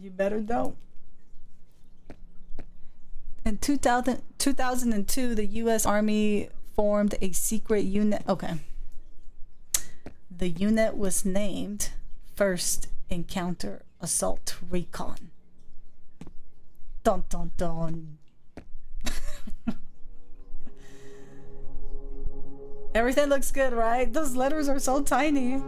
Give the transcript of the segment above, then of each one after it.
You better don't. In 2000, 2002, the U.S. Army formed a secret unit. Okay. The unit was named First Encounter Assault Recon. Dun dun dun. Everything looks good, right? Those letters are so tiny.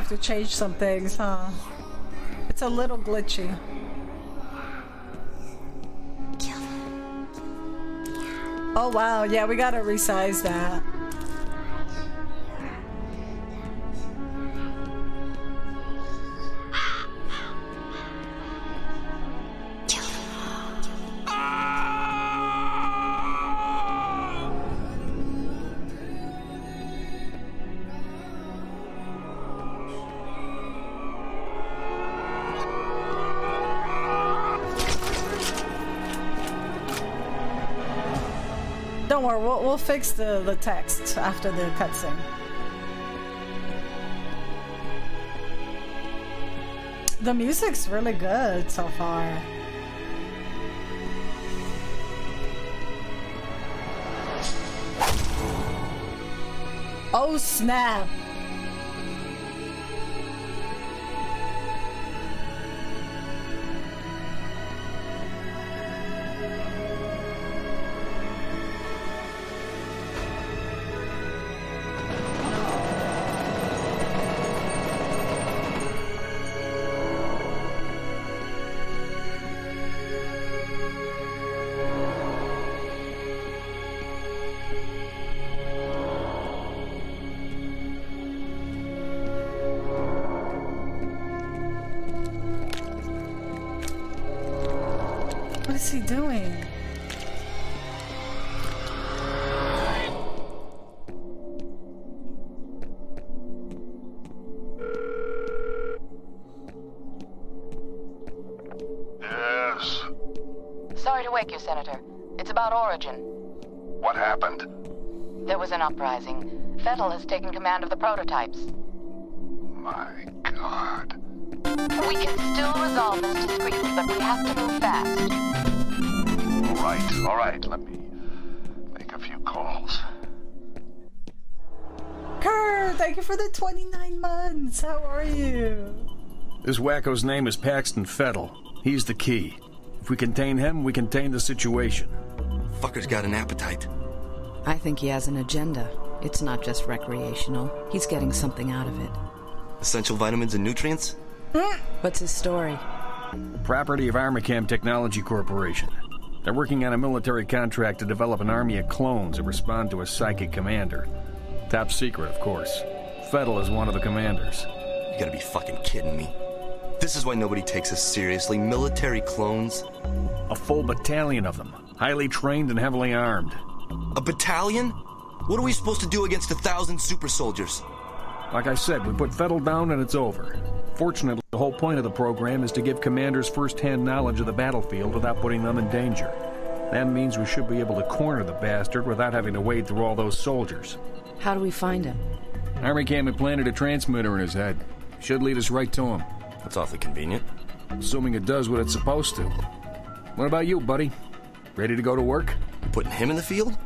Have to change some things, huh? It's a little glitchy. Oh wow, yeah, we gotta resize that. Fix the, the text after the cutscene. The music's really good so far. Oh snap! Uprising. Has taken command of the prototypes. My God. We can still resolve this discreetly, but we have to move fast. All right, all right. Let me make a few calls. Kerr, thank you for the 29 months. How are you? This wacko's name is Paxton Fettel. He's the key. If we contain him, we contain the situation. Fucker's got an appetite. I think he has an agenda. It's not just recreational. He's getting something out of it. Essential vitamins and nutrients? Hmm? What's his story? Property of Armacham Technology Corporation. They're working on a military contract to develop an army of clones that respond to a psychic commander. Top secret, of course. Fettel is one of the commanders. You gotta be fucking kidding me. This is why nobody takes us seriously. Military clones? A full battalion of them, highly trained and heavily armed. A battalion? What are we supposed to do against a thousand super soldiers? Like I said, we put Fettel down and it's over. Fortunately, the whole point of the program is to give commanders first-hand knowledge of the battlefield without putting them in danger. That means we should be able to corner the bastard without having to wade through all those soldiers. How do we find him? Army Armacham had planted a transmitter in his head. Should lead us right to him. That's awfully convenient. Assuming it does what it's supposed to. What about you, buddy? Ready to go to work? You putting him in the field?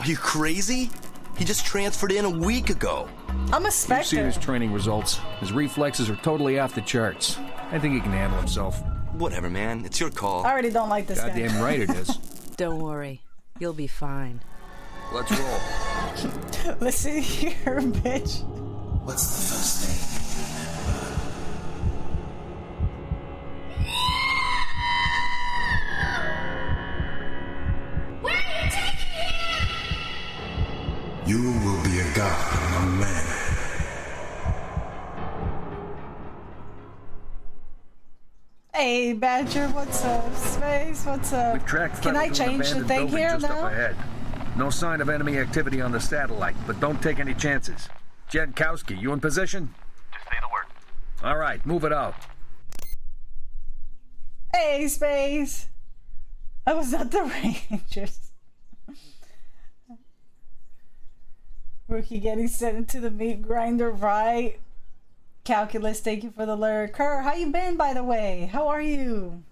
Are you crazy? He just transferred in a week ago. I'm a You've seen his training results. His reflexes are totally off the charts. I think he can handle himself. Whatever, man. It's your call. I already don't like this guy. Goddamn guy. right it is. Don't worry. You'll be fine. Let's roll. Listen here, bitch. What's the first name? You will be a god among men. Hey, Badger, what's up? Space, what's up? Can I change the thing here now? No sign of enemy activity on the satellite, but don't take any chances. Jankowski, you in position? Just say the word. All right, move it out. Hey, Space! I was at the Rangers. Rookie getting sent into the meat grinder, right? Calculus, thank you for the lure. Kerr, how you been, by the way? How are you?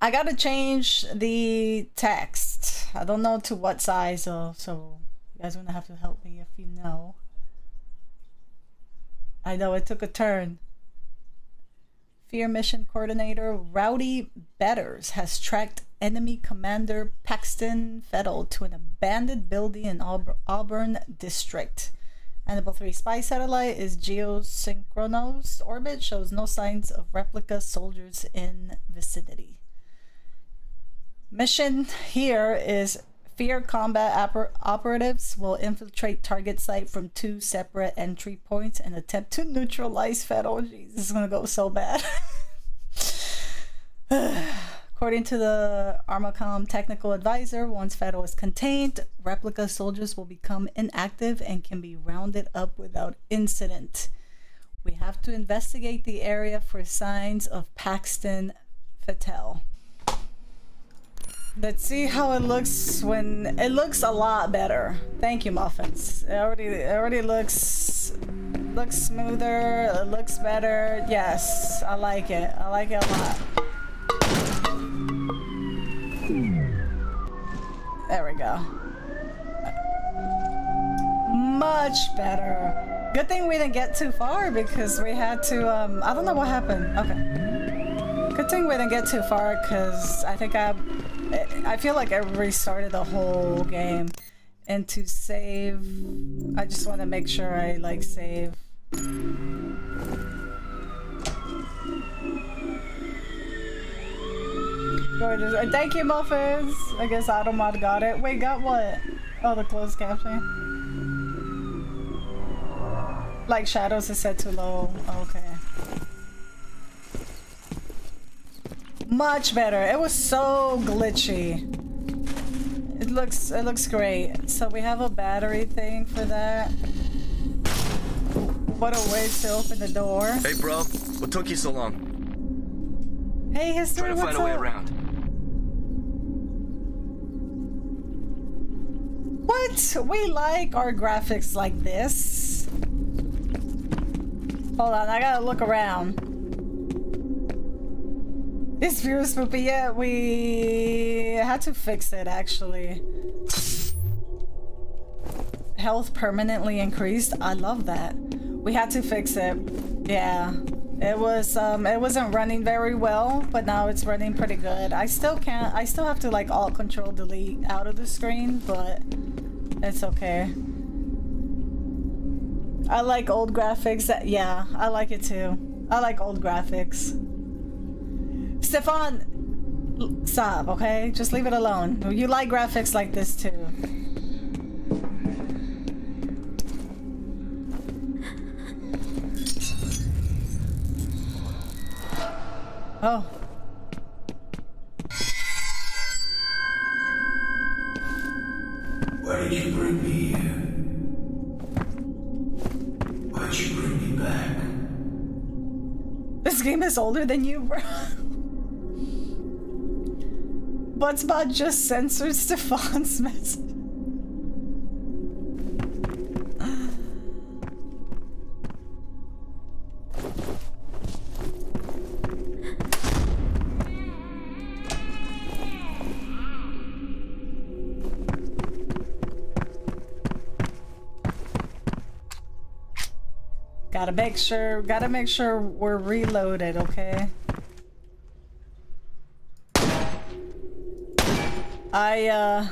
I gotta change the text. I don't know to what size, though, so you guys gonna have to help me if you know. I know it took a turn. Fear Mission Coordinator Rowdy Betters has tracked enemy commander Paxton Fettel to an abandoned building in Aub- Auburn District. Annabelle 3 spy satellite is geosynchronous orbit, shows no signs of replica soldiers in vicinity. Mission here is Fear combat oper- operatives will infiltrate target site from two separate entry points and attempt to neutralize Fettel. Jeez, this is gonna go so bad. According to the Armacham technical advisor, once Fettel is contained, replica soldiers will become inactive and can be rounded up without incident. We have to investigate the area for signs of Paxton Fettel. Let's see how it looks when it looks a lot better. Thank you, muffins. It already it already looks looks smoother. It looks better. Yes, I like it. I like it a lot. There we go. Much better. Good thing we didn't get too far because we had to. Um, I don't know what happened. Okay. Good thing we didn't get too far because I think I I feel like I restarted the whole game. And to save, I just want to make sure I like save. Gorgeous. Uh, Thank you, Muffins. I guess Automod got it. Wait, got what? Oh, the closed caption. Like shadows is set too low. Okay. Much better. It was so glitchy. It looks it looks great. So we have a battery thing for that. What a way to open the door. Hey, bro. What took you so long? Hey, history, Trying to find a way around. What? We like our graphics like this. Hold on, I gotta look around. It's view is spoopy. Yeah, we had to fix it actually. Health permanently increased. I love that. We had to fix it. Yeah. It was um it wasn't running very well, but now it's running pretty good. I still can't I still have to like alt control delete out of the screen, but it's okay. I like old graphics. That, yeah, I like it too. I like old graphics. Stefan, stop, okay? Just leave it alone. You like graphics like this too. Oh. Why did you bring me here? Why'd you bring me back? This game is older than you, bro. Buttspot just censored Stefan's message. Gotta make sure, gotta make sure we're reloaded, okay? I, uh...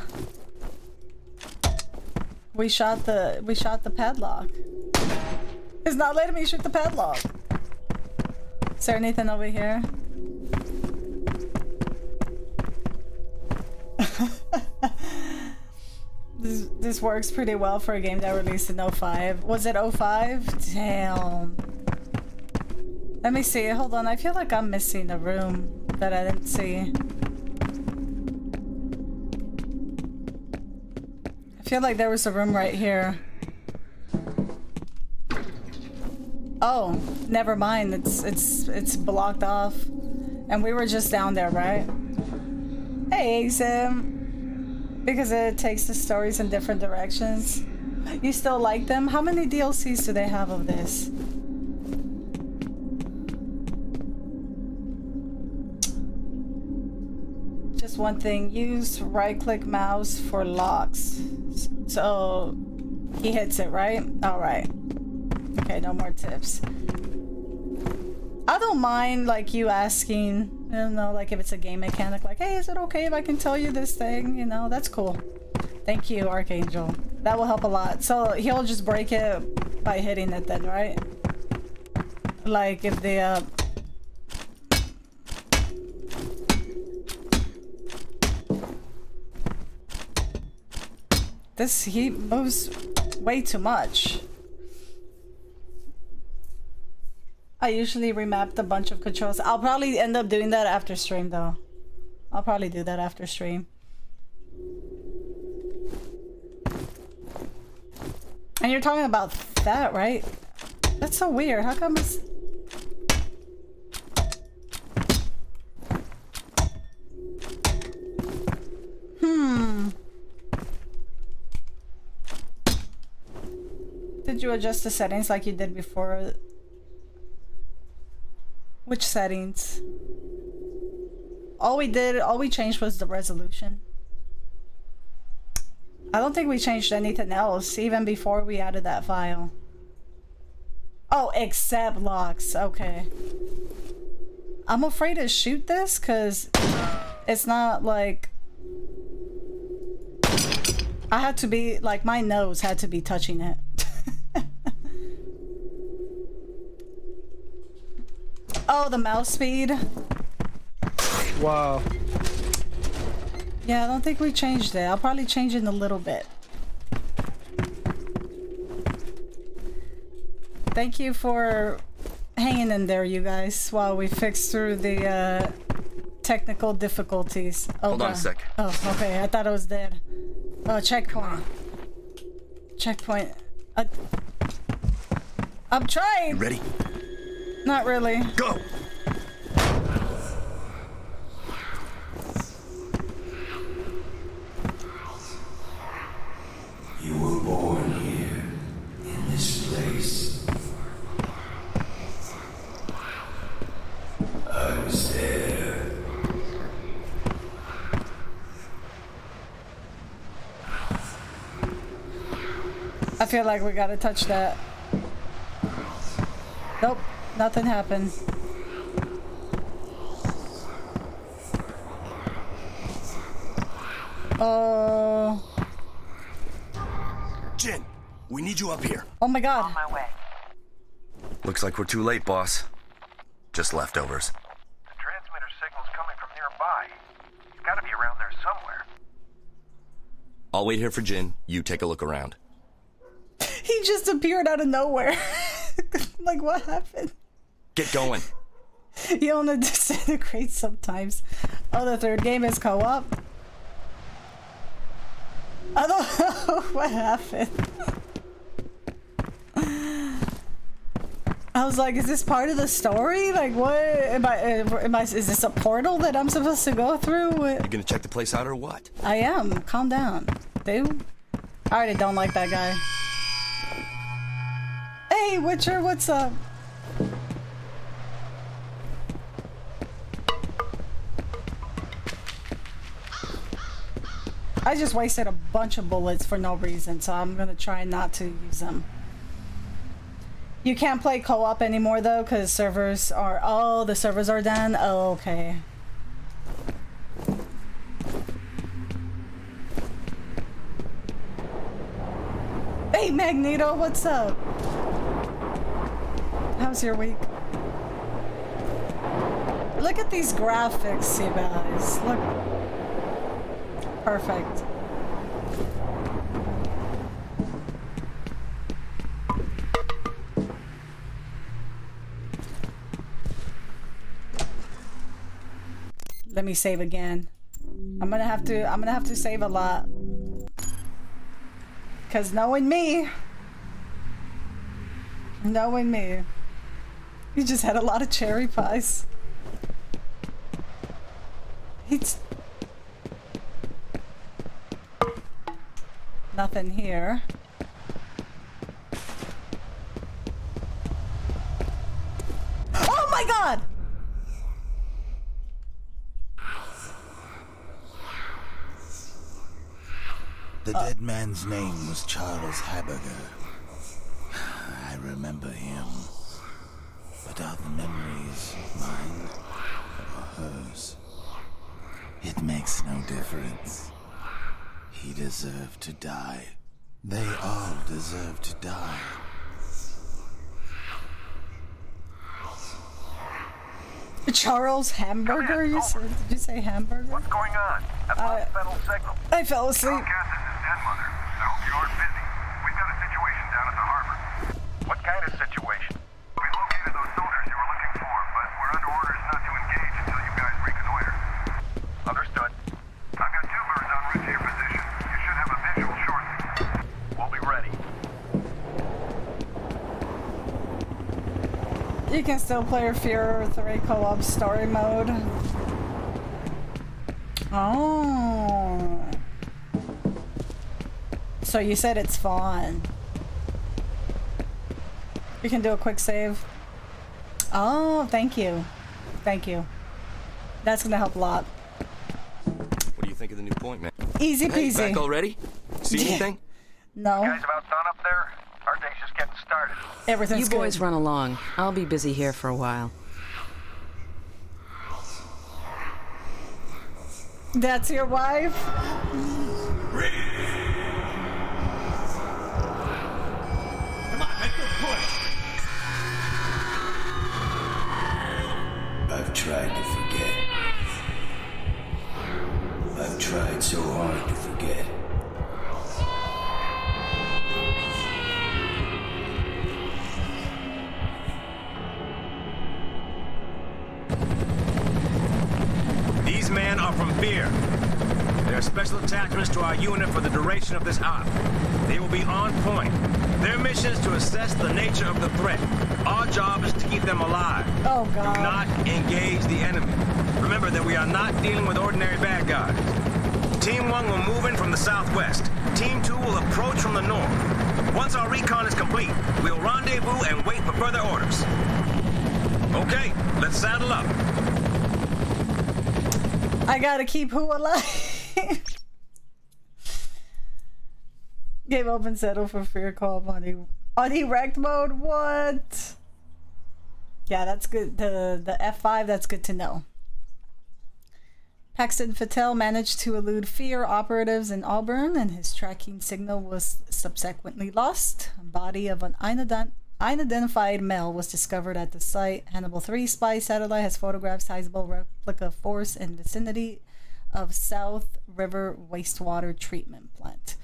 We shot the, we shot the padlock. It's not letting me shoot the padlock. Is there anything over here? This, this works pretty well for a game that released in 05. Was it 05? Damn. Let me see. Hold on. I feel like I'm missing a room that I didn't see. I feel like there was a room right here. Oh, never mind. It's it's it's blocked off. And we were just down there, right? Hey, Sim. Because it takes the stories in different directions. You still like them? How many DLCs do they have of this? Just one thing. Use right click mouse for locks. So he hits it, right? Alright. Okay, no more tips. I don't mind like you asking, I don't know, like if it's a game mechanic, like, hey, is it okay if I can tell you this thing? You know, that's cool. Thank you, Archangel. That will help a lot. So he'll just break it by hitting it then, right? Like if the uh This he moves way too much. I usually remap a bunch of controls. I'll probably end up doing that after stream though. I'll probably do that after stream. And you're talking about that, right? That's so weird. How come it's... Hmm. Did you adjust the settings like you did before? Which settings? All we did, all we changed was the resolution. I don't think we changed anything else, even before we added that file. Oh, except locks. Okay. I'm afraid to shoot this because it's not like... I had to be, like, my nose had to be touching it. oh, the mouse speed. Wow. Yeah, I don't think we changed it. I'll probably change it in a little bit. Thank you for hanging in there, you guys, while we fix through the uh, technical difficulties. Oh, Hold on a sec. Oh, okay. I thought I was dead. Oh, checkpoint. Checkpoint. Uh, I'm trying. Ready? Not really. Go! You were born here, in this place. I was there. I feel like we gotta touch that. Nope, nothing happened. Oh, Jin, we need you up here. oh my god. my way. Looks like we're too late, boss. Just leftovers. The transmitter signal's coming from nearby. It's gotta be around there somewhere. I'll wait here for Jin. You take a look around. He just appeared out of nowhere. like, what happened? Get going. You only disintegrate sometimes. Oh, the third game is co-op? I don't know what happened. I was like, is this part of the story? Like, what? Am I, uh, am I, is this a portal that I'm supposed to go through? You gonna check the place out or what? I am. Calm down, dude. I already don't like that guy. Hey, Witcher, what's up? I just wasted a bunch of bullets for no reason, so I'm gonna try not to use them. You can't play co-op anymore though, because servers are- oh, the servers are done? Oh, okay. Hey Magneto, what's up? How's your week? Look at these graphics, you guys. Look. Perfect. Let me save again. I'm gonna have to I'm gonna have to save a lot. Cause knowing me, knowing me, You just had a lot of cherry pies. It's nothing here. Oh my god! The dead man's name was Charles Habegger. I remember him. But are the memories mine or hers? It makes no difference. He deserved to die. They all deserve to die. Charles Hamburger, you said? Did you say hamburger? What's going on? That's Uh, signal. I fell asleep. Comcast, this is Dead Mother. I hope you aren't busy. We've got a situation down at the harbor. What kind of situation? We located those soldiers you were looking for, but we're under orders not to engage until you guys reconnoiter. Understood. I've got two birds en route to your position. You should have a visual shortly. We'll be ready. You can still play Fear 3 co-op story mode. Oh. So you said it's fun. You can do a quick save. Oh, thank you. Thank you. That's gonna help a lot. What do you think of the new point, man? Easy Hey, peasy. back already? See anything? No. Guys about done up there? Our getting started. Everything's You boys good. run along. I'll be busy here for a while. That's your wife? Come on, make the push. I've tried to forget. I've tried so hard to forget. Are from Fear. They're special attachments to our unit for the duration of this op. They will be on point. Their mission is to assess the nature of the threat. Our job is to keep them alive. Oh, Do God. not engage the enemy. Remember that we are not dealing with ordinary bad guys. Team 1 will move in from the southwest. Team 2 will approach from the north. Once our recon is complete, we'll rendezvous and wait for further orders. Okay, let's saddle up. I gotta keep who alive. Game open settle for fear call on e on erect mode. What? Yeah, that's good. The the F5, that's good to know. Paxton Fettel managed to elude fear operatives in Auburn, and his tracking signal was subsequently lost. Body of an unident- unidentified male was discovered at the site. Hannibal 3 spy satellite has photographed sizable replica force in vicinity of South River wastewater treatment plant.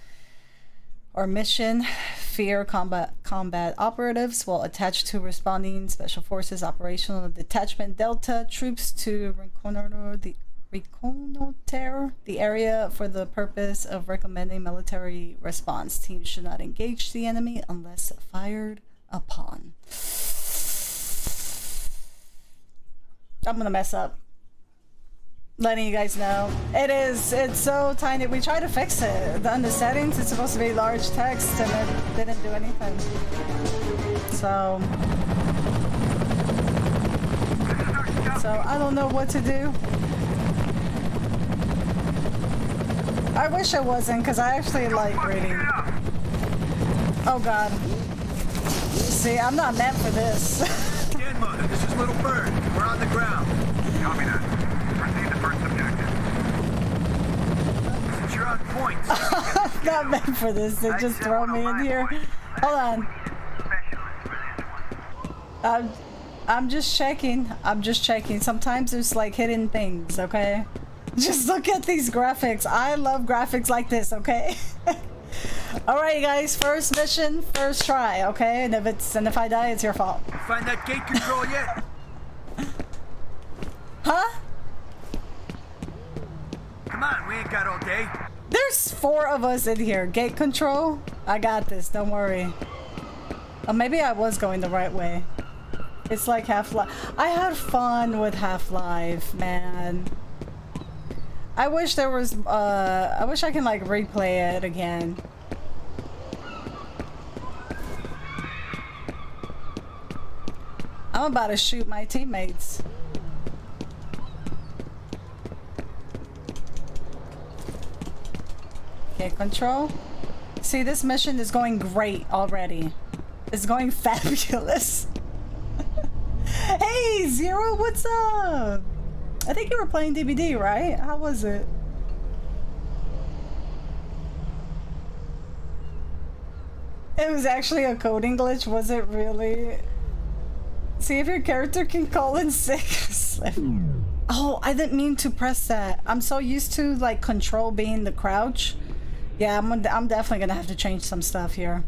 Our mission, fear combat combat operatives will attach to responding special forces operational detachment Delta troops to reconnoiter the reconnoiter the area for the purpose of recommending military response. Teams should not engage the enemy unless fired upon. I'm gonna mess up. Letting you guys know. It is, it's so tiny. We tried to fix it. The settings, it's supposed to be large text and it didn't do anything. So. So I don't know what to do. I wish I wasn't, because I actually like reading. Oh god. See, I'm not meant for this. Dead Mother, this is Little Bird. We're on the ground. Copy that. Proceed to first objective. Since you're on point, I'm not meant for this. They just throw me in here. Hold on. I'm, I'm just checking. I'm just checking. Sometimes there's like hidden things, okay? Just look at these graphics. I love graphics like this, okay? Alright guys, first mission, first try, okay? And if it's and if I die, it's your fault. find that gate control yet? Huh? Come on, we ain't got all day. There's four of us in here. Gate control? I got this, don't worry. Oh, maybe I was going the right way. It's like Half-Life. I had fun with Half-Life, man. I wish there was, uh, I wish I can like replay it again. I'm about to shoot my teammates. Okay, control. See, this mission is going great already. It's going fabulous. hey, Zero, what's up? I think you were playing DBD, right? How was it? It was actually a coding glitch, was it really? See if your character can call in sick. oh, I didn't mean to press that. I'm so used to like control being the crouch. Yeah, I'm, I'm definitely gonna have to change some stuff here.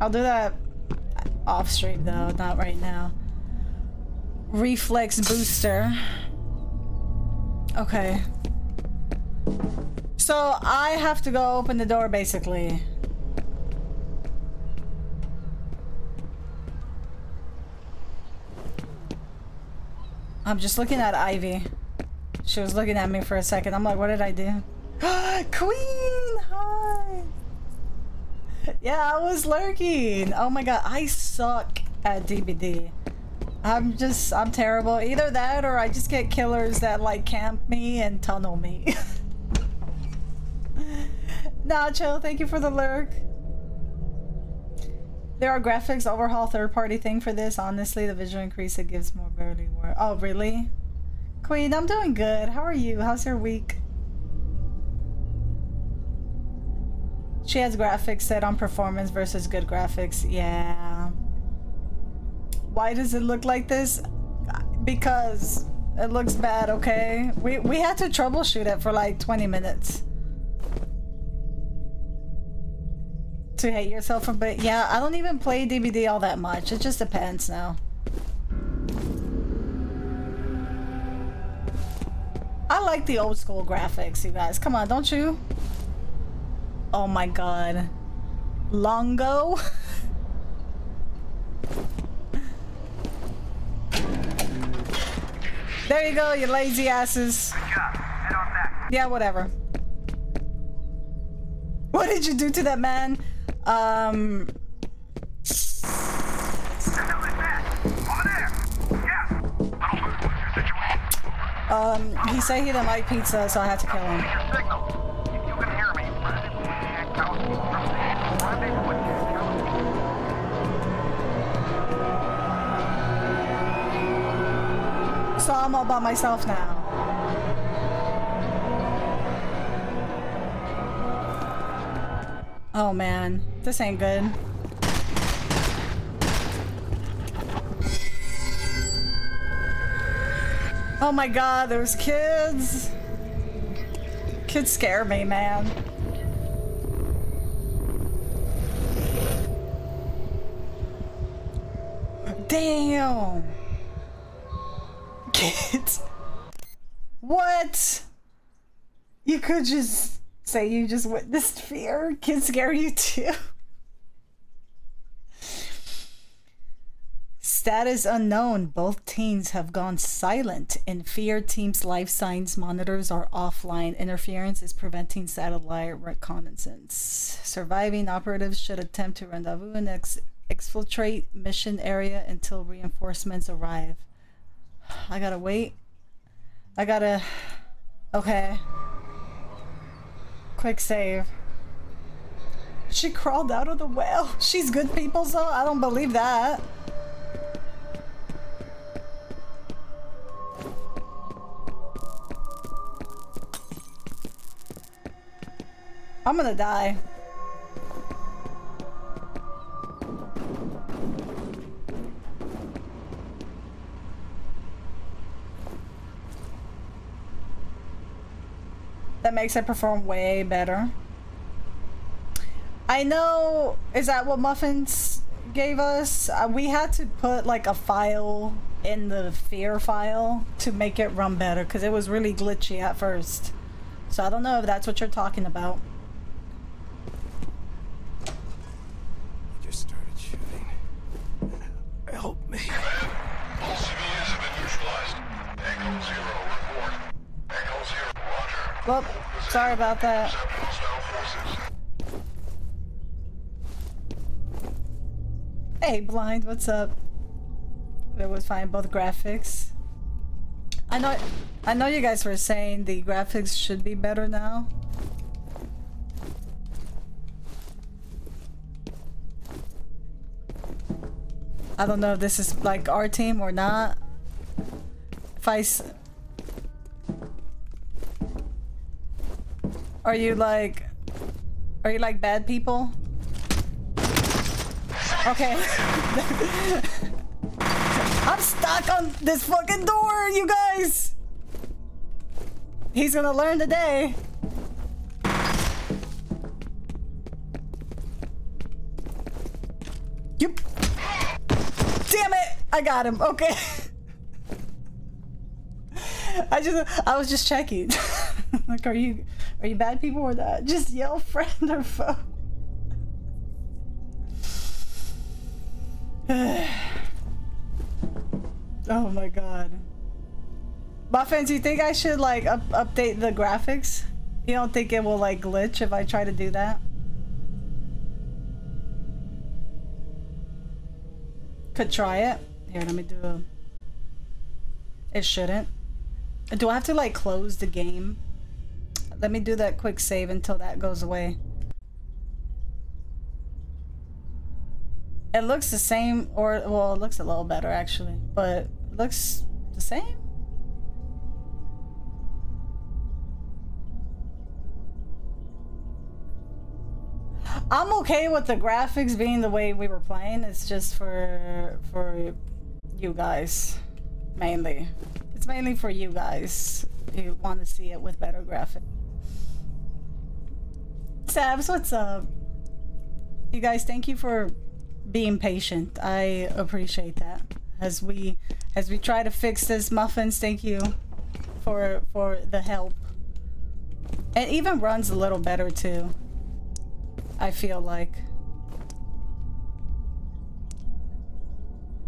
I'll do that off stream though, not right now. Reflex booster. Okay. So I have to go open the door basically. I'm just looking at Ivy. She was looking at me for a second. I'm like, what did I do? Queen! Hi! Yeah, I was lurking. Oh my god, I suck at DBD. I'm just, I'm terrible. Either that or I just get killers that like camp me and tunnel me. Nacho, thank you for the lurk. There are graphics overhaul third party thing for this. Honestly, the visual increase it gives more barely work. Oh, really? Queen, I'm doing good. How are you? How's your week? She has graphics set on performance versus good graphics. Yeah. Why does it look like this? Because it looks bad, okay? We, we had to troubleshoot it for like 20 minutes. To hate yourself a bit. Yeah, I don't even play DBD all that much. It just depends now. I like the old school graphics, you guys. Come on, don't you? Oh my god. Longo? there you go, you lazy asses. Yeah, whatever. What did you do to that man? Um... Um, he said he didn't like pizza, so I had to kill him. So I'm all by myself now. Oh man, this ain't good. Oh my god, those kids! Kids scare me, man. Damn! Kids. What? You could just say you just witnessed fear. Kids scare you too. Status unknown. Both teams have gone silent. In fear, team's life signs monitors are offline. Interference is preventing satellite reconnaissance. Surviving operatives should attempt to rendezvous and ex exfiltrate mission area until reinforcements arrive. I gotta wait. I gotta... Okay. Quick save. She crawled out of the well. She's good people, so I don't believe that. I'm gonna die. Makes it perform way better. I know, is that what Muffins gave us? Uh, we had to put like a file in the fear file to make it run better because it was really glitchy at first. So I don't know if that's what you're talking about. Well, sorry about that. Hey, Blind, what's up? It was fine, both graphics. I know, I know you guys were saying the graphics should be better now. I don't know if this is like our team or not. If I Are you like... Are you like bad people? Okay. I'm stuck on this fucking door, you guys! He's gonna learn today. Yep. Damn it! I got him. Okay. I just I was just checking. like, are you are you bad people or that? Just yell friend or foe. oh my god. Muffins, you think I should like up update the graphics? You don't think it will like glitch if I try to do that? Could try it. Here, let me do a... It shouldn't. Do I have to like close the game? Let me do that quick save until that goes away. It looks the same, or, well, it looks a little better actually, but it looks the same? I'm okay with the graphics being the way we were playing. It's just for for you guys, mainly. It's mainly for you guys. You want to see it with better graphics. Sabs, what's up? You guys, thank you for being patient. I appreciate that. As we as we try to fix this muffins, thank you for for the help. It even runs a little better too. I feel like.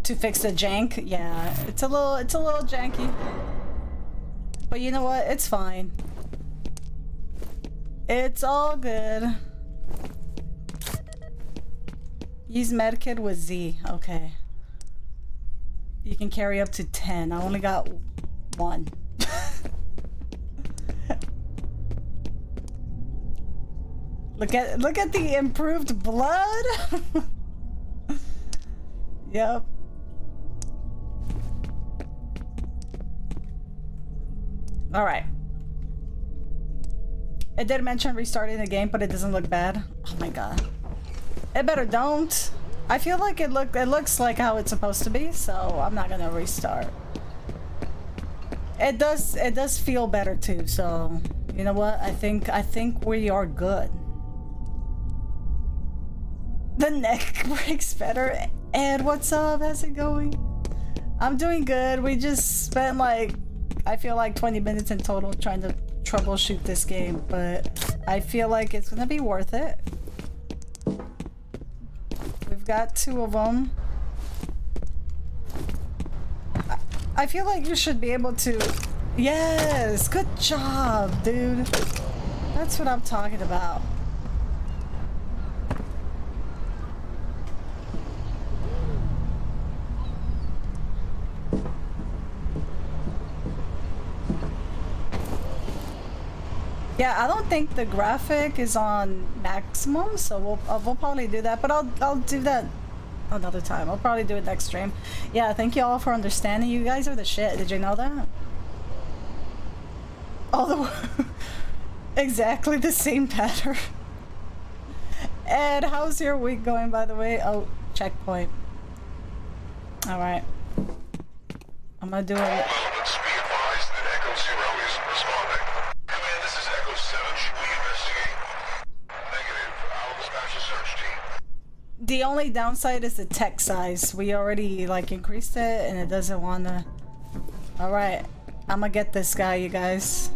To fix the jank? Yeah, it's a little it's a little janky. But you know what? It's fine. It's all good. Use medkit with Z. Okay. You can carry up to 10. I only got one. look at look at the improved blood. yep. All right. It did mention restarting the game, but it doesn't look bad. Oh my god. It better don't. I feel like it look it looks like how it's supposed to be, so I'm not gonna restart. It does it does feel better too, so you know what? I think I think we are good. The neck breaks better. Ed, what's up? How's it going? I'm doing good. We just spent like I feel like 20 minutes in total trying to troubleshoot this game, but I feel like it's gonna be worth it. We've got two of them. I, feel like you should be able to... Yes! Good job, dude! That's what I'm talking about. Yeah, I don't think the graphic is on maximum, so we'll uh, we'll probably do that. But I'll I'll do that another time. I'll probably do it next stream. Yeah, thank you all for understanding. You guys are the shit. Did you know that? All the exactly the same pattern. Ed, how's your week going, by the way? Oh, checkpoint. All right. I'm gonna do it. The only downside is the text size. We already like increased it and it doesn't wanna... Alright, I'm gonna get this guy, you guys.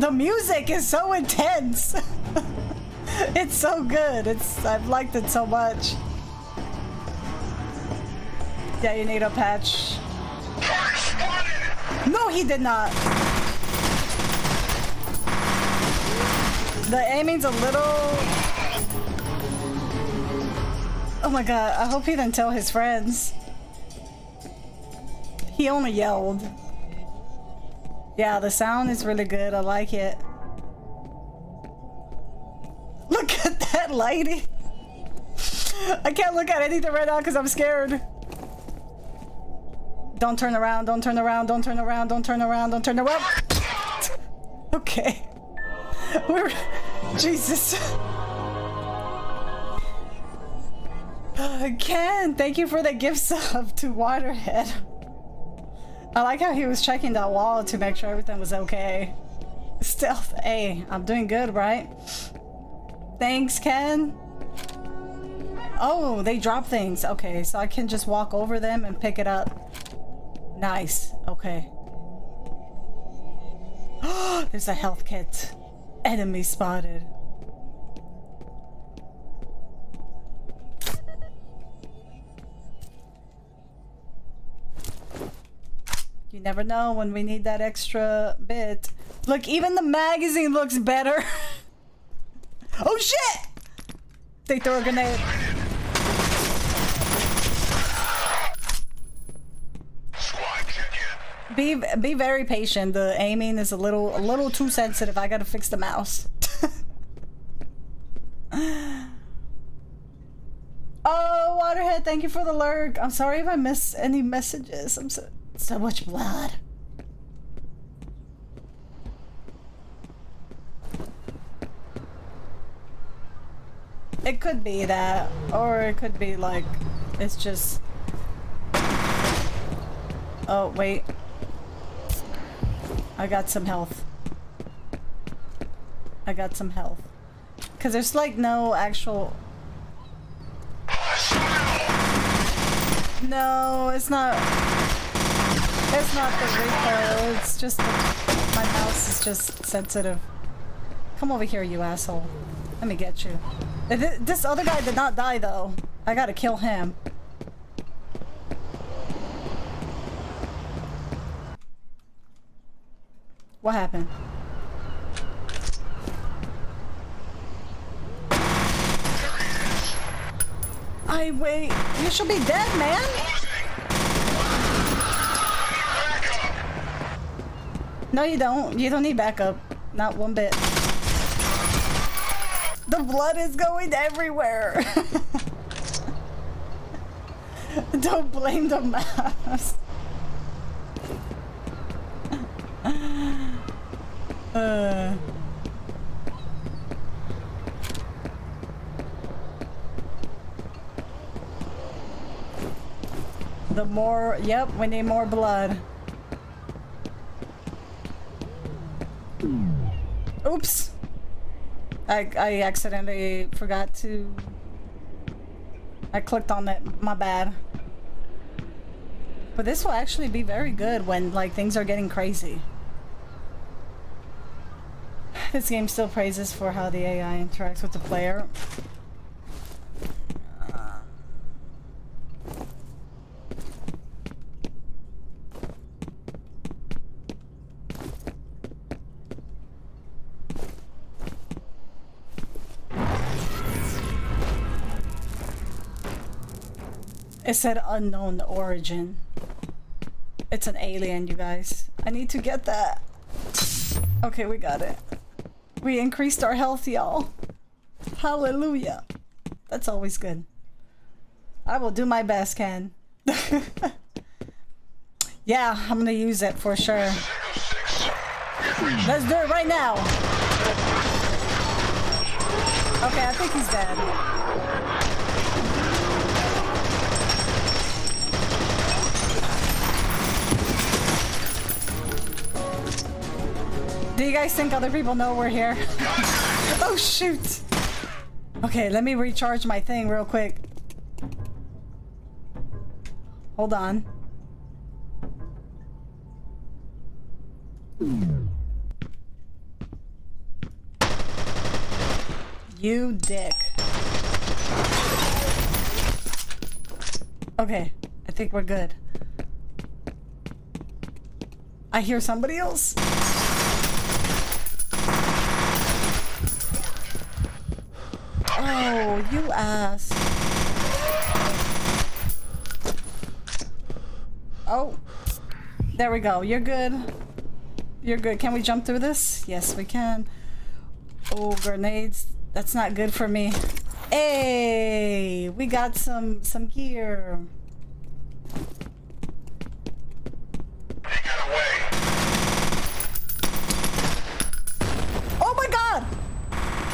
The music is so intense. it's so good. It's I've liked it so much. Yeah, you need a patch. No, he did not. The aiming's a little... Oh my god, I hope he didn't tell his friends. He only yelled. Yeah, the sound is really good. I like it. Look at that lady. I can't look at anything right now because I'm scared. Don't turn around, don't turn around, don't turn around, don't turn around, don't turn around. okay. We're... Jesus. Ken, thank you for the gift sub to Waterhead. I like how he was checking that wall to make sure everything was okay. Stealth A. I'm doing good, right? Thanks, Ken. Oh, they drop things. Okay, so I can just walk over them and pick it up. Nice. Okay. There's a health kit. Enemy spotted. You never know when we need that extra bit. Look, even the magazine looks better. oh shit! They throw a grenade. Be be very patient. The aiming is a little a little too sensitive. I gotta fix the mouse. oh, Waterhead, thank you for the lurk. I'm sorry if I missed any messages. I'm so so much blood. It could be that, or it could be like, it's just. Oh, wait. I got some health. I got some health. Because there's like no actual... No, it's not... It's not the recoil, it's just the, my mouse is just sensitive. Come over here, you asshole. Let me get you. Uh, this other guy did not die, though. I gotta kill him. What happened? I wait. You should be dead, man. No, you don't. You don't need backup. Not one bit. The blood is going everywhere. don't blame the mouse. uh. The more, yep, we need more blood. Oops. I, I accidentally forgot to... I clicked on it, my bad. But this will actually be very good when like things are getting crazy. This game still praises for how the AI interacts with the player. It said unknown origin. It's an alien, you guys. I need to get that. Okay, we got it. We increased our health, y'all. Hallelujah. That's always good. I will do my best, Ken. yeah, I'm gonna use it for sure. Let's do it right now. Okay, I think he's dead. Do you guys think other people know we're here? oh shoot! Okay, let me recharge my thing real quick. Hold on. You dick. Okay, I think we're good. I hear somebody else. Oh, you ass. Oh, there we go. You're good. You're good. Can we jump through this? Yes, we can. Oh, grenades. That's not good for me. Hey, we got some some gear. Oh my god!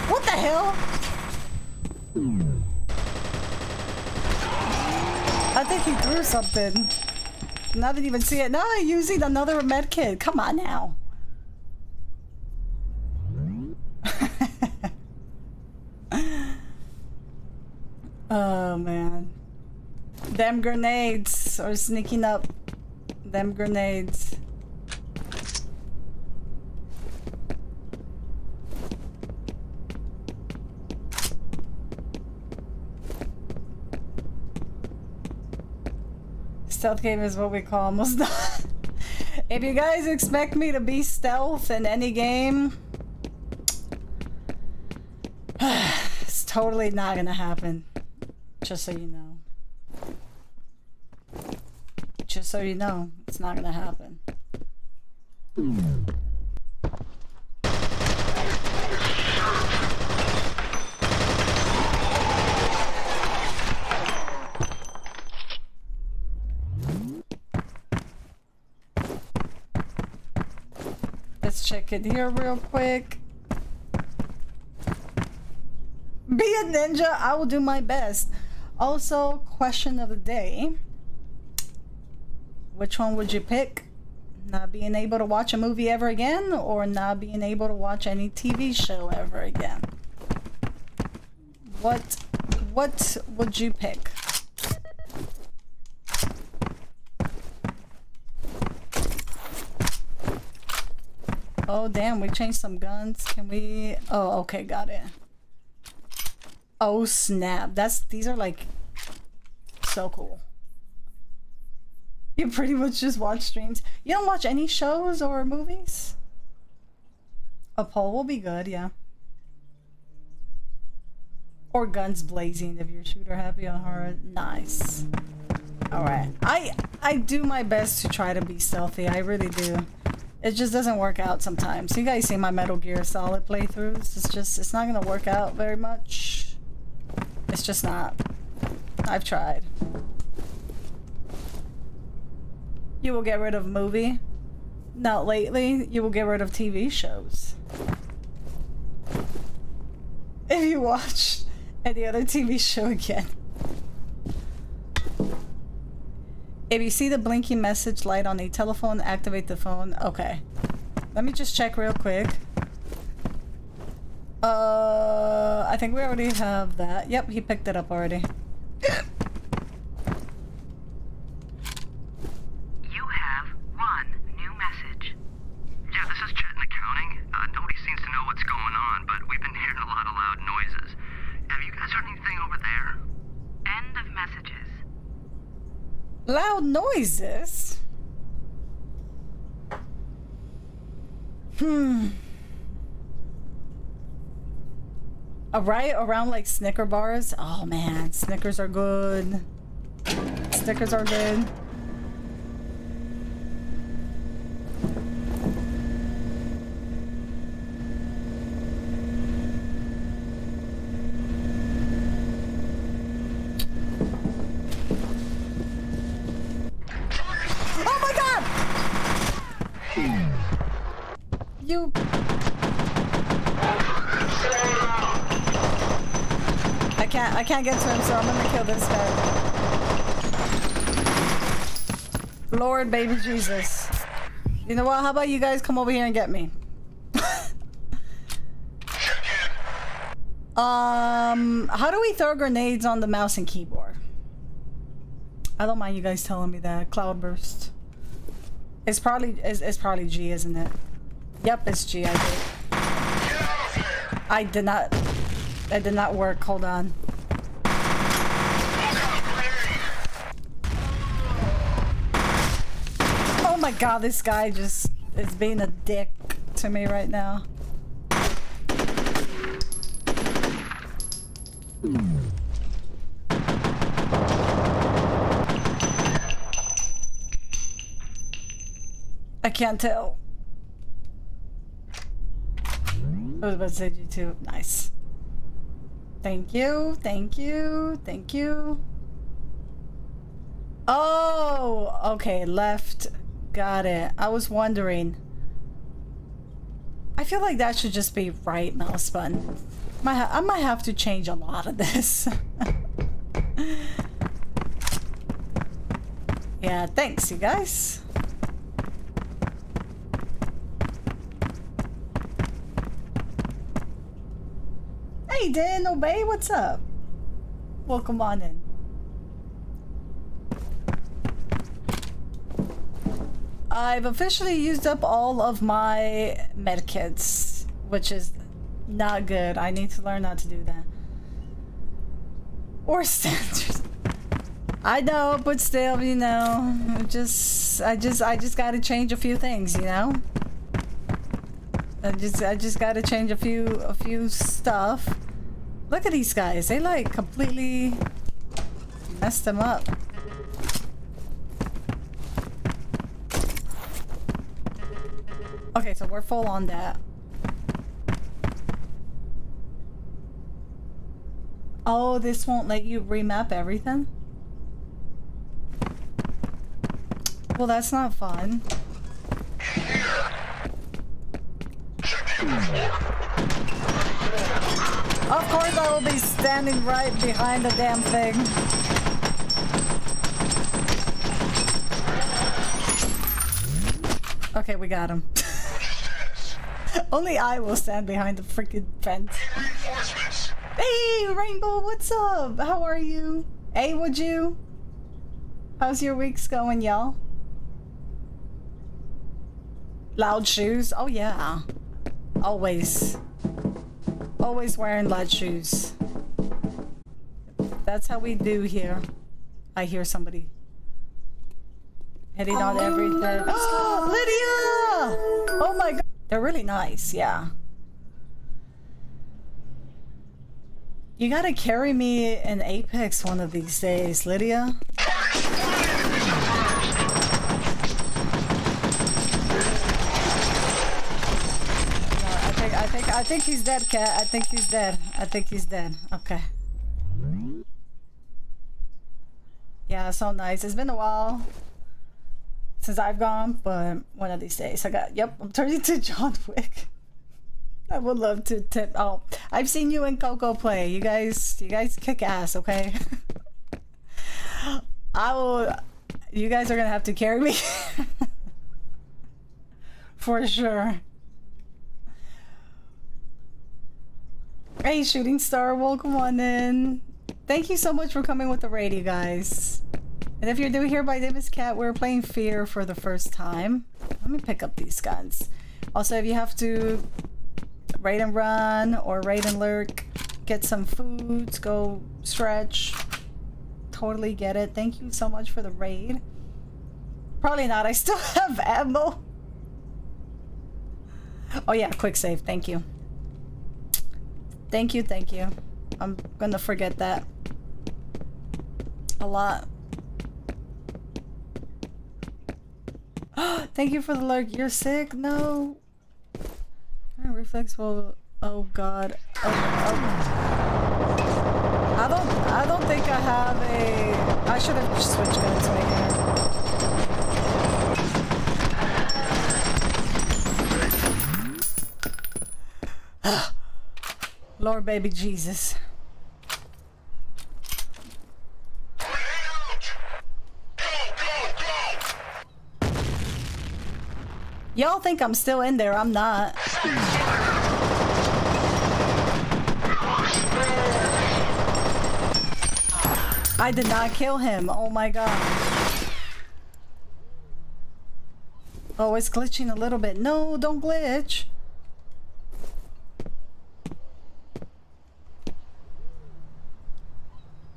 What the hell? I think he threw something. Now I didn't even see it. Now I'm using another med kit. Come on now. oh man. Them grenades are sneaking up. Them grenades. Stealth game is what we call almost done. if you guys expect me to be stealth in any game, it's totally not gonna happen. Just so you know. Just so you know, it's not gonna happen. Let's check it here real quick. Be a ninja, I will do my best. Also, question of the day. Which one would you pick? Not being able to watch a movie ever again or not being able to watch any TV show ever again? What what would you pick? Oh damn, we changed some guns. Can we Oh, okay, got it. Oh snap. That's these are like so cool. You pretty much just watch streams. You don't watch any shows or movies? A poll will be good, yeah. Or guns blazing if you're shooter happy on horror. Nice. Alright. I I do my best to try to be stealthy. I really do. It just doesn't work out sometimes. You guys see my Metal Gear Solid playthroughs. It's just, it's not gonna work out very much. It's just not. I've tried. You will get rid of movie. Not lately. You will get rid of TV shows. If you watch any other TV show again. If you see the blinking message light on a telephone, activate the phone. Okay. Let me just check real quick. Uh, I think we already have that. Yep, he picked it up already. You have one new message. Yeah, this is Chet in accounting. Uh, nobody seems to know what's going on, but we've been hearing a lot of loud noises. Have you guys heard anything over there? End of messages. Loud noises? Hmm. Uh, right around like Snicker bars? Oh man, Snickers are good. Snickers are good. Oh my god! You. I can't. I get to him, so I'm gonna kill this guy. Lord, baby Jesus. You know what? How about you guys come over here and get me? um, how do we throw grenades on the mouse and keyboard? I don't mind you guys telling me that. Cloudburst. It's probably it's, it's probably G, isn't it? Yep, it's G. I did. I did not. That did not work. Hold on. Oh my god, this guy just is being a dick to me right now. I can't tell. I was about to say G2. Nice. Thank you, thank you, thank you. Oh, okay, left. Got it. I was wondering. I feel like that should just be right mouse button. I might have to change a lot of this. yeah, thanks you guys. Hey Dan Obey, what's up? Welcome on in. I've officially used up all of my medkits, which is not good. I need to learn not to do that. Or standards. I know, but still, you know, just I just I just gotta change a few things, you know? I just I just gotta change a few a few stuff. Look at these guys. They like completely messed them up. Okay, so we're full on that. Oh, this won't let you remap everything? Well, that's not fun. Of course I will be standing right behind the damn thing. Okay, we got him. Only I will stand behind the freaking fence. Hey, Rainbow, what's up? How are you? Hey, would you? How's your weeks going, y'all? Loud shoes? Oh, yeah. Always. Always wearing loud shoes. That's how we do here. I hear somebody hitting on everything. Oh, Lydia! Oh my god. They're really nice, yeah. You gotta carry me in Apex one of these days, Lydia. I think I think I think he's dead, cat. I think he's dead. I think he's dead. Okay. Yeah, so nice. It's been a while since I've gone, but one of these days I got. Yep, I'm turning to John Wick. I would love to tip. Oh, I've seen you and Coco play. You guys, you guys kick ass. Okay. I will. You guys are gonna have to carry me for sure. Hey, Shooting Star, welcome on in. Thank you so much for coming with the raid, you guys. And if you're new here, my name is Kat. We're playing Fear for the first time. Let me pick up these guns. Also, if you have to raid and run or raid and lurk, get some foods, go stretch, totally get it. Thank you so much for the raid. Probably not. I still have ammo. Oh yeah, quick save. Thank you. Thank you, thank you. I'm gonna forget that. A lot. Thank you for the lurk. You're sick? No. Reflex will. Oh god. Oh, oh. I don't. I don't think I have a. I should have switched guns right here. Lord baby Jesus. Y'all think I'm still in there. I'm not. I did not kill him. Oh my god. Oh, it's glitching a little bit. No, don't glitch.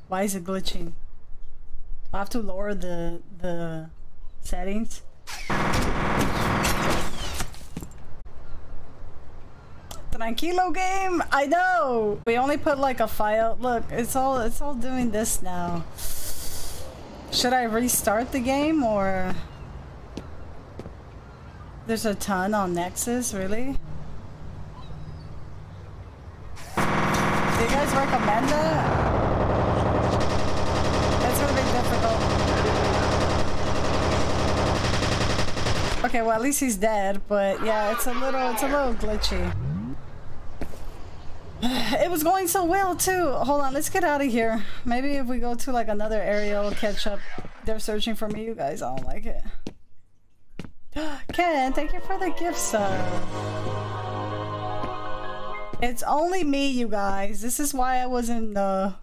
Why is it glitching? I have to lower the the settings? Tranquilo game. I know. We only put like a file. Look, it's all it's all doing this now. Should I restart the game or? There's a ton on Nexus, really? Do you guys recommend that? It's gonna be difficult. Okay, well at least he's dead, but yeah, it's a little it's a little glitchy. It was going so well too. Hold on, let's get out of here. Maybe if we go to like another area, we'll catch up. They're searching for me. You guys, I don't like it. Ken, thank you for the gift sub. It's only me, you guys. This is why I was in the...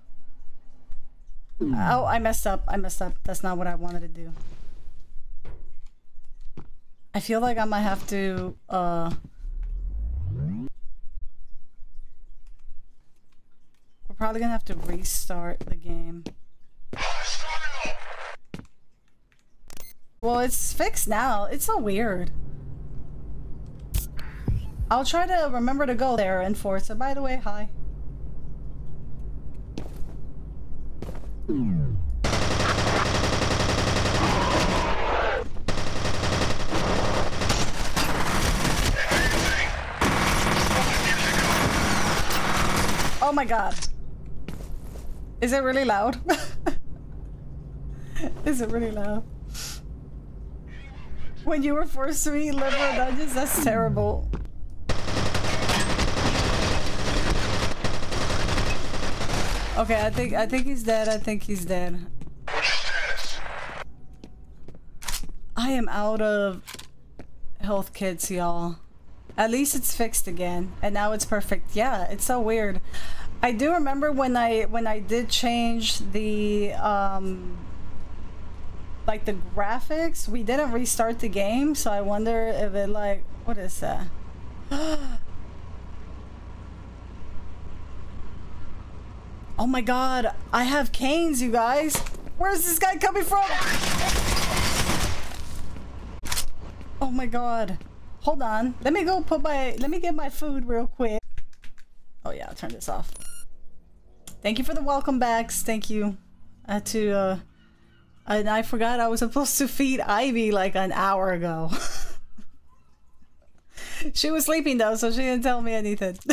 Oh, I messed up. I messed up. That's not what I wanted to do. I feel like I might have to, uh... We're probably gonna have to restart the game. Well, it's fixed now. It's so weird. I'll try to remember to go there and Forza. By the way, hi. Oh my god. Is it really loud? Is it really loud? When you were forced to eat liver nudges, that's terrible. Okay, I think I think he's dead. I think he's dead. I am out of health kits, y'all. At least it's fixed again, and now it's perfect. Yeah, it's so weird. I do remember when I when I did change the um like the graphics, we didn't restart the game, so I wonder if it like what is that? oh my god, I have canes, you guys. Where's this guy coming from? Oh my god. Hold on. Let me go put my let me get my food real quick. Oh yeah, I'll turn this off. Thank you for the welcome backs. Thank you. Had to uh and I forgot I was supposed to feed Ivy like an hour ago. she was sleeping though, so she didn't tell me anything.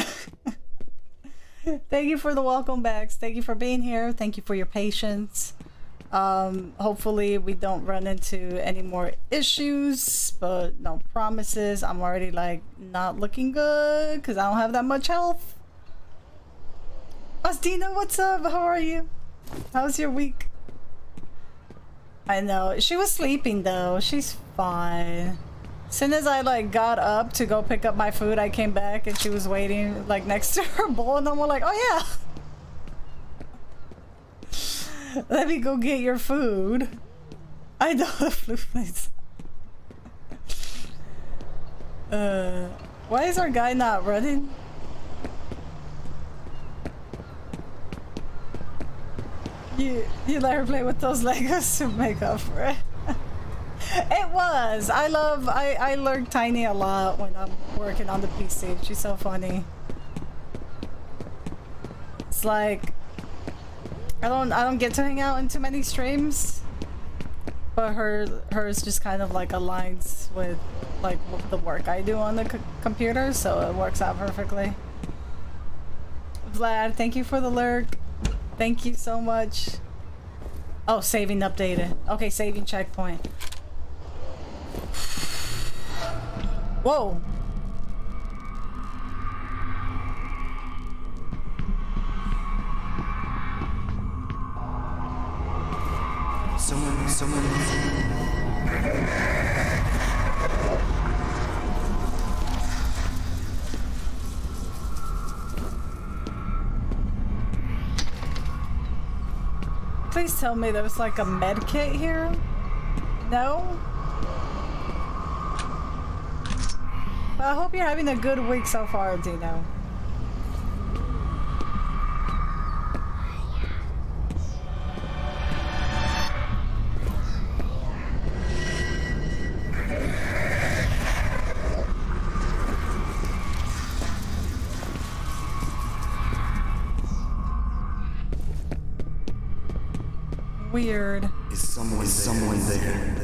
Thank you for the welcome backs. Thank you for being here. Thank you for your patience. Um, hopefully we don't run into any more issues, but no promises. I'm already like not looking good because I don't have that much health. Ostina, what's up? How are you? How's your week? I know. She was sleeping though. She's fine. As soon as I like got up to go pick up my food, I came back and she was waiting like next to her bowl and I'm like, oh yeah. Let me go get your food. I know the flu place. Uh, why is our guy not running? You you let her play with those Legos to make up for it. it was. I love. I I learn Tiny a lot when I'm working on the PC. She's so funny. It's like I don't I don't get to hang out in too many streams, but her hers just kind of like aligns with like the work I do on the computer, so it works out perfectly. Vlad, thank you for the lurk. Thank you so much. Oh, saving updated. Okay, saving checkpoint. Whoa. Someone, someone. Please tell me there's like a med kit here? No? But I hope you're having a good week so far, Dino. Weird. Is someone, Is someone there?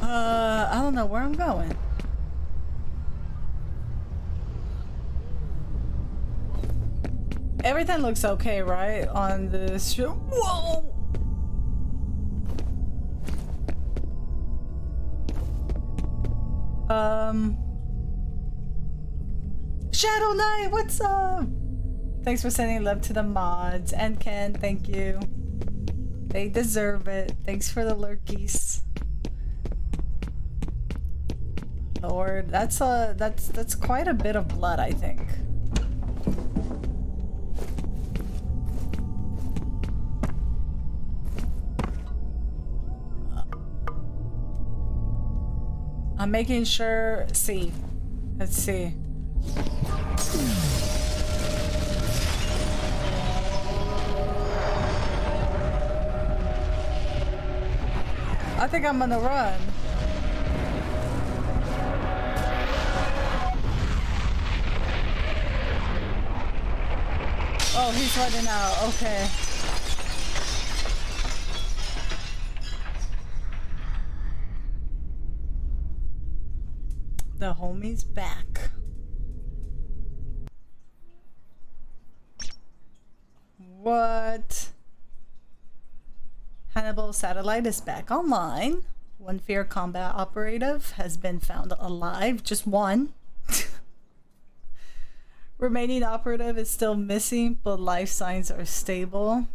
Uh, I don't know where I'm going. Everything looks okay, right? On this show. Whoa! Um. Shadow Knight, what's up? Thanks for sending love to the mods. And Ken, thank you. They deserve it. Thanks for the lurkies. Lord, that's a that's that's quite a bit of blood, I think. I'm making sure. See, let's see. I think I'm gonna run. Oh, he's running out. Okay. The homie's back. What? Hannibal Satellite is back online. One fear combat operative has been found alive. Just one. Remaining operative is still missing, but life signs are stable.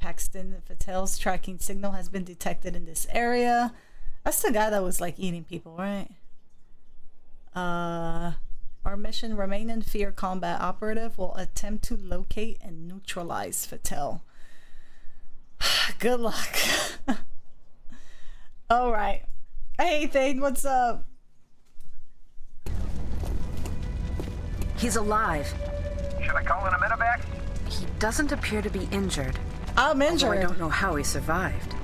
Paxton Fettel's tracking signal has been detected in this area. That's the guy that was like eating people, right? Uh, our mission, Remain in Fear Combat Operative, will attempt to locate and neutralize Fettel. Good luck. All right. Hey, Thane, what's up? He's alive. Should I call in a medevac? He doesn't appear to be injured. I'm injured. Although I don't know how he survived.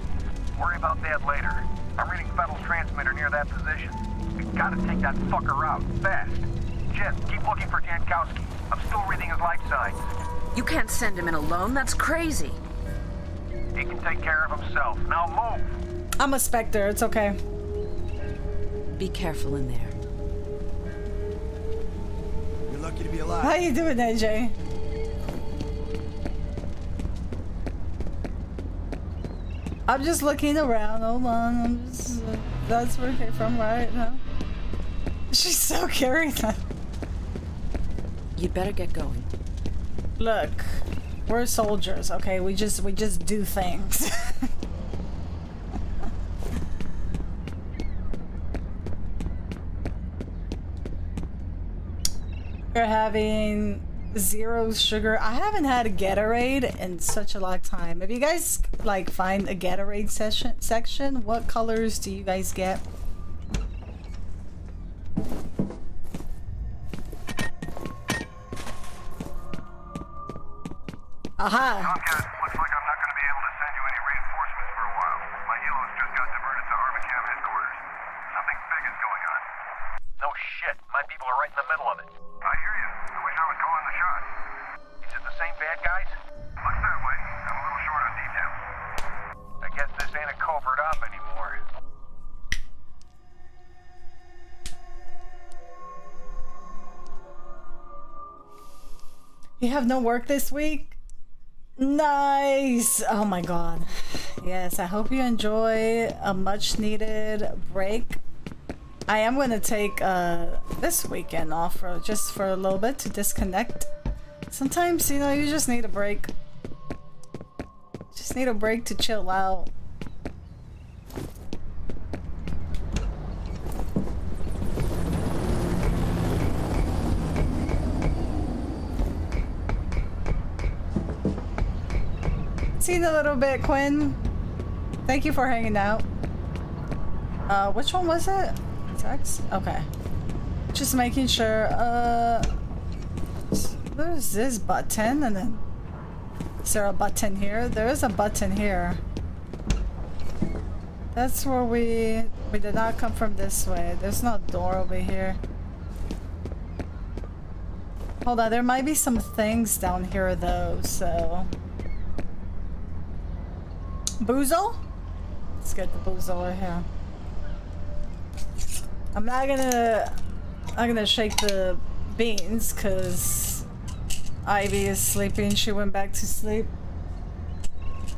Worry about that later. I'm reading Fettel's transmitter near that position. We gotta take that fucker out, fast. Jim, keep looking for Jankowski. I'm still reading his life signs. You can't send him in alone. That's crazy. He can take care of himself. Now move. I'm a Spectre. It's okay. Be careful in there. You're lucky to be alive. How you doing, AJ? I'm just looking around. Hold on. I'm just. Uh, that's where it came from, right? No. She's so carrying that. You'd better get going. Look, we're soldiers, okay? We just we just do things. we're having zero sugar. I haven't had a Gatorade in such a long time. If you guys like find a Gatorade session section, what colors do you guys get? Aha! Tomcat, looks like I'm not gonna be able to send you any reinforcements for a while. My helos just got diverted to Armacham headquarters. Something big is going on. No shit. My people are right in the middle of it. I hear you. I wish I was calling the shots. Is it the same bad guys? Looks that way. I'm a little short on details. I guess this ain't a covert op anymore. You have no work this week? Nice! Oh my god. Yes, I hope you enjoy a much needed break. I am going to take uh, this weekend off for just for a little bit to disconnect. Sometimes, you know, you just need a break. Just need a break to chill out. Seen a little bit, Quinn. Thank you for hanging out. Uh, which one was it? Text? Okay. Just making sure, uh... There's this button, and then... Is there a button here? There is a button here. That's where we... We did not come from this way. There's no door over here. Hold on, there might be some things down here though, so... Boozle? Let's get the boozle right here. I'm not gonna... I'm gonna shake the beans, cause... Ivy is sleeping, she went back to sleep.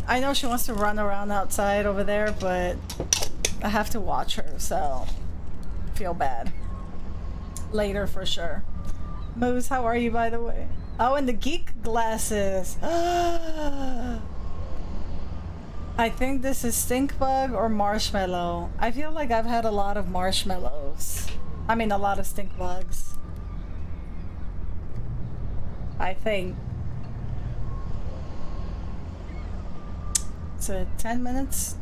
I know she wants to run around outside over there, but I have to watch her, so feel bad. Later for sure. Moose, how are you by the way? Oh, and the geek glasses. I think this is stink bug or marshmallow. I feel like I've had a lot of marshmallows. I mean, a lot of stink bugs. I think. So 10 minutes?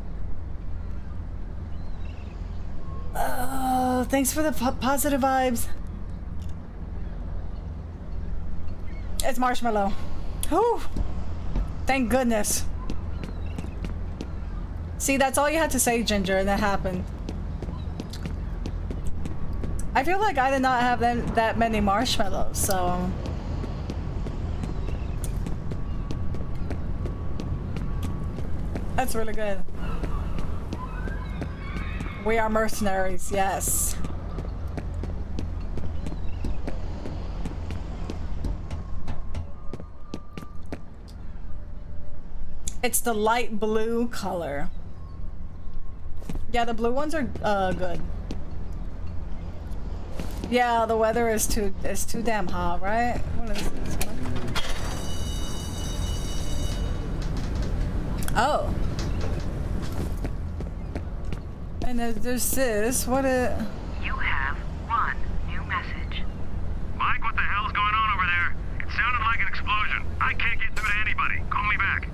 Oh, thanks for the po positive vibes. It's marshmallow. Whew. Thank goodness. See, that's all you had to say, Ginger, and that happened. I feel like I did not have that, that many marshmallows, so... That's really good. We are mercenaries, yes. It's the light blue color. Yeah, the blue ones are uh, good. Yeah, the weather is too is too damn hot, right? What is this one? Oh. And there's, there's this. What a. You have one new message. Mike, what the hell's going on over there? It sounded like an explosion. I can't get through to anybody. Call me back.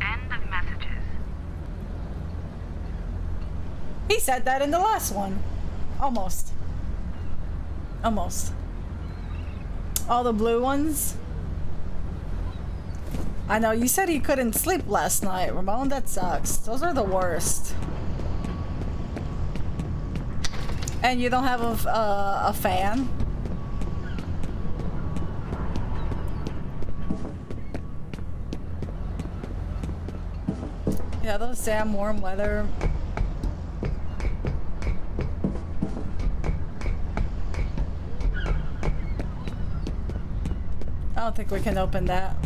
End of messages. He said that in the last one. Almost. Almost. All the blue ones. I know, you said he couldn't sleep last night, Ramon. That sucks. Those are the worst. And you don't have a, uh, a fan? Yeah, those damn warm weather. I don't think we can open that.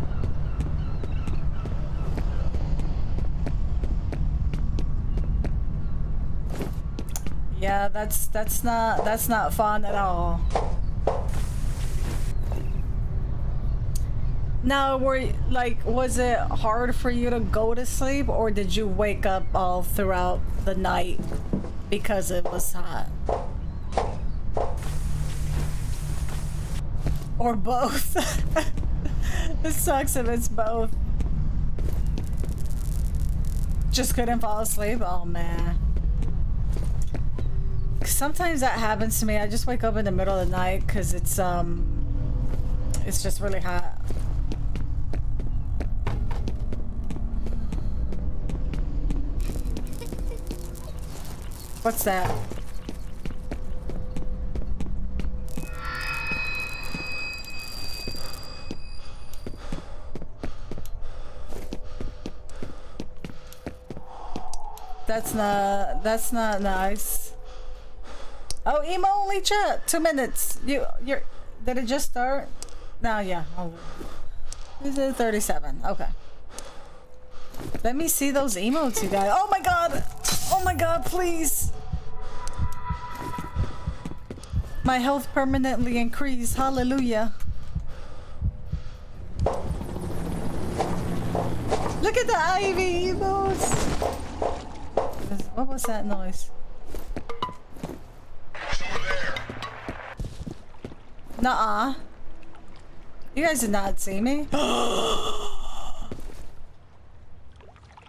Yeah, that's that's not that's not fun at all. Now, were like, was it hard for you to go to sleep, or did you wake up all throughout the night because it was hot? Or both? it sucks if it's both. Just couldn't fall asleep? Oh man. Sometimes that happens to me. I just wake up in the middle of the night because it's um it's just really hot. What's that? That's not that's not nice. Oh, emo only chat. Two minutes. You you're did it just start? No, yeah. Oh. Is 37? Okay. Let me see those emotes you guys. Oh my god! Oh my god, please! My health permanently increased. Hallelujah. Look at the ivy emotes! What was that noise? Nuh-uh. You guys did not see me?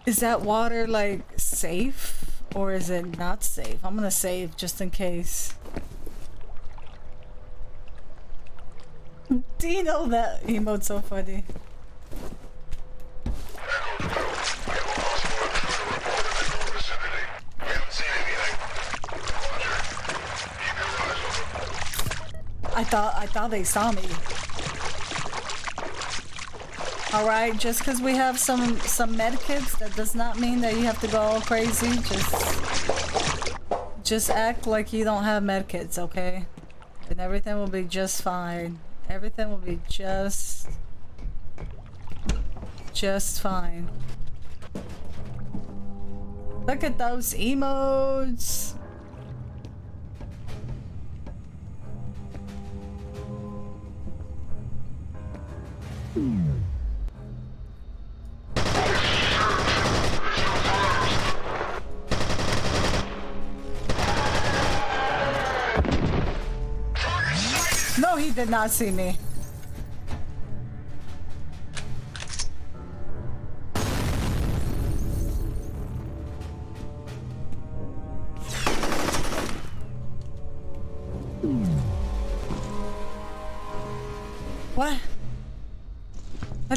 is that water, like, safe? Or is it not safe? I'm gonna save just in case. Do you know that emote's so funny? I thought I thought they saw me. All right, just because we have some some med medkits, that does not mean that you have to go all crazy. Just just act like you don't have med medkits, okay? And everything will be just fine. Everything will be just just fine. Look at those emotes. No, he did not see me.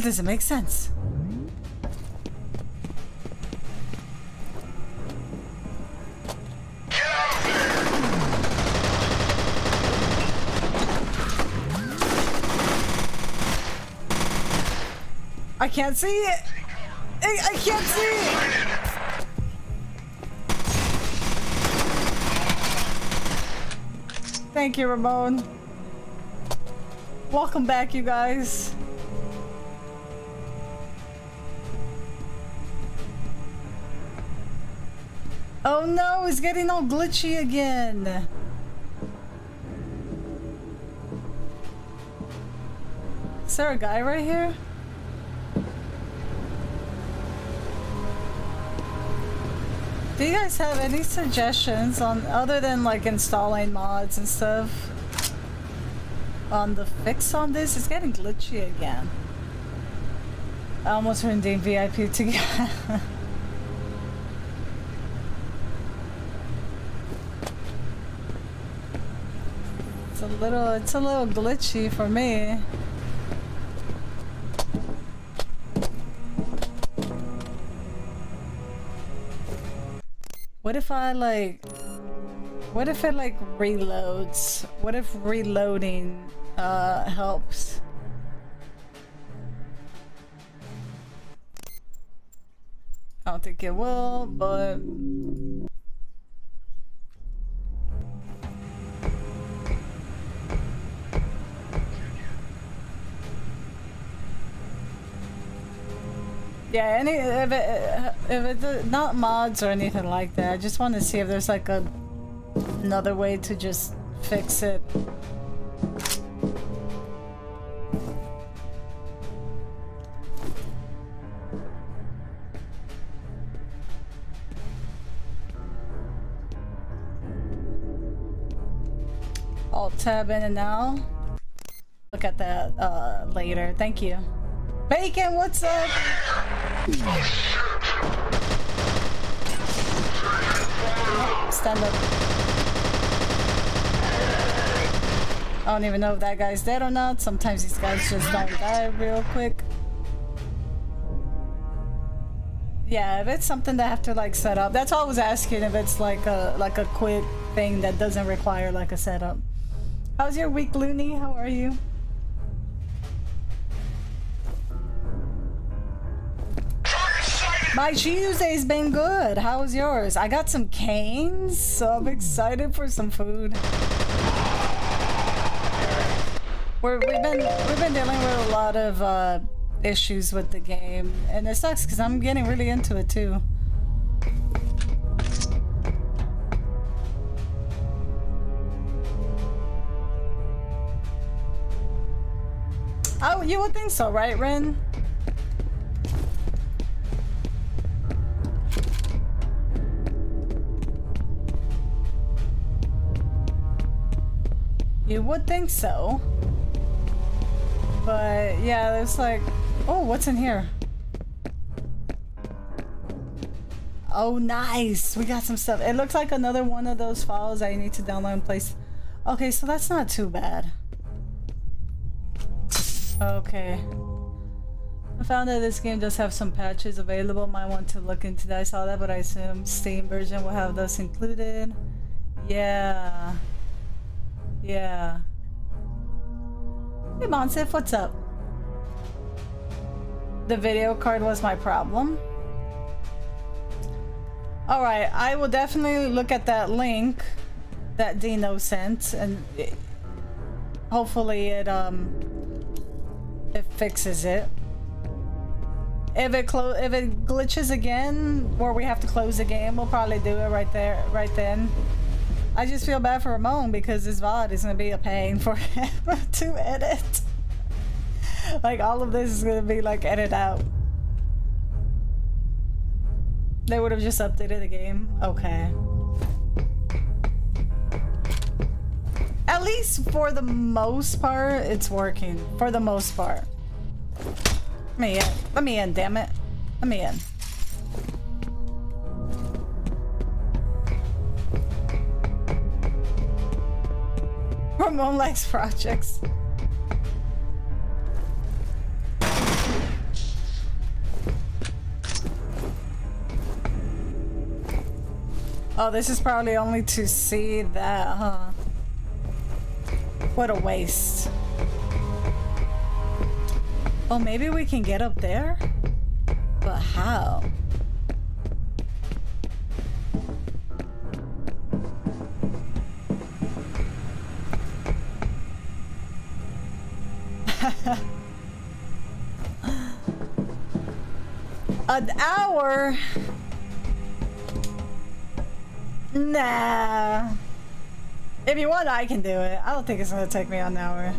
Doesn't make sense. I can't see it. I, I can't see it. Thank you, Ramon. Welcome back, you guys. Oh no, it's getting all glitchy again. Is there a guy right here? Do you guys have any suggestions on other than like installing mods and stuff? On the fix on this? It's getting glitchy again. I almost redeemed VIP together. a little it's a little glitchy for me. What if I like... What if it like reloads? What if reloading uh, helps? I don't think it will, but... Yeah, any if it if it's not mods or anything like that, I just want to see if there's like a another way to just fix it. Alt tab in and now. Look at that uh, later. Thank you. Bacon, what's up? Stand up. I don't even know if that guy's dead or not. Sometimes these guys just don't die real quick. Yeah, if it's something that I have to like set up. That's all I was asking if it's like a like a quick thing that doesn't require like a setup. How's your week, Looney? How are you? My Tuesday's been good. How's yours? I got some canes, so I'm excited for some food. We're, we've been we've been dealing with a lot of uh, issues with the game, and it sucks because I'm getting really into it too. Oh, you would think so, right, Ren? You would think so. But yeah, it's like, oh, what's in here? Oh, nice. We got some stuff. It looks like another one of those files I need to download and place. Okay, so that's not too bad. Okay. I found that this game does have some patches available. Might want to look into that. I saw that, but I assume Steam version will have those included. Yeah. Yeah. Hey Monsif, what's up? The video card was my problem. Alright, I will definitely look at that link that Dino sent and it, hopefully it um it fixes it. If it clo if it glitches again where we have to close the game, we'll probably do it right there right then. I just feel bad for Ramon because this VOD is gonna be a pain for him to edit. like all of this is gonna be like edited out. They would have just updated the game. Okay. At least for the most part, it's working. For the most part. Let me in. Let me in, damn it. Let me in. Ramon likes projects. Oh, this is probably only to see that, huh? What a waste. Oh, maybe we can get up there? But how? An hour? Nah. If you want, I can do it. I don't think it's gonna take me an hour.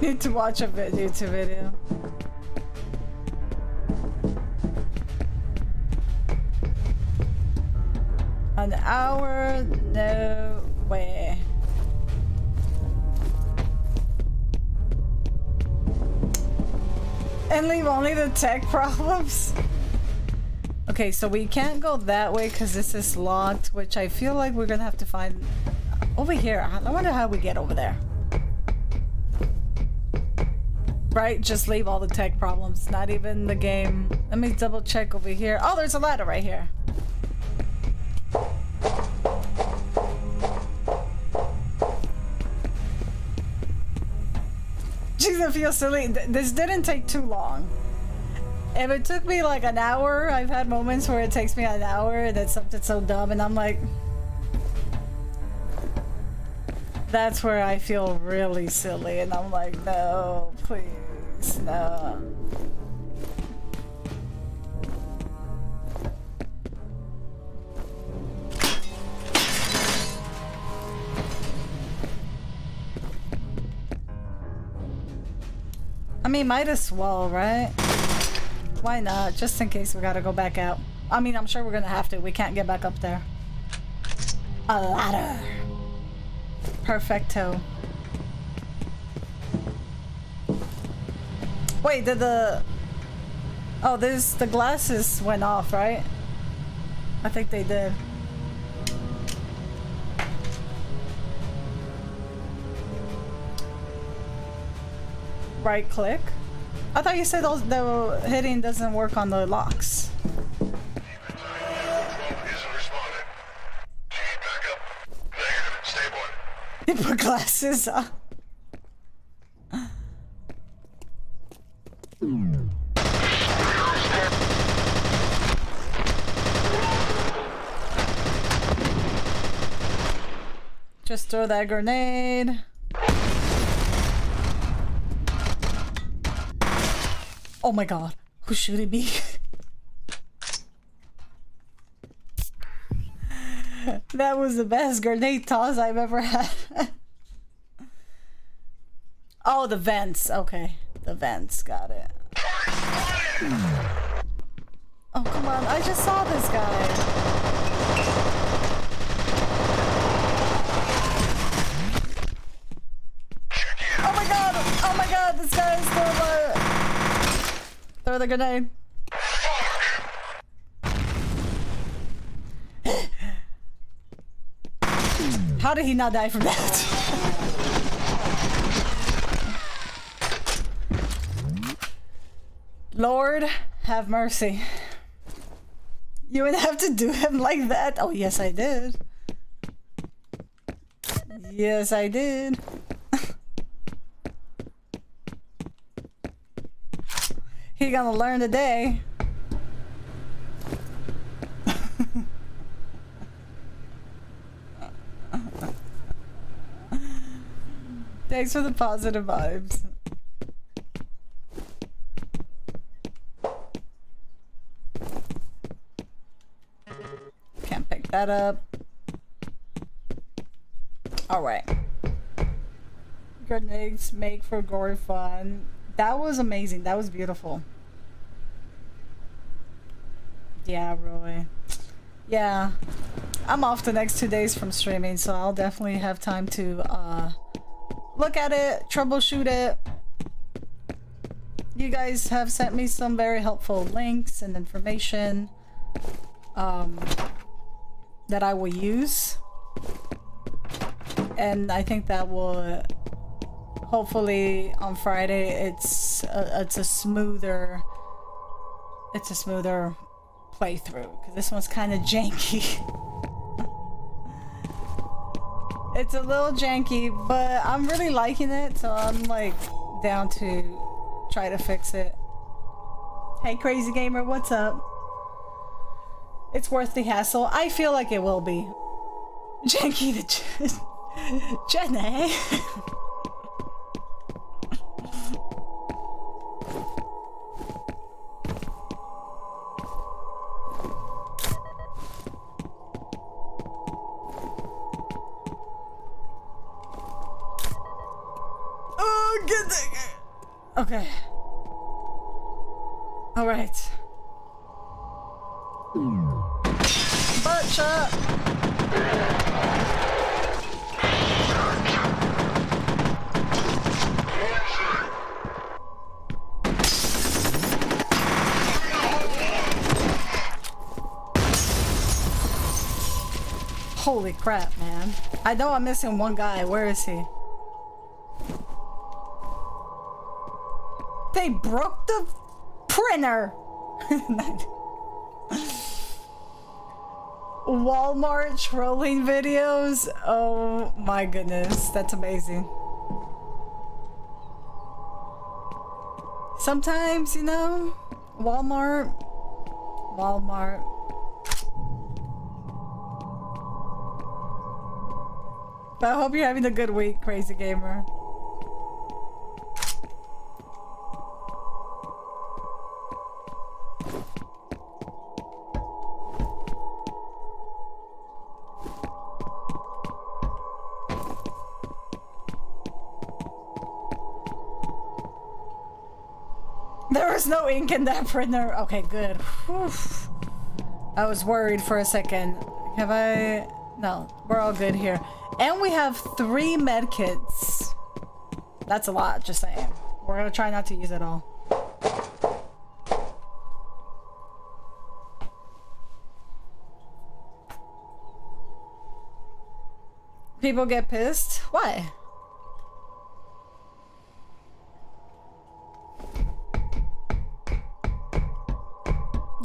Need to watch a vid YouTube video. An hour? No way. And leave only the tech problems? Okay, so we can't go that way because this is locked, which I feel like we're gonna have to find over here. I wonder how we get over there. Right? Just leave all the tech problems, not even the game. Let me double check over here. Oh, there's a ladder right here. Gonna feel silly. This didn't take too long. If it took me like an hour, I've had moments where it takes me an hour that's something so dumb and I'm like... That's where I feel really silly and I'm like, no, please, no. I mean, might as well, right? Why not? Just in case we gotta go back out. I mean, I'm sure we're gonna have to. We can't get back up there. A ladder. Perfecto. Wait, did the... Oh, there's... The glasses went off, right? I think they did. Right click? I thought you said those, the hitting doesn't work on the locks. You put glasses on. Just throw that grenade. Oh my god, who's shooting me? that was the best grenade toss I've ever had. oh, the vents. Okay, the vents. Got it. Oh, come on. I just saw this guy. Oh my god! Oh my god! This guy is still alive! Throw the grenade. How did he not die from that? Lord, have mercy. You would have to do him like that? Oh, yes, I did. Yes, I did. He gonna learn today. Thanks for the positive vibes. Can't pick that up. Alright. Grenades make for gory fun. That was amazing. That was beautiful. Yeah, Roy. Yeah. I'm off the next two days from streaming, so I'll definitely have time to uh, look at it, troubleshoot it. You guys have sent me some very helpful links and information um, that I will use. And I think that will hopefully on Friday it's a, it's a smoother it's a smoother playthrough because this one's kind of janky. it's a little janky, but I'm really liking it, so I'm like down to try to fix it. Hey, crazy gamer, what's up? It's worth the hassle. I feel like it will be. Janky the Jenny. Eh? I know I'm missing one guy. Where is he? They broke the printer. Walmart trolling videos. Oh my goodness, that's amazing. Sometimes, you know, Walmart, Walmart. But I hope you're having a good week, crazy gamer. There was no ink in that printer. Okay, good. I was worried for a second. Have I? No, we're all good here. And we have three medkits. That's a lot, just saying. We're gonna try not to use it all. People get pissed? Why?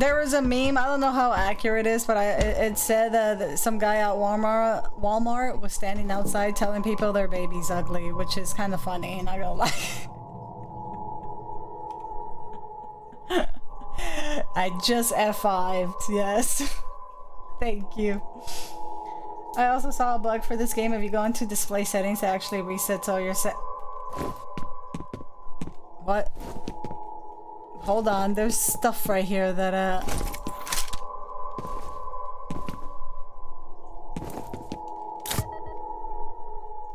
There was a meme. I don't know how accurate it is, but I it, it said uh, that some guy at Walmart Walmart was standing outside telling people their baby's ugly, which is kind of funny. Not gonna like, I just F5'd. Yes. Thank you. I also saw a bug for this game. If you go into display settings, it actually resets all your set. What? Hold on, there's stuff right here that, uh...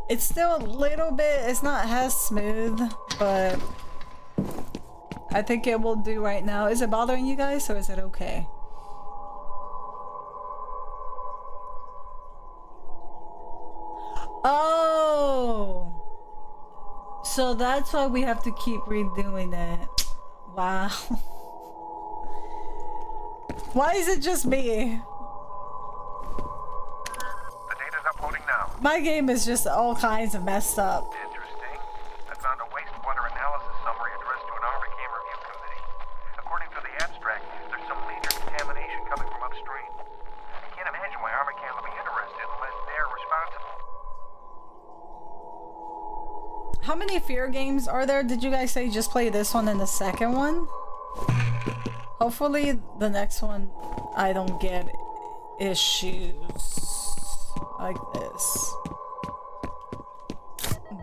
It's still a little bit, it's not as smooth, but... I think it will do right now. Is it bothering you guys, or is it okay? Oh! So that's why we have to keep redoing it. Wow. Why is it just me? The data's uploading now. My game is just all kinds of messed up. Interesting. I found a wastewater analysis summary addressed to an Armacham review committee. According to the abstract, there's some major contamination coming from upstream. I can't imagine why Armacham would be interested unless they're responsible. How many fear games are there? Did you guys say just play this one and the second one? Hopefully the next one I don't get issues like this.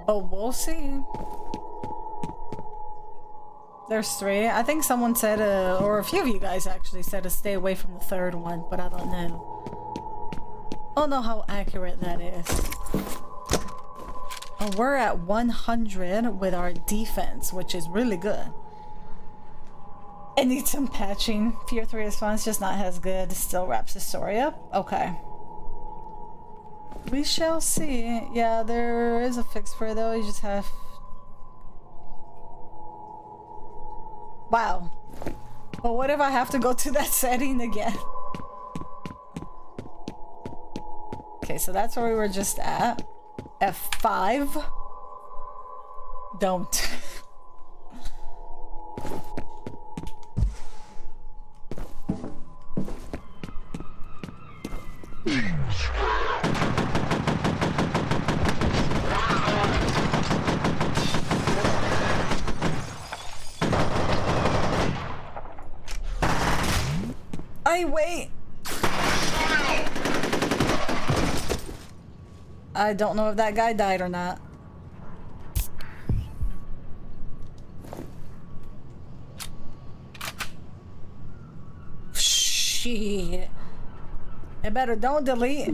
But we'll see. There's three. I think someone said, uh, or a few of you guys actually said to stay away from the third one, but I don't know. I don't know how accurate that is. Oh, we're at 100 with our defense, which is really good. It needs some patching. Fear 3 is fun, it's just not as good. Still wraps the story up. Okay. We shall see. Yeah, there is a fix for it though. You just have... Wow. But what if I have to go to that setting again? Okay, so that's where we were just at. F5. Don't. I wait. I don't know if that guy died or not. Shit. I better don't delete.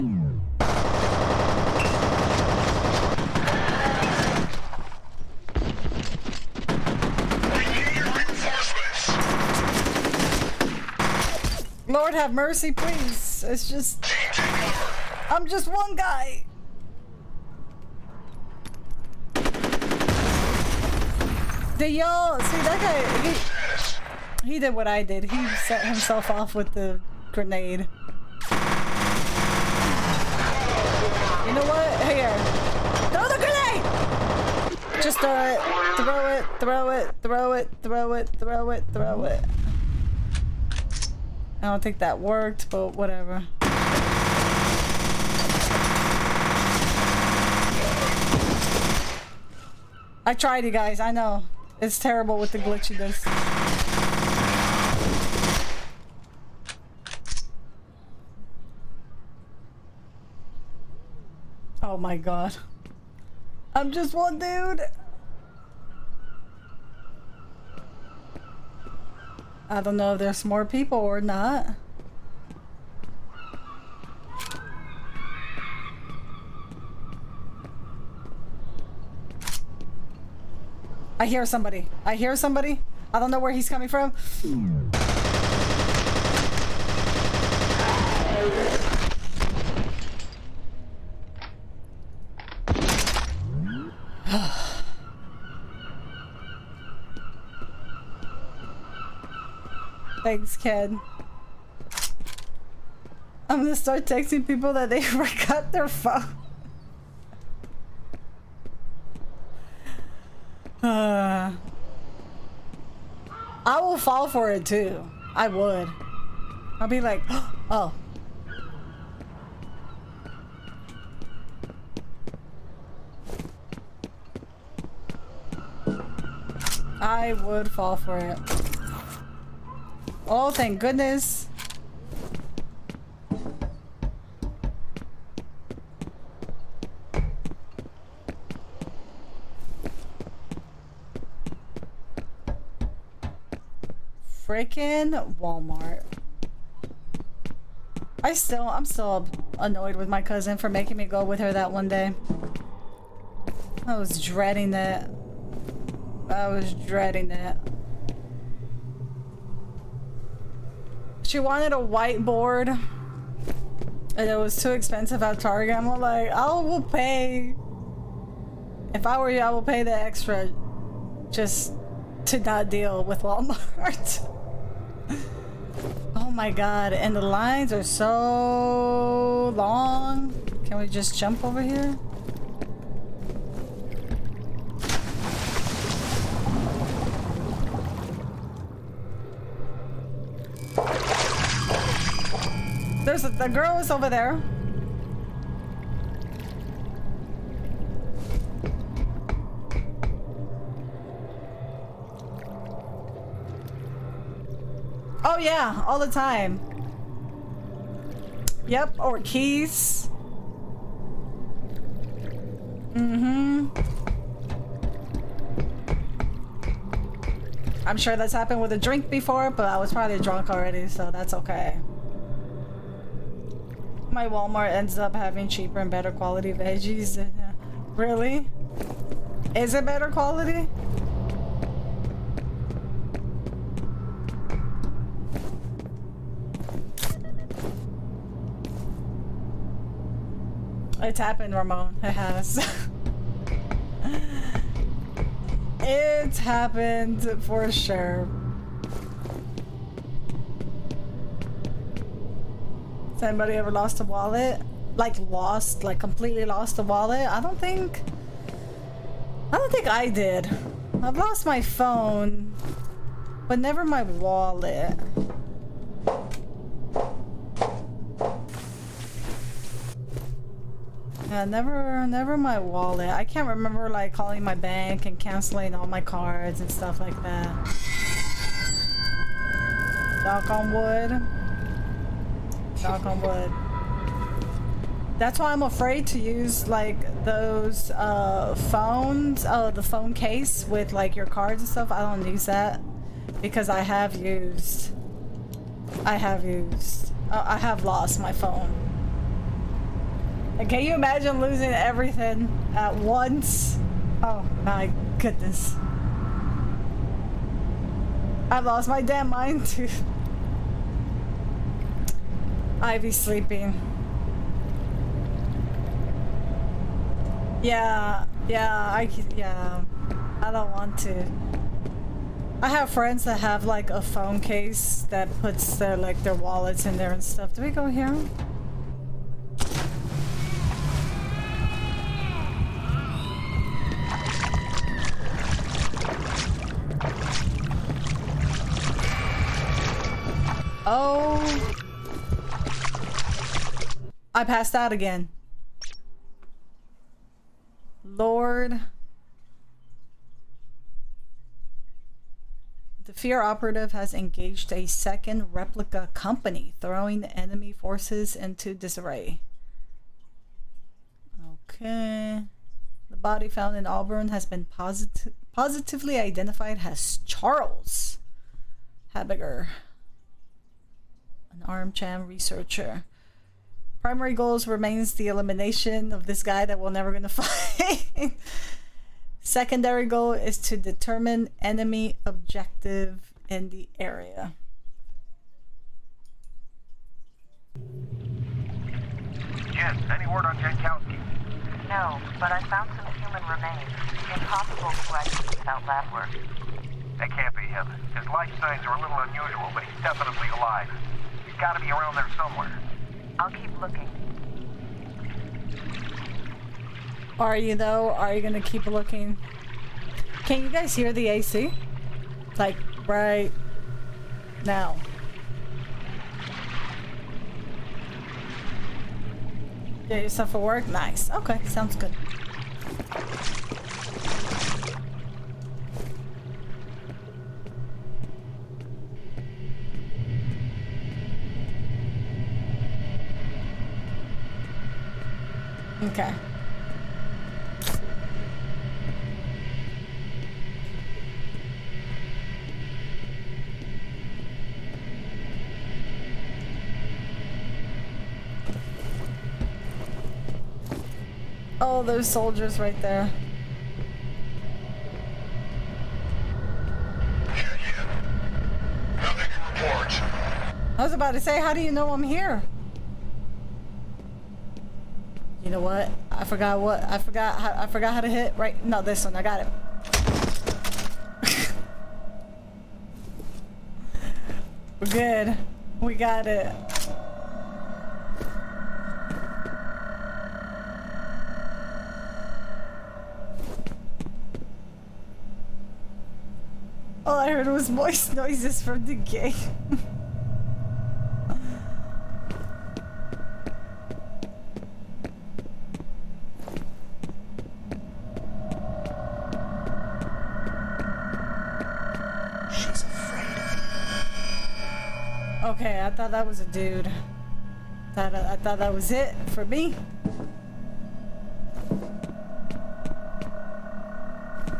Lord have mercy, please. It's just... I'm just one guy. Did y'all see that guy? He, he did what I did. He set himself off with the grenade. You know what? Here. Throw the grenade! Just throw it. Throw it. Throw it. Throw it. Throw it. Throw it. Throw it. I don't think that worked, but whatever. I tried you guys, I know. It's terrible with the glitchiness. Oh my god. I'm just one dude. I don't know if there's more people or not. I hear somebody. I hear somebody. I don't know where he's coming from. Thanks, kid. I'm gonna start texting people that they forgot their phone. Uh, I will fall for it too. I would. I'll be like, oh. I would fall for it. Oh, thank goodness. Frickin' Walmart. I still, I'm still annoyed with my cousin for making me go with her that one day. I was dreading that. I was dreading that. She wanted a whiteboard. And it was too expensive at Target. I'm like, I will pay. If I were you, I will pay the extra just to not deal with Walmart. oh my god, and the lines are so long. Can we just jump over here? There's a, the girl is over there. Oh yeah, all the time. Yep, or keys. Mm-hmm. I'm sure that's happened with a drink before, but I was probably drunk already, so that's okay. My Walmart ends up having cheaper and better quality veggies. Really? Is it better quality? It's happened, Ramon. It has. it's happened for sure. Has anybody ever lost a wallet? Like lost, like completely lost a wallet? I don't think... I don't think I did. I've lost my phone, but never my wallet. Yeah, never, never my wallet. I can't remember like calling my bank and canceling all my cards and stuff like that. Knock on wood. Knock on wood. That's why I'm afraid to use like those uh, phones, oh, the phone case with like your cards and stuff. I don't use that because I have used, I have used, uh, I have lost my phone. And can you imagine losing everything at once? Oh my goodness. I've lost my damn mind too. Ivy sleeping. Yeah, yeah, I yeah. I don't want to. I have friends that have like a phone case that puts their like their wallets in there and stuff. Do we go here? Oh. I passed out again. Lord. The Fear operative has engaged a second replica company, throwing the enemy forces into disarray. Okay. The body found in Auburn has been posit positively identified as Charles Habegger, an Armacham researcher. Primary goals remains the elimination of this guy that we're never gonna find. Secondary goal is to determine enemy objective in the area. Jin, any word on Jankowski? No, but I found some human remains. Impossible to isolate without lab work. That can't be him. His life signs are a little unusual, but he's definitely alive. He's got to be around there somewhere. I'll keep looking. Are you though? Are you gonna keep looking? Can you guys hear the AC? Like right now. Get yourself a work? Nice. Okay, sounds good. Okay. Oh, those soldiers right there. I was about to say, how do you know I'm here? You know what? I forgot what I forgot how I forgot how to hit right no this one I got it. We're good. We got it. All I heard was voice noises from the game. I thought that was a dude. Thought I thought that was it for me.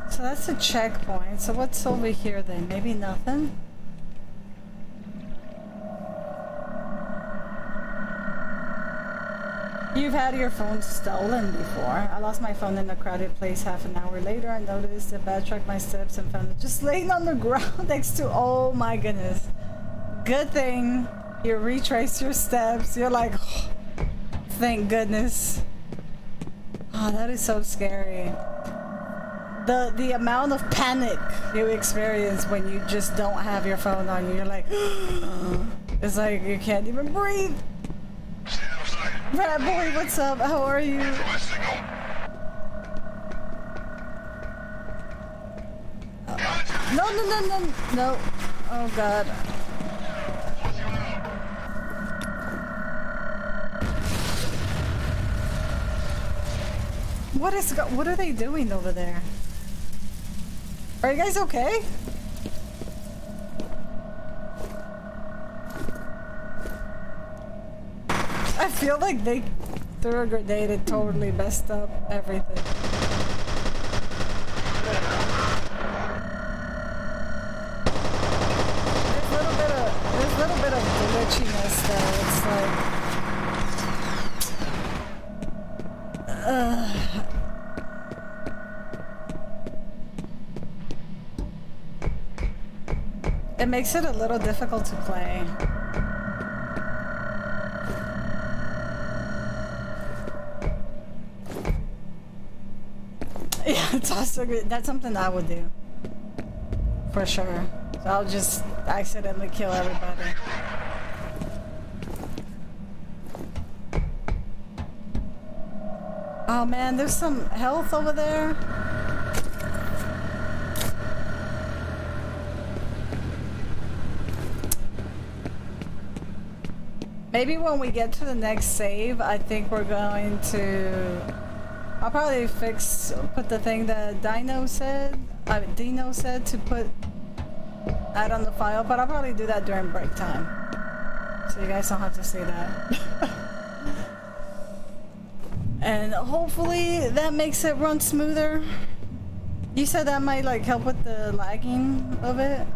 So that's a checkpoint. So what's over here then? Maybe nothing? You've had your phone stolen before. I lost my phone in a crowded place half an hour later. I noticed it backtracked my steps and found it just laying on the ground next to. Oh my goodness. Good thing you retrace your steps. You're like, oh, thank goodness. Oh, that is so scary. The the amount of panic you experience when you just don't have your phone on you. You're like, it's like you can't even breathe. Rat boy, what's up? How are you? Uh, no, no, no, no, no. Oh god. What is what are they doing over there? Are you guys okay? I feel like they threw a grenade and totally messed up everything. There's a little bit of there's a little bit of glitchiness though. It's like Ugh. It makes it a little difficult to play. Yeah, it's also good. That's something I would do. For sure. So I'll just accidentally kill everybody. Oh man, there's some health over there. Maybe when we get to the next save, I think we're going to... I'll probably fix, put the thing that Dino said, I mean, Dino said to put, add on the file, but I'll probably do that during break time. So you guys don't have to see that. and hopefully that makes it run smoother. You said that might like help with the lagging of it?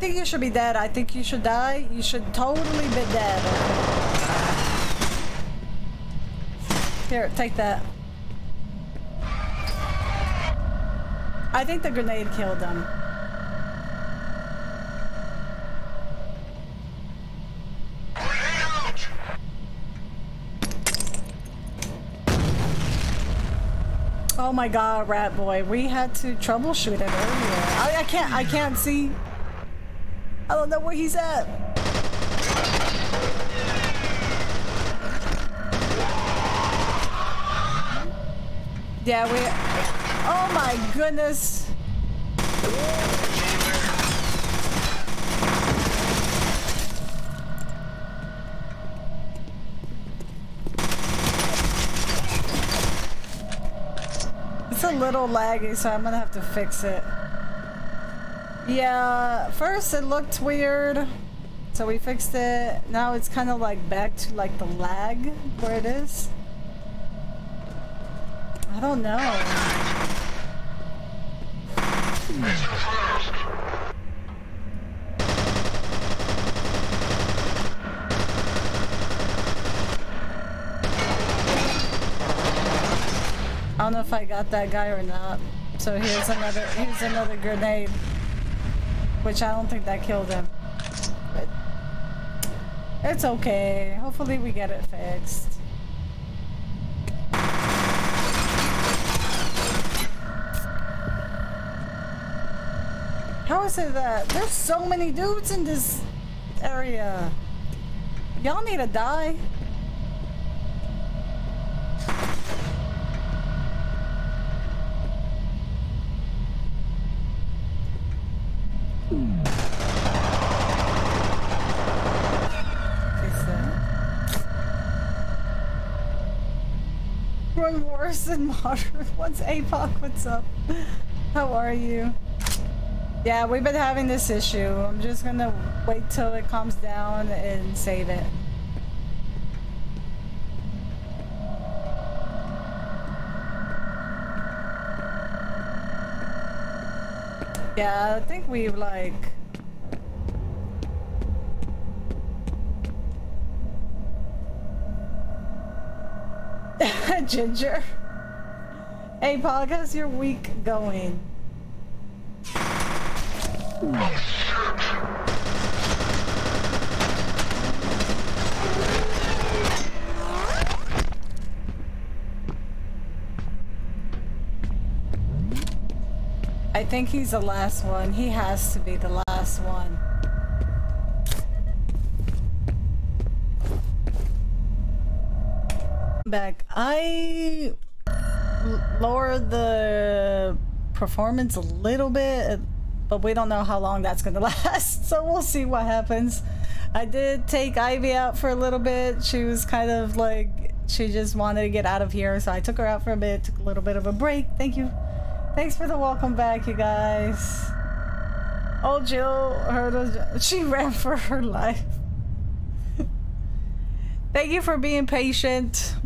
Think you should be dead. I think you should die. You should totally be dead. Here, take that. I think the grenade killed them. Oh my god, rat boy. We had to troubleshoot it earlier. I, I can't I can't see. I don't know where he's at. Yeah, we Oh my goodness. It's a little laggy, so I'm gonna have to fix it. Yeah, first it looked weird, so we fixed it. Now it's kind of like back to like the lag where it is. I don't know. I don't know if I got that guy or not. So here's another here's another grenade which I don't think that killed him. But it's okay. Hopefully we get it fixed. How is it that there's so many dudes in this area? Y'all need to die. Modern. What's APOC? What's up? How are you? Yeah, we've been having this issue. I'm just gonna wait till it calms down and save it. Yeah, I think we've like... Ginger. Hey, Pog, how's your week going? I think he's the last one. He has to be the last one. Back. I lowered the performance a little bit, but we don't know how long that's gonna last, so we'll see what happens. I did take Ivy out for a little bit. She was kind of like, she just wanted to get out of here, so I took her out for a bit, took a little bit of a break. Thank you. Thanks for the welcome back, you guys. Oh, Jill, she ran for her life. Thank you for being patient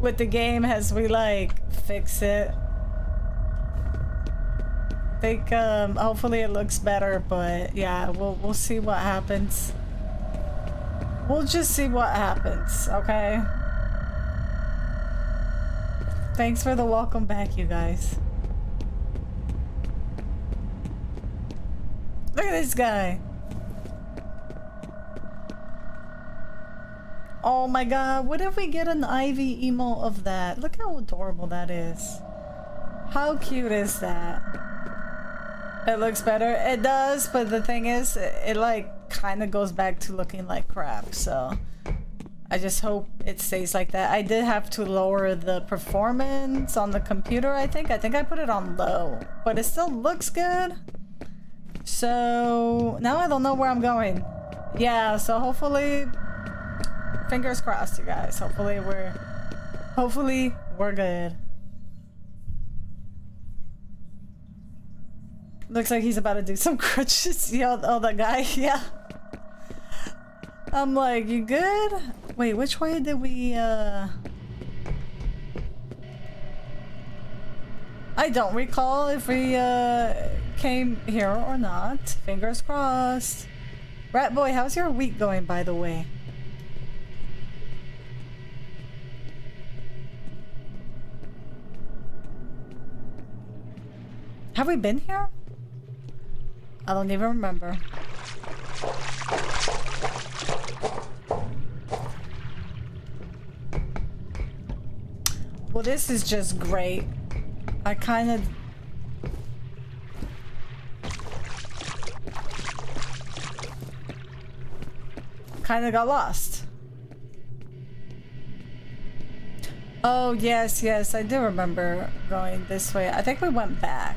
with the game as we like fix it. I think um, hopefully it looks better, but yeah, we'll we'll see what happens. We'll just see what happens, okay? Thanks for the welcome back, you guys. Look at this guy. Oh my god, what if we get an Ivy emo of that? Look how adorable that is. How cute is that? It looks better. It does, but the thing is, it, it like kind of goes back to looking like crap, so I just hope it stays like that. I did have to lower the performance on the computer, I think. I think I put it on low, but it still looks good. So now I don't know where I'm going. Yeah, so hopefully fingers crossed you guys. Hopefully we're hopefully we're good. Looks like he's about to do some crutches. Yo, oh the guy, yeah. I'm like, you good? Wait, which way did we uh I don't recall if we uh came here or not. Fingers crossed. Rat boy, how's your week going by the way? Have we been here? I don't even remember. Well, this is just great. I kind of... Kind of got lost. Oh, yes, yes, I do remember going this way. I think we went back.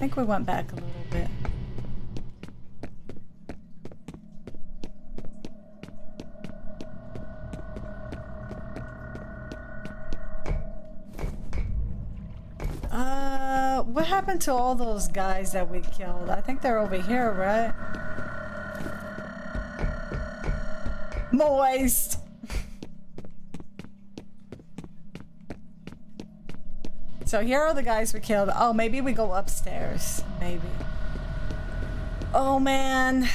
I think we went back a little bit. Uh, what happened to all those guys that we killed? I think they're over here, right? Moist! So here are the guys we killed. Oh, maybe we go upstairs. Maybe. Oh, man.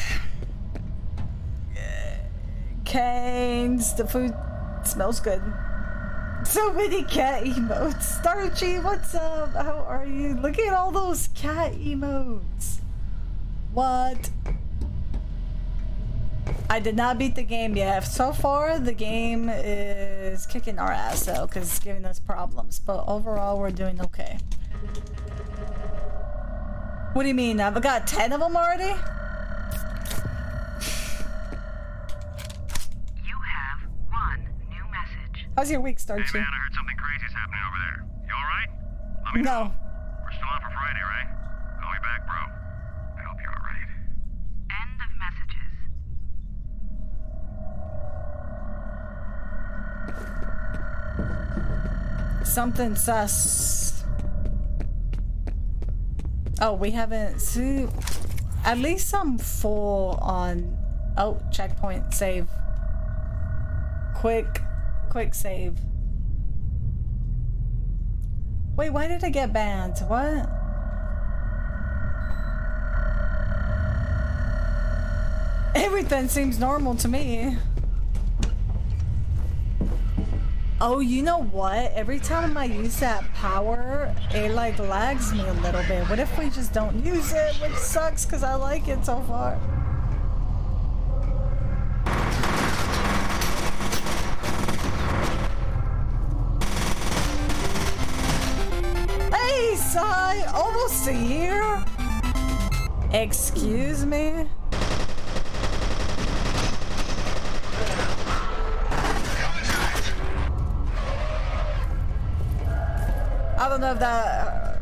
Canes. The food smells good. So many cat emotes. Starchy, what's up? How are you? Look at all those cat emotes. What? I did not beat the game yet. So far, the game is kicking our ass though, because it's giving us problems. But overall, we're doing okay. What do you mean? I've got 10 of them already? You have one new message. How's your week start, Hey, man, I heard something crazy's happening over there. You alright? Let me No. know. Something sus. Oh, we haven't see at least I'm full on oh checkpoint save. Quick quick save. Wait, why did I get banned? What? Everything seems normal to me. Oh, you know what? Every time I use that power, it like lags me a little bit. What if we just don't use it? Which sucks because I like it so far. Hey, Sai! Almost a year? Excuse me? If that. Uh,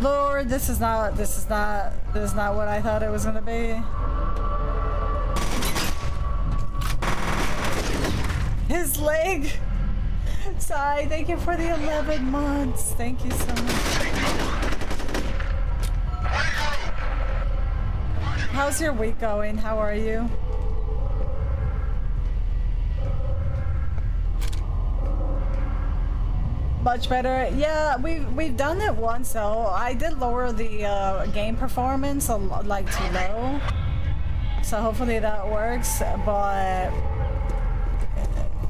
Lord, this is not. This is not. This is not what I thought it was gonna be. His leg. Sigh. Thank you for the 11 months. Thank you so much. How's your week going? How are you? Much better. Yeah, we've we've done it once though. I did lower the uh, game performance a like too low, so hopefully that works. But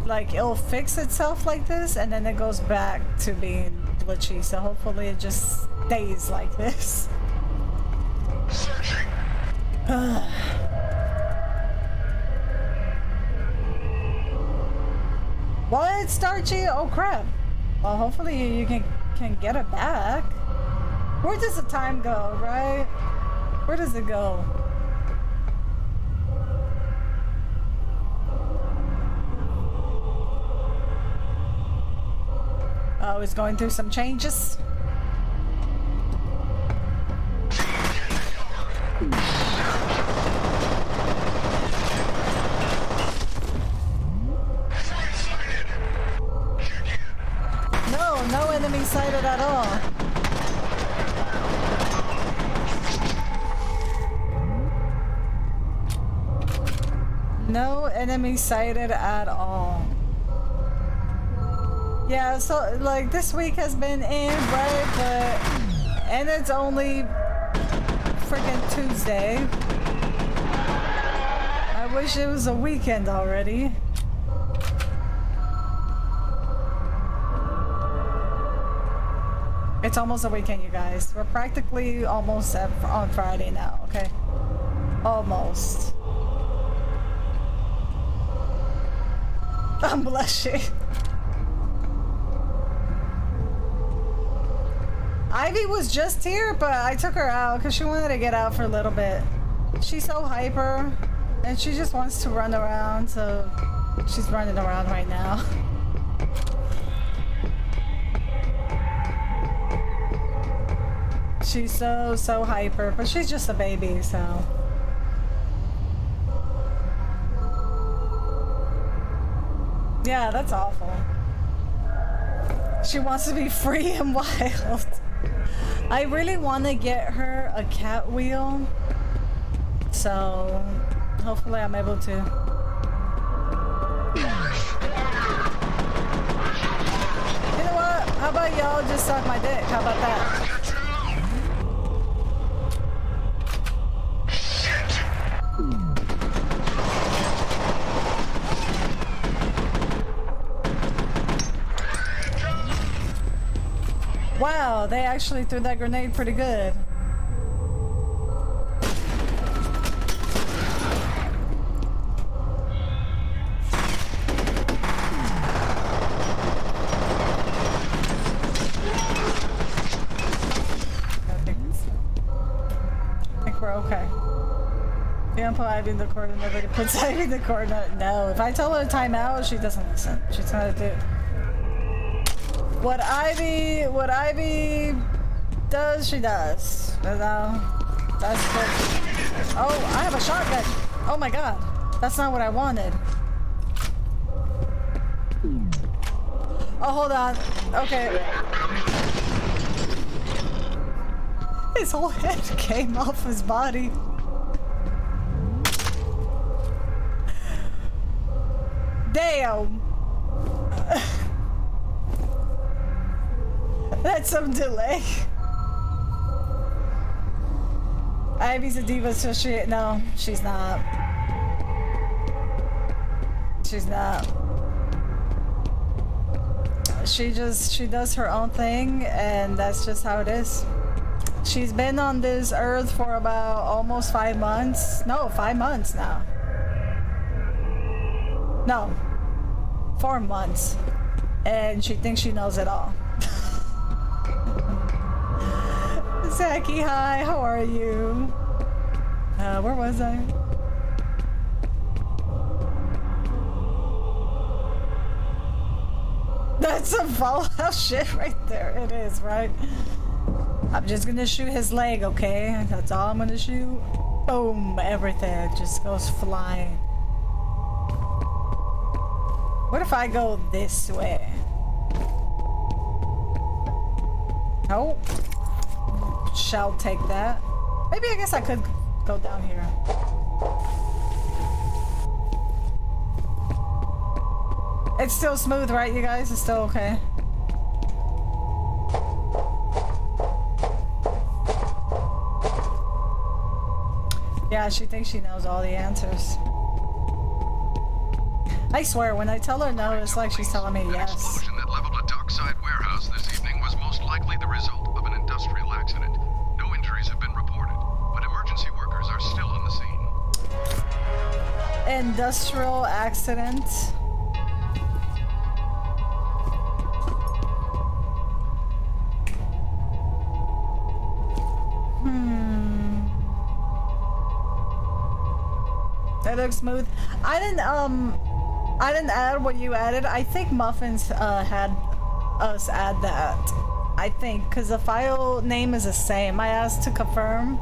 like it'll fix itself like this, and then it goes back to being glitchy. So hopefully it just stays like this. what starchy? Oh crap! Well, hopefully you, can can get it back. Where does the time go, right? Where does it go? Oh, it's going through some changes. Enemy sighted at all. Yeah, so like this week has been in, right? But and it's only freaking Tuesday. I wish it was a weekend already. It's almost a weekend, you guys. We're practically almost at, on Friday now, okay? Almost. Oh, I'm blushing. Ivy was just here, but I took her out because she wanted to get out for a little bit. She's so hyper, and she just wants to run around, so she's running around right now. She's so, so hyper, but she's just a baby, so. Yeah, that's awful. She wants to be free and wild. I really want to get her a cat wheel. So, hopefully I'm able to. You know what? How about y'all just suck my dick? How about that? Wow, they actually threw that grenade pretty good. having the coordinate, but it the coordinate. No, if I tell her to time out, she doesn't listen. She's gonna do what Ivy what Ivy does. She does. That's good. Oh, I have a shotgun. Oh my god. That's not what I wanted. Oh, hold on. Okay. His whole head came off his body. Damn. Some delay. Ivy's a diva, so she. No, she's not. She's not. She just. She does her own thing, and that's just how it is. She's been on this earth for about almost five months. No, five months now. No, four months. And she thinks she knows it all. Zaki, hi, how are you? Uh, where was I? That's some Fallout shit right there. It is, right? I'm just gonna shoot his leg, okay? That's all I'm gonna shoot. Boom, everything just goes flying. What if I go this way? Nope. Shall take that. Maybe I guess I could go down here. It's still smooth, right, you guys? It's still okay. Yeah, she thinks she knows all the answers. I swear, when I tell her no, it's like she's telling me yes. Industrial accident. Hmm. That looks smooth. I didn't um I didn't add what you added. I think Muffins uh, had us add that. I think because the file name is the same. I asked to confirm,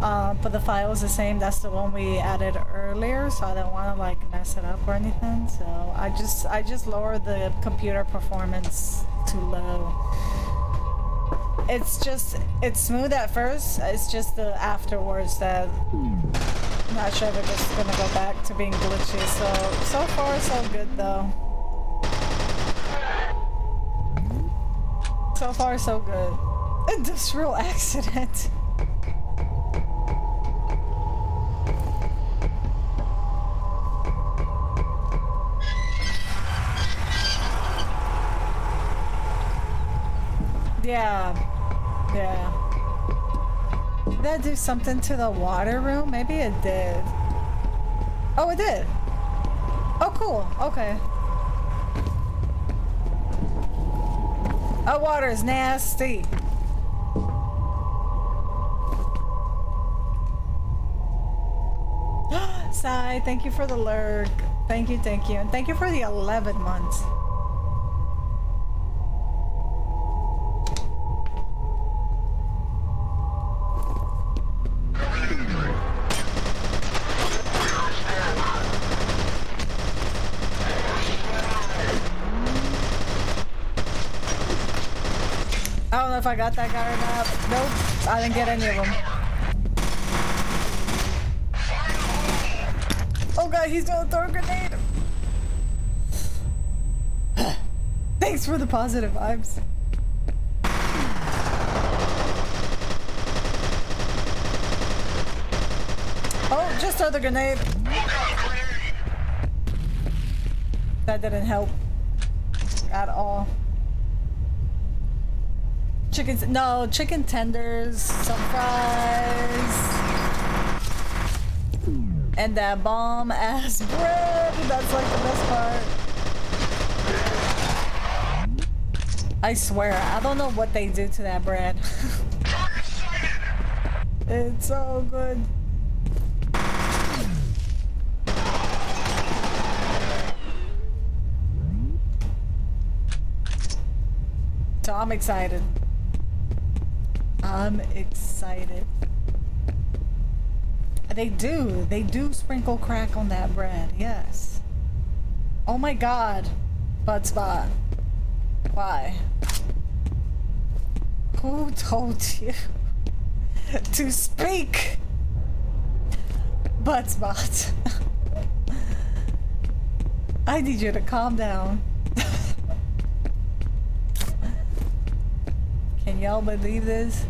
uh, but the file is the same. That's the one we added earlier, so I don't want to like mess it up or anything. So I just I just lowered the computer performance too low. It's just it's smooth at first. It's just the afterwards that I'm not sure if it's gonna go back to being glitchy. So so far so good though. So far so good. Industrial accident. Yeah. Yeah. Did that do something to the water room? Maybe it did. Oh, it did. Oh, cool. Okay. That water is nasty. Sai, thank you for the lurk. Thank you, thank you. And thank you for the 11 months. If I got that guy or not. Nope, I didn't get any of them. Oh god, he's gonna throw a grenade. Thanks for the positive vibes. Oh, just throw the grenade. That didn't help at all. Chickens, no, chicken tenders, some fries, and that bomb ass bread. That's like the best part. I swear, I don't know what they do to that bread. it's so good. So I'm excited. I'm excited. They do. They do sprinkle crack on that bread. Yes. Oh my god. Budspot. Why? Who told you to speak? Budspot. I need you to calm down. Can y'all believe this?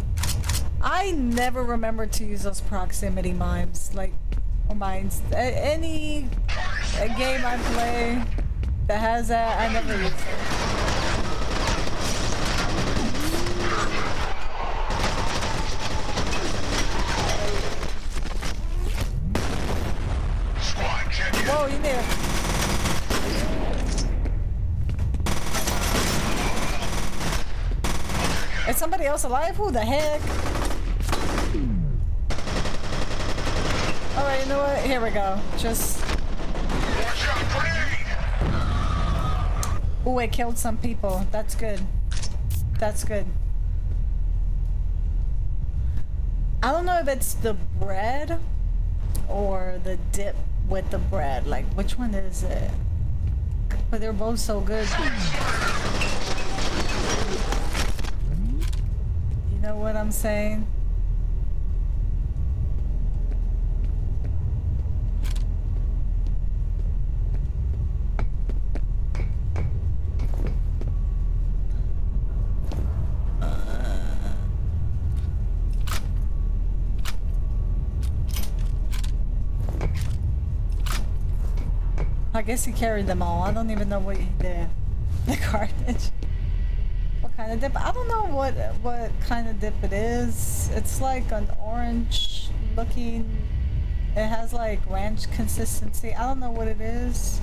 I never remember to use those proximity mimes, like, or mines. Any game I play that has that, I never use it. Whoa, you there? Is somebody else alive? Who the heck? Alright, you know what? Here we go. Just... Oh, it killed some people. That's good. That's good. I don't know if it's the bread or the dip with the bread. Like, which one is it? But they're both so good. You know what I'm saying? I guess he carried them all. I don't even know what he did. The carnage. What kind of dip? I don't know what what kind of dip it is. It's like an orange looking. It has like ranch consistency. I don't know what it is.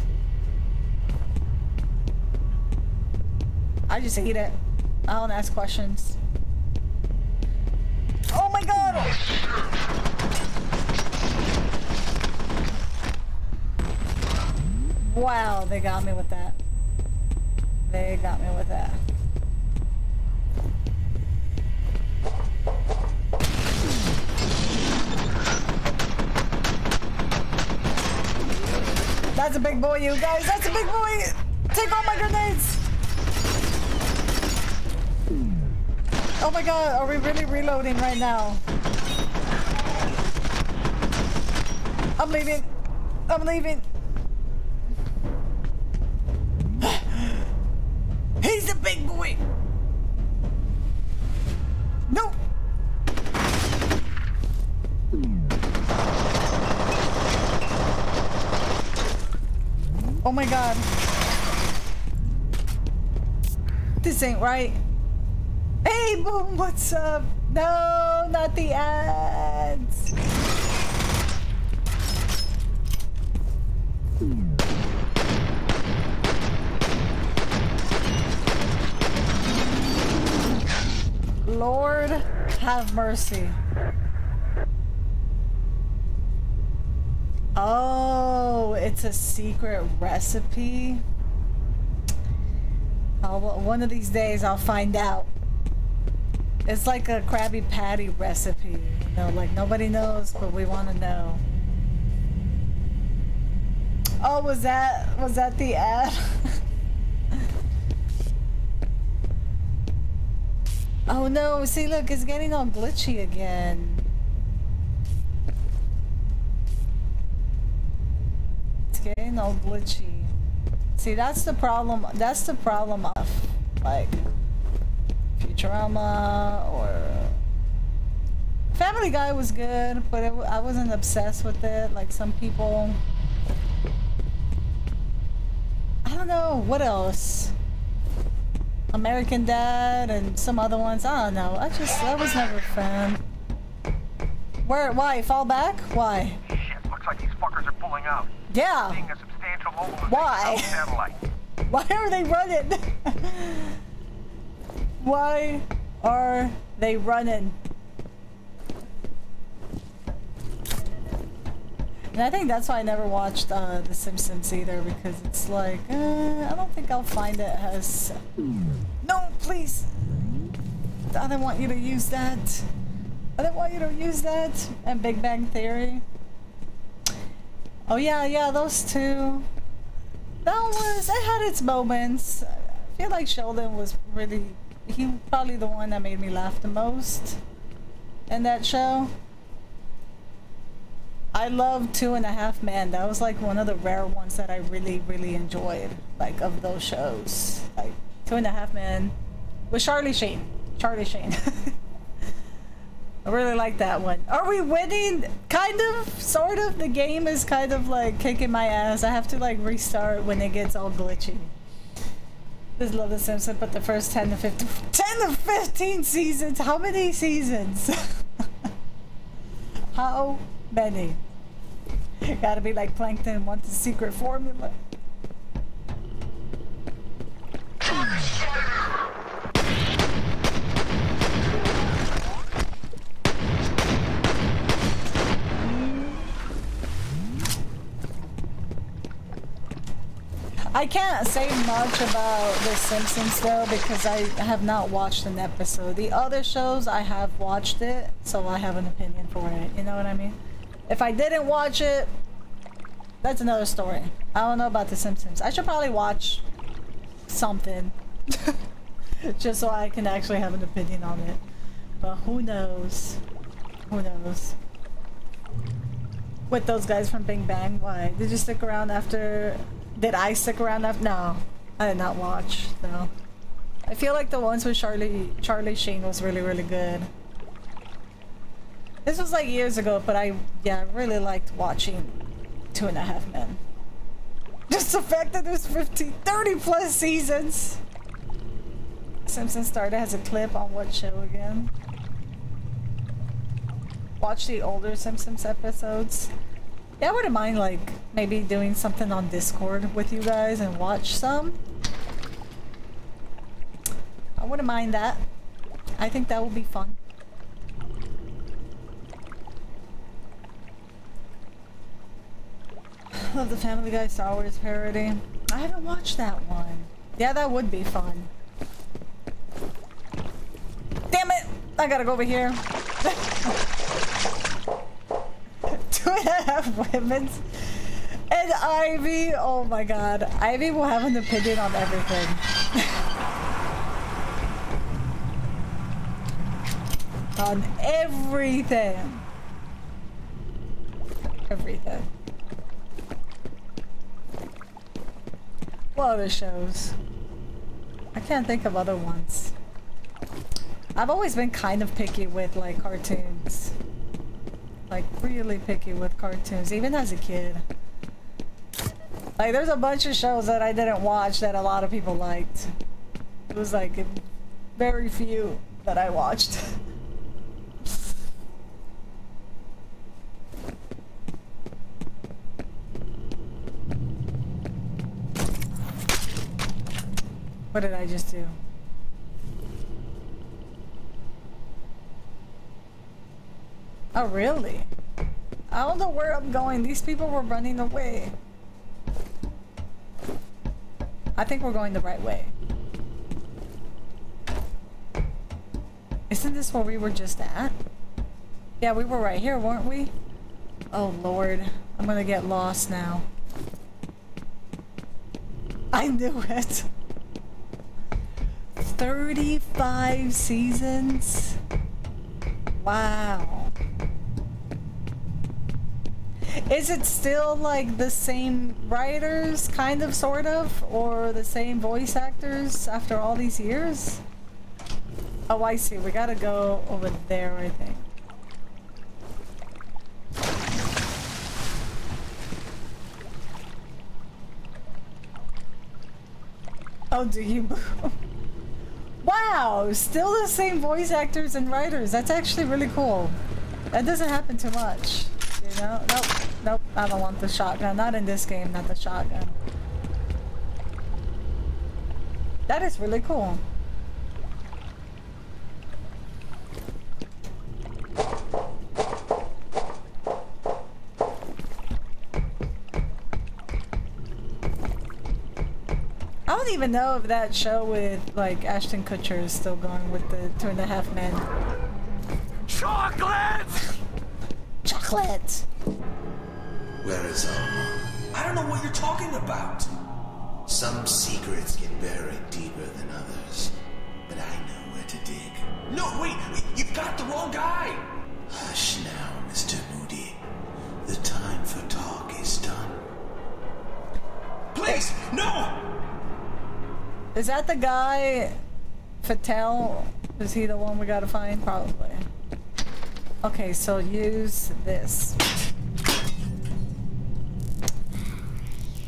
I just eat it. I don't ask questions. Oh my god! Wow, they got me with that. They got me with that. That's a big boy, you guys. That's a big boy. Take all my grenades. Oh my god, are we really reloading right now? I'm leaving. I'm leaving. Oh my god. This ain't right. Hey, Boom, what's up? No, not the ads. Lord have mercy. Oh, it's a secret recipe. Oh, well, one of these days I'll find out. It's like a Krabby Patty recipe. You know, like nobody knows, but we want to know. Oh, was that was that the ad? oh no! See, look, it's getting all glitchy again. It's getting all glitchy. See, that's the problem. That's the problem of like Futurama or Family Guy was good, but it, I wasn't obsessed with it. Like some people. I don't know what else. American Dad and some other ones. I don't know. I just I was never a fan. Where? Why? Fall back? Why? Yeah. Seeing a substantial mobilization Why? Why are they running? Why are they running? And I think that's why I never watched uh, The Simpsons either, because it's like, uh, I don't think I'll find it as... No, please. I don't want you to use that. I don't want you to use that. And Big Bang Theory. Oh yeah, yeah, those two. That was, it had its moments. I feel like Sheldon was really, he probably the one that made me laugh the most in that show. I love Two and a Half Men. That was like one of the rare ones that I really, really enjoyed. Like of those shows. Like Two and a Half Men with Charlie Sheen. Charlie Sheen. I really like that one. Are we winning? Kind of, sort of. The game is kind of like kicking my ass. I have to like restart when it gets all glitchy. This love the Simpsons, but the first 10 to 15, 10 to 15 seasons. How many seasons? How many? Gotta be like Plankton wants the secret formula. I can't say much about The Simpsons though because I have not watched an episode. The other shows I have watched it, so I have an opinion for it. You know what I mean? If I didn't watch it, that's another story. I don't know about The Simpsons. I should probably watch something just so I can actually have an opinion on it. But who knows? Who knows? With those guys from Bing Bang, why? Did you stick around after did I stick around after? No, I did not watch. No, I feel like the ones with Charlie Charlie Sheen was really really good. This was like years ago, but I yeah I really liked watching Two and a Half Men. Just the fact that there's 50, 30 plus seasons. Simpsons started has a clip on what show again? Watch the older Simpsons episodes. Yeah, I wouldn't mind like maybe doing something on Discord with you guys and watch some. I wouldn't mind that. I think that would be fun. Love the Family Guy Star Wars parody. I haven't watched that one. Yeah, that would be fun. Damn it! I gotta go over here. Two and a half women's. And Ivy, oh my god. Ivy will have an opinion on everything. on everything. Everything. What other shows? I can't think of other ones. I've always been kind of picky with like cartoons. Like really picky with cartoons, even as a kid. Like there's a bunch of shows that I didn't watch that a lot of people liked. It was like very few that I watched. what did I just do? Oh, really? I don't know where I'm going. These people were running away. I think we're going the right way. Isn't this where we were just at? Yeah, we were right here, weren't we? Oh, Lord. I'm gonna get lost now. I knew it. 35 seasons? Wow. Is it still like the same writers, kind of, sort of, or the same voice actors after all these years? Oh, I see. We gotta go over there, I think. Oh, do you? wow, still the same voice actors and writers. That's actually really cool. That doesn't happen too much. Know? Nope. Nope. I don't want the shotgun. Not in this game, not the shotgun. That is really cool. I don't even know if that show with like Ashton Kutcher is still going with the Two and a Half Men. Chocolate! Chocolate! Where is Alma? I don't know what you're talking about. Some secrets get buried deeper than others, but I know where to dig. No, wait, wait you've got the wrong guy. Hush now, Mr. Moody. The time for talk is done. Please, no! Is that the guy, Fettel? Is he the one we gotta find? Probably. Okay, so use this.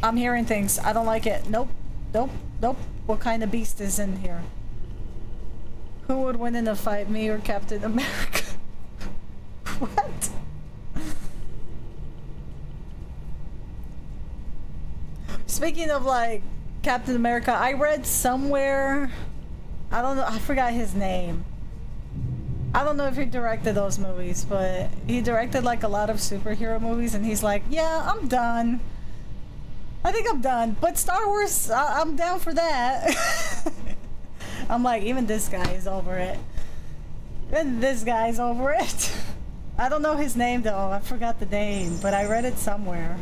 I'm hearing things. I don't like it. Nope. Nope. Nope. What kind of beast is in here? Who would win in a fight, me or Captain America? what? Speaking of like Captain America, I read somewhere, I don't know, I forgot his name. I don't know if he directed those movies, but he directed like a lot of superhero movies and he's like, yeah, I'm done. I think I'm done, but Star Wars, I I'm down for that. I'm like, even this guy is over it. Even this guy's over it. I don't know his name though, I forgot the name, but I read it somewhere.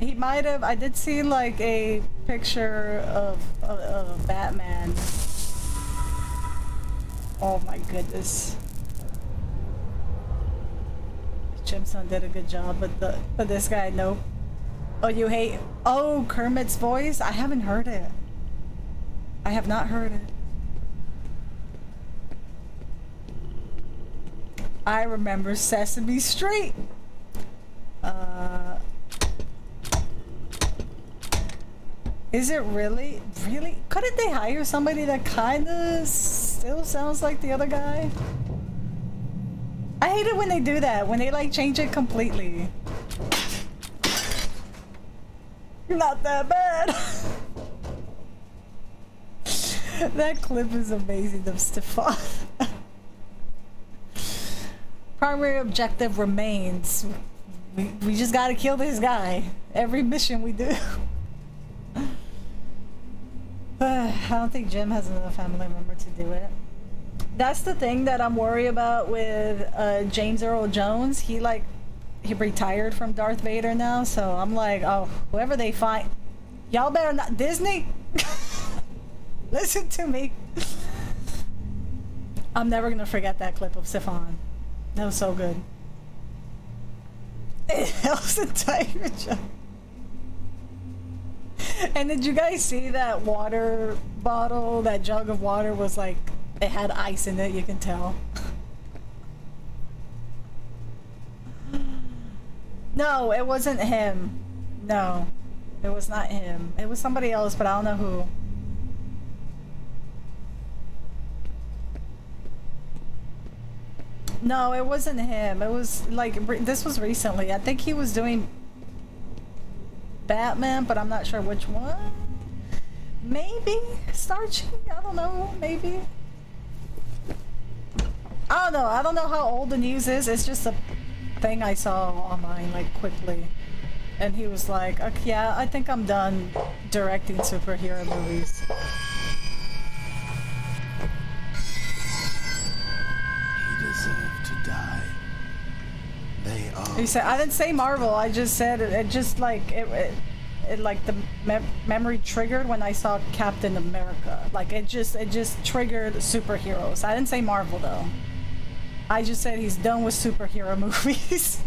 He might have. I did see like a picture of, of, of Batman. Oh my goodness. Jim Henson did a good job, but the but this guy, nope. Oh, you hate? Oh, Kermit's voice. I haven't heard it. I have not heard it. I remember Sesame Street. Uh. Is it really? Really? Couldn't they hire somebody that kind of still sounds like the other guy? I hate it when they do that, when they like change it completely. You're not that bad. that clip is amazing of Stefan. Primary objective remains. We, we just gotta kill this guy. Every mission we do. I don't think Jim has another family member to do it. That's the thing that I'm worried about with uh, James Earl Jones. He like he retired from Darth Vader now, so I'm like, oh, whoever they find, y'all better not Disney. Listen to me. I'm never gonna forget that clip of Stefan. That was so good. It was a tiger. And did you guys see that water bottle? That jug of water was like, it had ice in it, you can tell. No, it wasn't him. No, it was not him. It was somebody else, but I don't know who. No, it wasn't him. It was like, this was recently. I think he was doing Batman, but I'm not sure which one. Maybe Starchy? I don't know. Maybe. I don't know. I don't know how old the news is. It's just a thing I saw online, like, quickly. And he was like, okay, yeah, I think I'm done directing superhero movies. He said, I didn't say Marvel. I just said it, it just like it, it, it like the me memory triggered when I saw Captain America. Like it just it just triggered superheroes. I didn't say Marvel though. I just said he's done with superhero movies.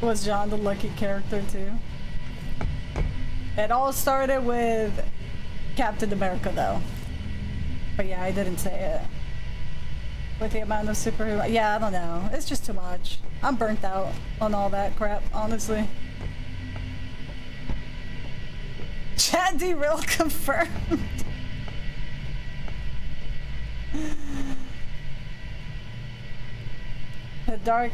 Was John the lucky character too? It all started with Captain America though. But yeah, I didn't say it. With the amount of superhero- yeah, I don't know. It's just too much. I'm burnt out on all that crap, honestly. Chat derail confirmed. the Dark...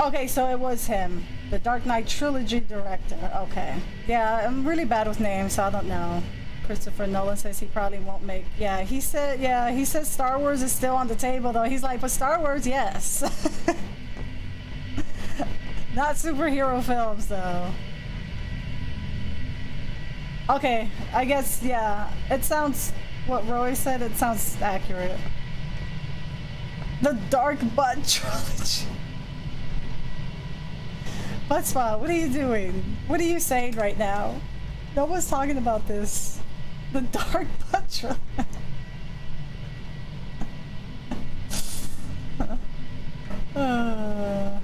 Okay, so it was him. The Dark Knight Trilogy director. Okay. Yeah, I'm really bad with names, so I don't know. Christopher Nolan says he probably won't make. Yeah, he said. Yeah, he says Star Wars is still on the table though. He's like, but Star Wars, yes. Not superhero films, though. Okay, I guess, yeah. It sounds, what Roy said, it sounds accurate. The Dark Butt Trilogy. Buttspot, what are you doing? What are you saying right now? No one's talking about this. The Dark Butt uh...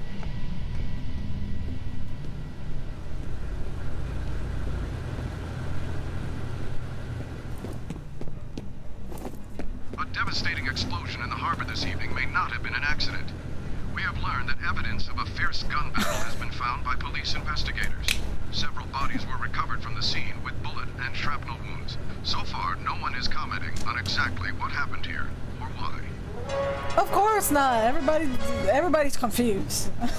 A devastating explosion in the harbor this evening may not have been an accident. We have learned that evidence of a fierce gun battle has been found by police investigators. Several bodies were recovered from the scene with bullet and shrapnel wounds. So far, no one is commenting on exactly what happened here or why. Of course not. Everybody, everybody's confused.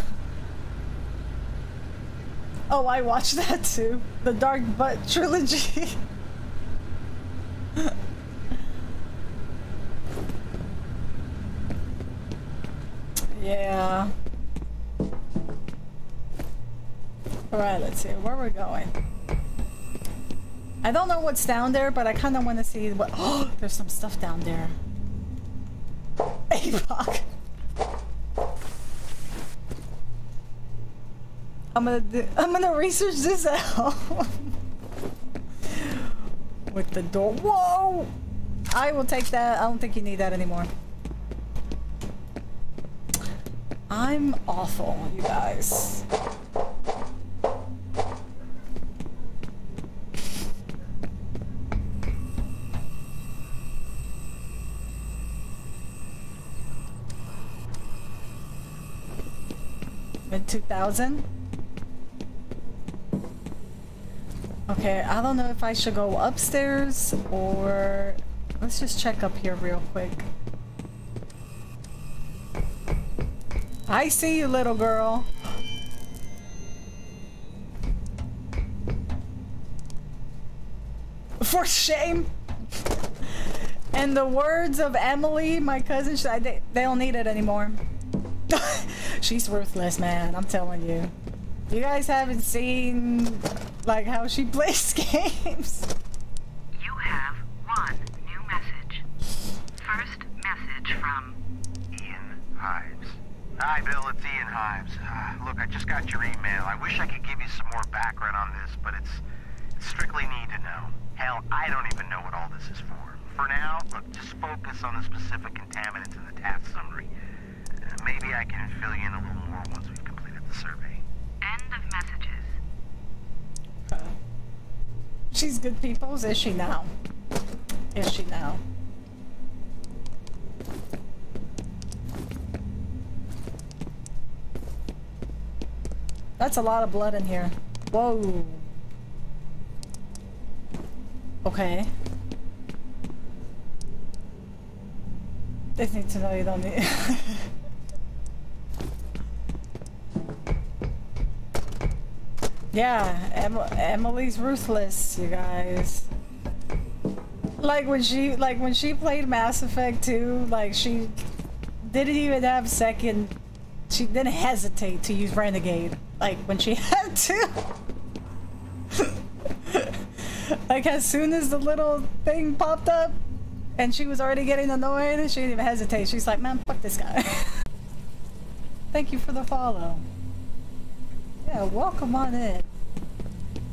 oh, I watched that too. The Dark Butt trilogy. yeah. Alright, let's see. Where we're going. I don't know what's down there, but I kind of want to see what. Oh, there's some stuff down there. APOC. I'm gonna do, I'm gonna research this out. With the door. Whoa! I will take that. I don't think you need that anymore. I'm awful, you guys. Mid 2000? Okay, I don't know if I should go upstairs or... Let's just check up here real quick. I see you, little girl. For shame! In the words of Emily, my cousin, she, they, they don't need it anymore. She's ruthless, man. I'm telling you. You guys haven't seen like how she plays games. You have one new message. First message from Ian Hives. Hi, Bill. It's Ian Hives. Uh, look, I just got your email. I wish I could give you some more background on this, but it's, it's strictly need to know. Hell, I don't even know what all this is for. For now, look, just focus on the specific contaminants in the task summary. Maybe I can fill you in a little more once we've completed the survey. end of messages. She's good people's. Is she now? Is she now? That's a lot of blood in here. Whoa. Okay. They need to know you don't need. yeah, em Emily's ruthless, you guys. Like when she, like when she played Mass Effect 2, like she didn't even have second. She didn't hesitate to use Renegade. Like when she had to. like as soon as the little thing popped up and she was already getting annoyed, she didn't even hesitate. She's like, man, fuck this guy. Thank you for the follow. Yeah, welcome on in.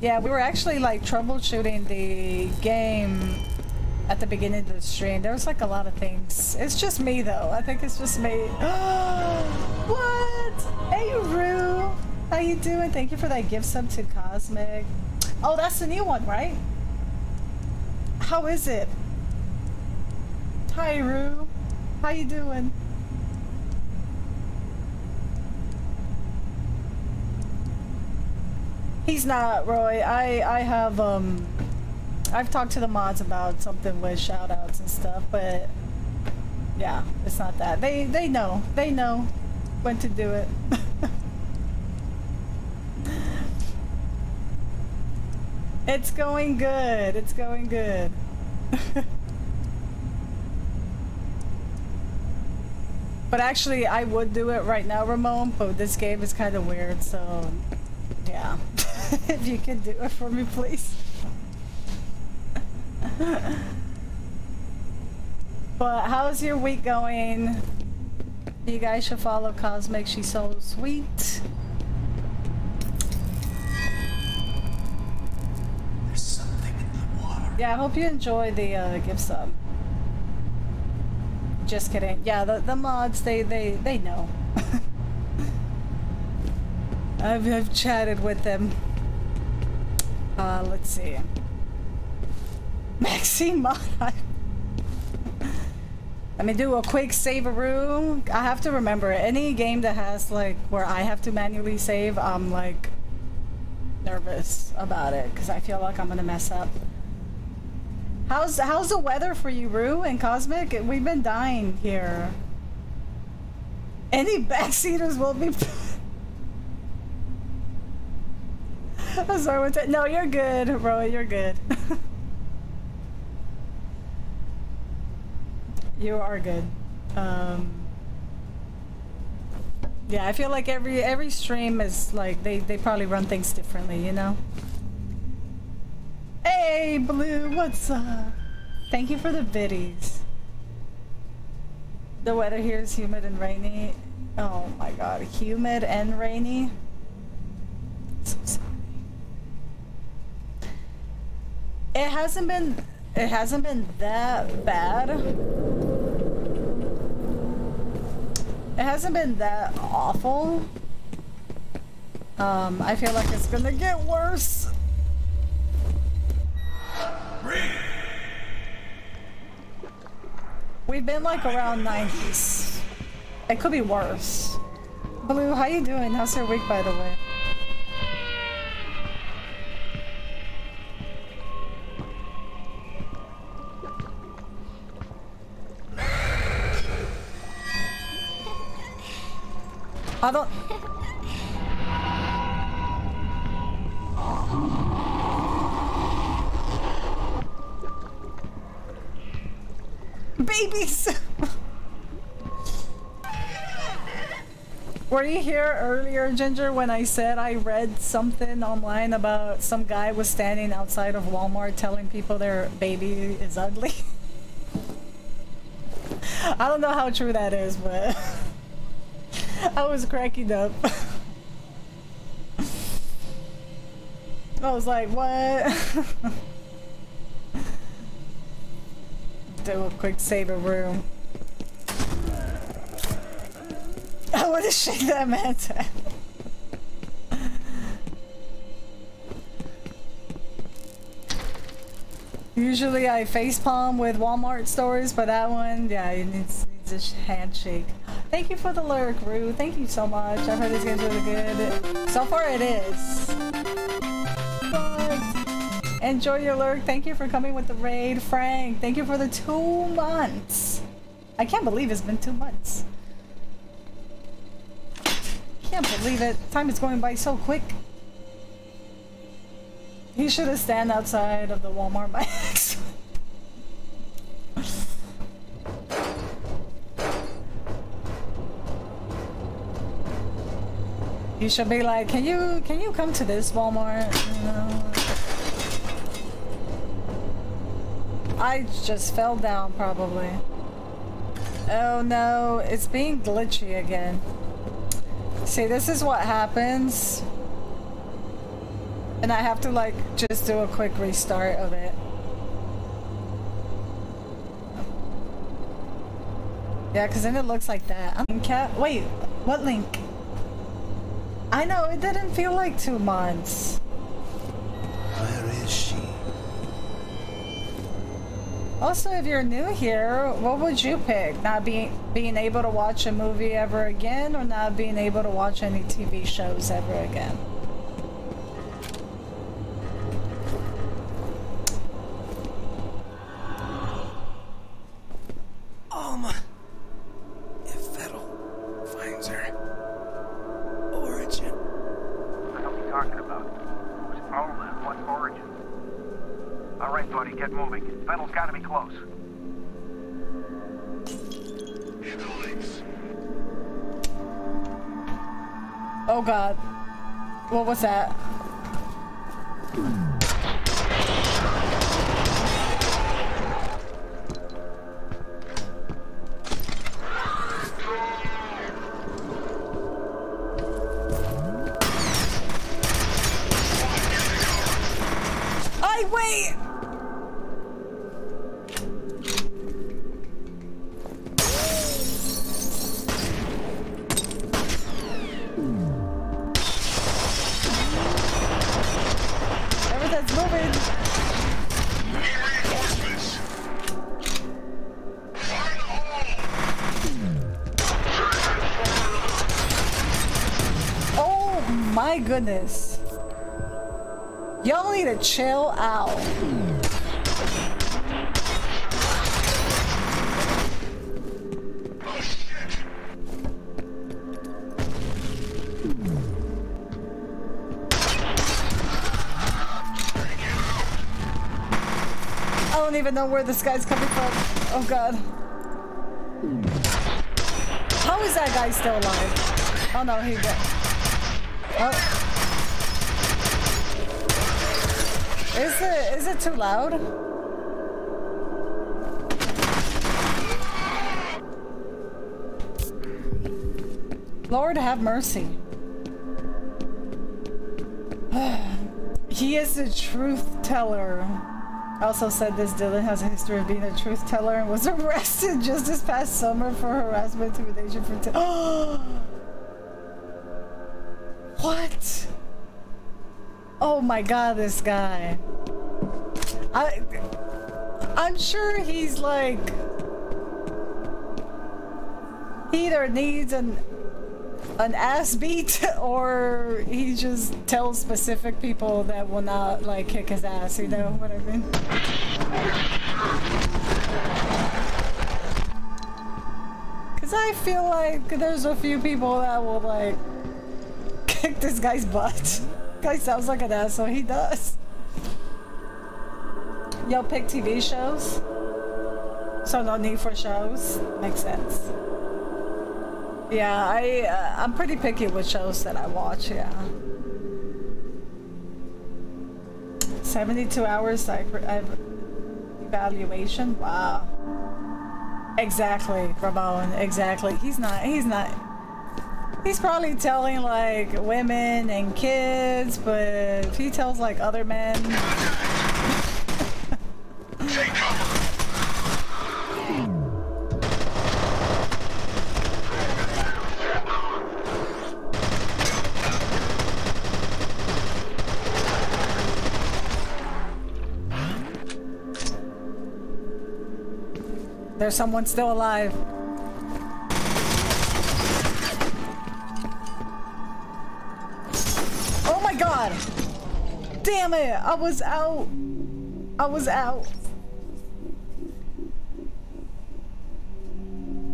Yeah, we were actually like troubleshooting the game at the beginning of the stream. There was like a lot of things. It's just me though. I think it's just me. what? Hey Rue. How you doing? Thank you for that gift sub to Cosmic. Oh, that's the new one, right? How is it? Hi Rue. How you doing? He's not, Roy. I I have um I've talked to the mods about something with shoutouts and stuff, but yeah, it's not that. They they know. They know when to do it. it's going good. It's going good. But actually, I would do it right now, Ramon, but this game is kind of weird, so yeah. if you can do it for me, please. but how's your week going? You guys should follow Cosmic, she's so sweet. There's something in the water. Yeah, I hope you enjoy the uh, gift sub. Just kidding. Yeah, the, the mods, they, they, they know. I've, I've chatted with them. Uh, let's see. Maxine mod. Let me do a quick save-a-roo. I have to remember, any game that has, like, where I have to manually save, I'm, like, nervous about it, because I feel like I'm gonna mess up. How's how's the weather for you, Rue and Cosmic? We've been dying here. Any backseaters will be. I'm sorry. What's that? No, you're good, bro. You're good. you are good. Um, yeah, I feel like every every stream is like they they probably run things differently, you know. Hey, Blue, what's up? Thank you for the biddies. The weather here is humid and rainy. Oh my god, humid and rainy. So sorry. It hasn't been it hasn't been that bad. It hasn't been that awful. Um, I feel like it's gonna get worse. We've been like around 90s. It could be worse. Blue, how you doing? How's your week, by the way? I don't... Babies! Were you here earlier, Ginger, when I said I read something online about some guy was standing outside of Walmart telling people their baby is ugly? I don't know how true that is, but I was cracking up. I was like, what? Do a quick save a room. I want to shake that man's. Usually I facepalm with Walmart stores, but that one, yeah, it needs handshake. Thank you for the lurk, Rue. Thank you so much. I heard this game's really good. So far it is. But enjoy your lurk. Thank you for coming with the raid. Frank, thank you for the two months. I can't believe it's been two months. Can't believe it. Time is going by so quick. He should have stand outside of the Walmart by accident. You should be like, can you can you come to this Walmart? You know? I just fell down probably. Oh no, it's being glitchy again. See, this is what happens. And I have to like just do a quick restart of it. Yeah, because then it looks like that. Cat. Wait, what link? I know, it didn't feel like two months. Where is she? Also, if you're new here, what would you pick? Not being being able to watch a movie ever again, or not being able to watch any TV shows ever again? Oh Alma. If What was that? My goodness. Y'all need to chill out. I don't even know where this guy's coming from. Oh god. How is that guy still alive? Oh no, he got. Oh. Is it is it too loud? Lord have mercy. he is a truth teller. I also said this Dylan has a history of being a truth teller and was arrested just this past summer for harassment, intimidation, for. My god, this guy. I I'm sure he's like he either needs an an ass beat or he just tells specific people that will not like kick his ass, you know what I mean? Cause I feel like there's a few people that will like kick this guy's butt. Guy sounds like an asshole. He does. Y'all pick TV shows? So no need for shows? Makes sense. Yeah, I, uh, I'm pretty picky with shows that I watch, yeah. 72 hours I, I've evaluation? Wow. Exactly, Ramon, exactly. He's not, he's not, He's probably telling like women and kids, but if he tells like other men. There's someone still alive. I was out. I was out.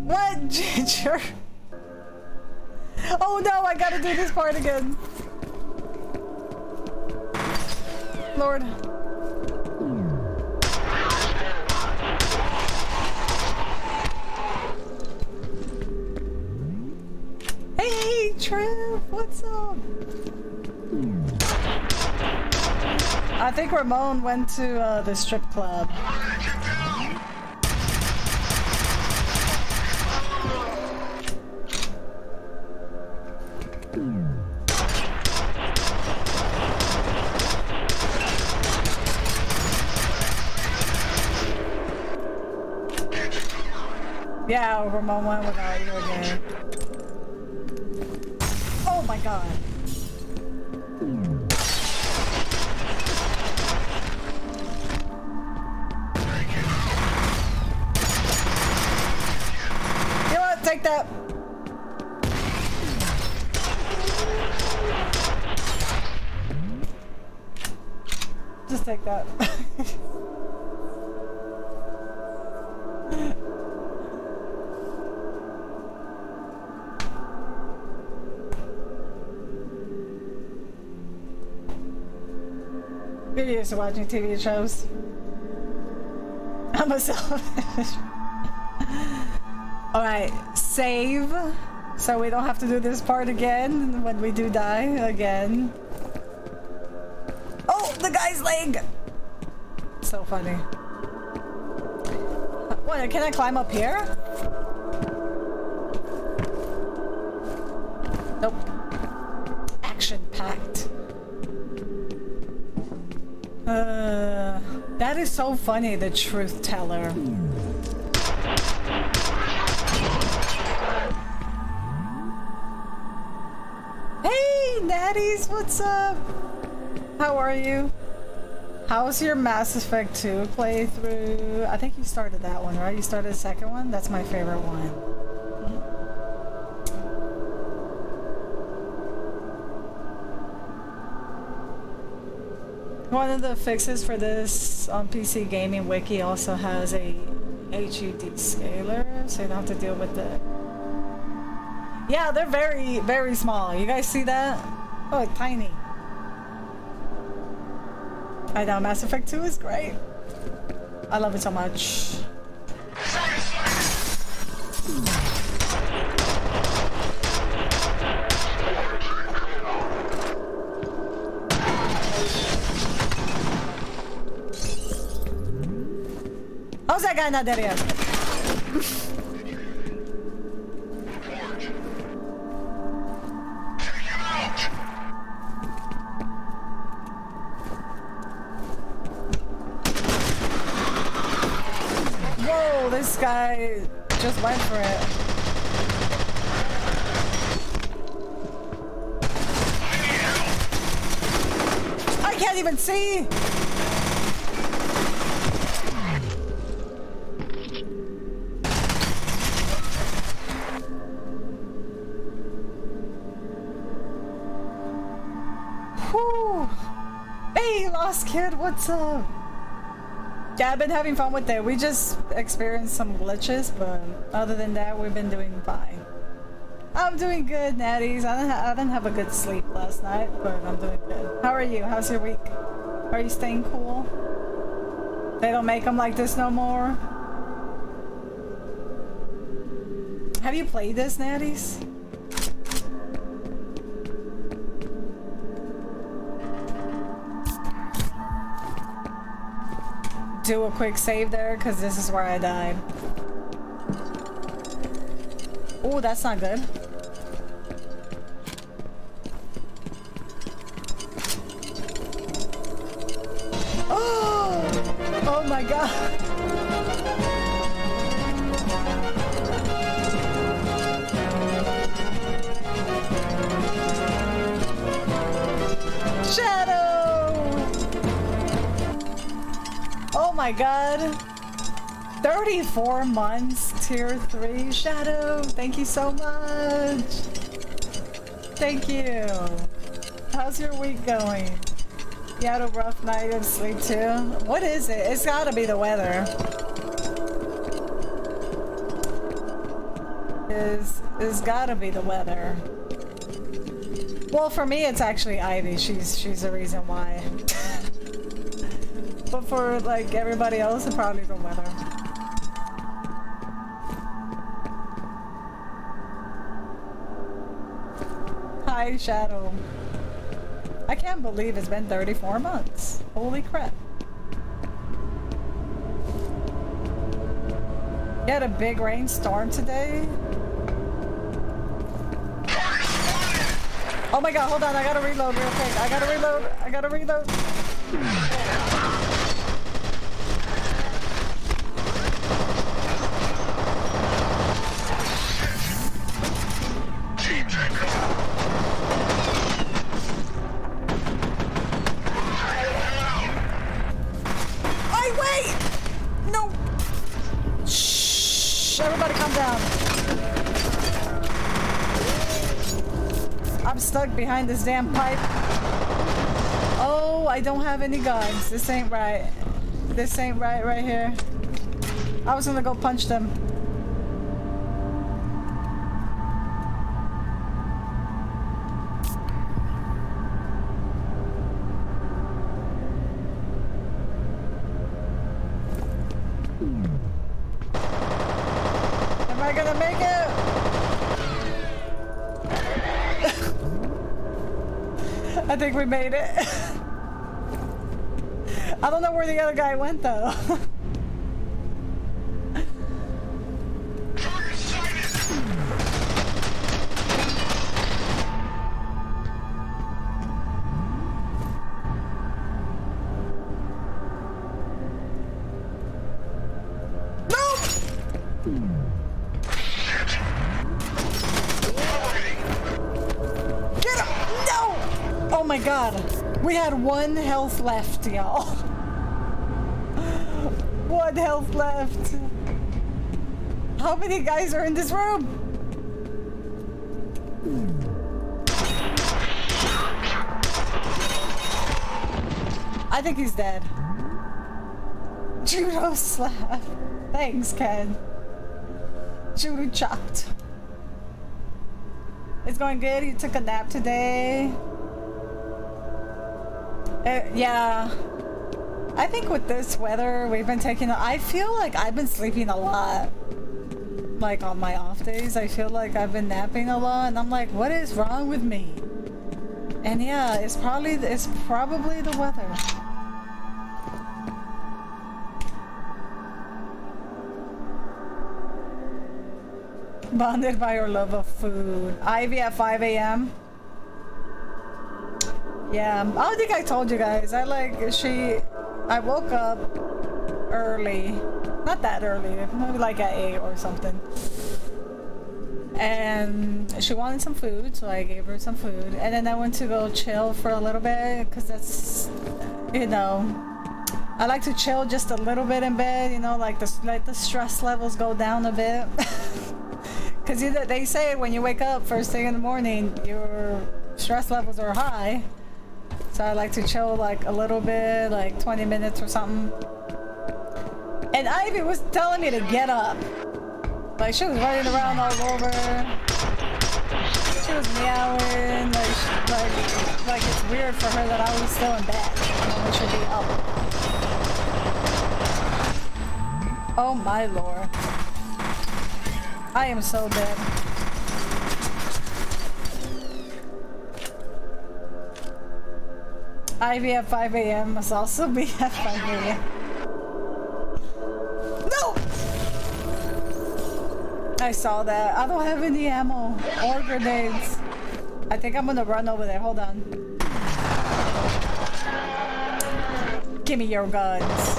What, Ginger? Oh no, I gotta do this part again. Lord. Hey, Trev, what's up? I think Ramon went to uh, the strip club. Yeah, Ramon went without you again. Oh my god. That. Used to watching TV shows. I'm a selfish. Alright, save. So we don't have to do this part again when we do die again. Oh, the guy's leg! So funny. What, can I climb up here? Nope. Action-packed. Uh, that is so funny, the truth teller. Hey, Natties, what's up? How are you? How's your Mass Effect 2 playthrough? I think you started that one, right? You started the second one? That's my favorite one. One of the fixes for this on PC Gaming Wiki also has a HUD scaler, so you don't have to deal with the... Yeah, they're very, very small. You guys see that? Oh, tiny. I know, Mass Effect 2 is great. I love it so much. How's that guy not dead yet? Guy just went for it. I can't even see! Whew. Hey, Lost Kid, what's up? Yeah, I've been having fun with it. We just experienced some glitches, but other than that, we've been doing fine. I'm doing good, Natties. I didn't, I didn't have a good sleep last night, but I'm doing good. How are you? How's your week? Are you staying cool? They don't make them like this no more? Have you played this, Natties? Do a quick save there because this is where I died. Oh, that's not good. Oh! Oh my god! My god. 34 months, tier 3 Shadow. Thank you so much. Thank you. How's your week going? You had a rough night of sleep too? What is it? It's gotta be the weather. Is it's gotta be the weather. Well, for me, it's actually Ivy. She's she's the reason why. For like everybody else, it's probably the weather. Hi, Shadow. I can't believe it's been 34 months. Holy crap. You had a big rainstorm today? Oh my god, hold on, I gotta reload real quick. I gotta reload, I gotta reload. Behind this damn pipe. Oh, I don't have any guns. This ain't right. This ain't right right here. I was gonna go punch them. We made it. I don't know where the other guy went though. health left, y'all. One health left. How many guys are in this room? I think he's dead. Judo slap. Thanks, Ken. Judo chopped. It's going good. You took a nap today. Uh, yeah. I think with this weather, we've been taking. I feel like I've been sleeping a lot. Like on my off days, I feel like I've been napping a lot, and I'm like, what is wrong with me? And yeah, it's probably it's probably the weather. Bonded by your love of food. Ivy at 5 a.m. Yeah, I don't think I told you guys. I like, she, I woke up early. Not that early, maybe like at 8 or something. And she wanted some food, so I gave her some food. And then I went to go chill for a little bit, because that's, you know, I like to chill just a little bit in bed, you know, like the, let the stress levels go down a bit. Because they say when you wake up first thing in the morning, your stress levels are high. So I like to chill like a little bit, like 20 minutes or something. And Ivy was telling me to get up. Like she was running around all over. She was meowing, like, like, like it's weird for her that I was still in bed. we should be up. Oh my lord. I am so dead. Ivy at 5 a.m. must also be at 5 a.m. No! I saw that. I don't have any ammo or grenades. I think I'm gonna run over there. Hold on. Give me your guns.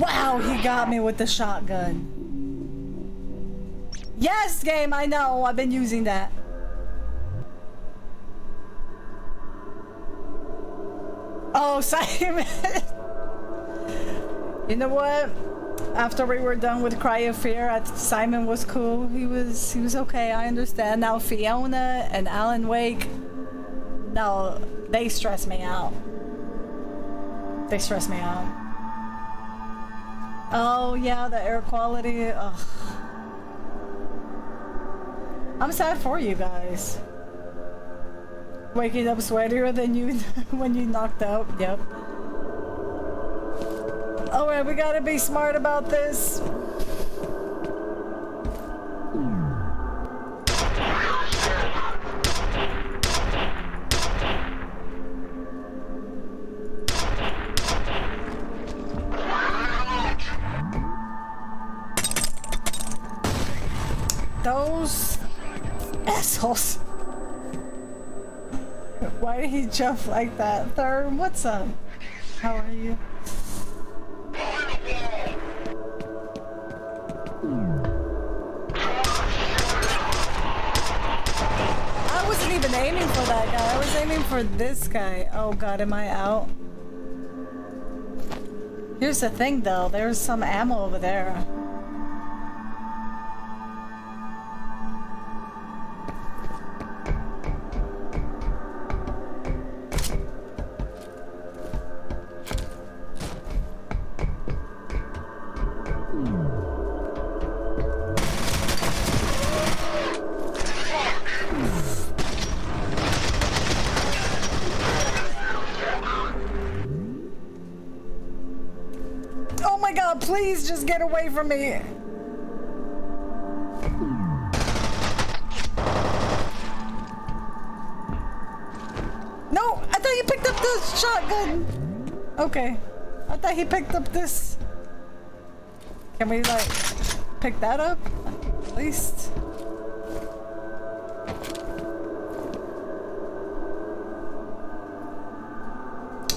Wow, he got me with the shotgun. Yes, game, I know. I've been using that. Oh, Simon. you know what? After we were done with Cry of Fear, Simon was cool. He was he was okay. I understand. Now Fiona and Alan Wake, no, they stress me out. They stress me out. Oh yeah, the air quality. Ugh. I'm sad for you guys. Waking up sweatier than you when you knocked out. Yep. Alright, we gotta be smart about this. Did like that? Third, what's up? How are you? I wasn't even aiming for that guy. I was aiming for this guy. Oh god, am I out? Here's the thing though, there's some ammo over there. From me. No, I thought you picked up the shotgun. Okay. I thought he picked up this. Can we like pick that up? At least.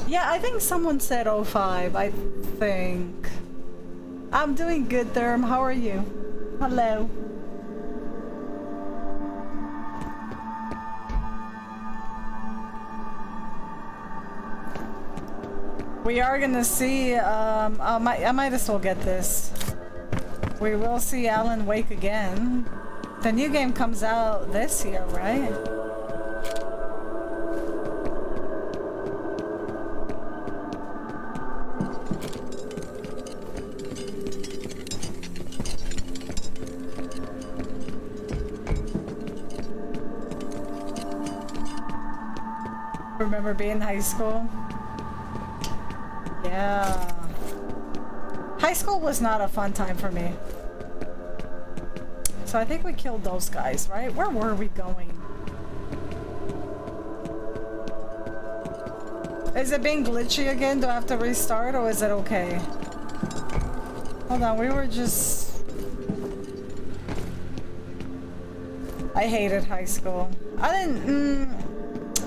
Yeah, I think someone said 05, I think. I'm doing good, Therm. How are you? Hello. We are gonna see, um, I might, I might as well get this. We will see Alan Wake again. The new game comes out this year, right? High school? Yeah. High school was not a fun time for me. So I think we killed those guys, right? Where were we going? Is it being glitchy again? Do I have to restart or is it okay? Hold on, we were just... I hated high school. I didn't... Mm,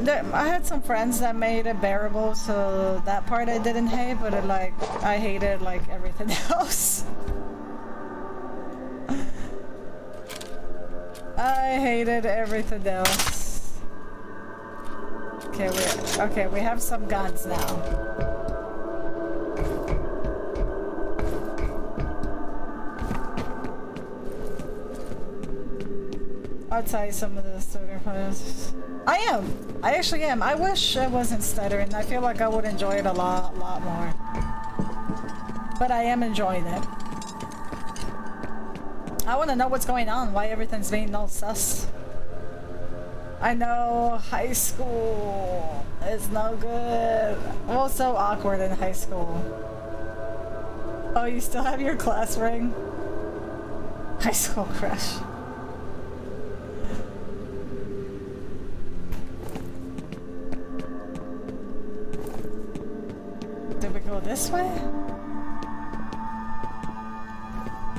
there, I had some friends that made it bearable, so that part I didn't hate, but it, like, I hated like everything else. I hated everything else. Okay, we okay, we have some guns now. I'll tell you some of the stutter players. I am. I actually am. I wish I wasn't stuttering. I feel like I would enjoy it a lot, lot more. But I am enjoying it. I want to know what's going on, why everything's being all sus. I know high school is no good. Well, so awkward in high school. Oh, you still have your class ring? High school crush. This way?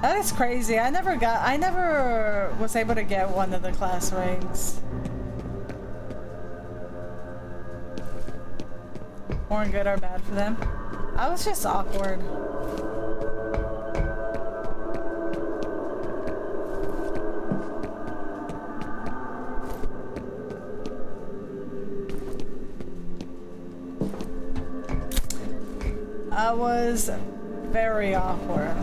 That is crazy. I never got- I never was able to get one of the class rings. Weren't good or bad for them. I was just awkward. I was very awkward.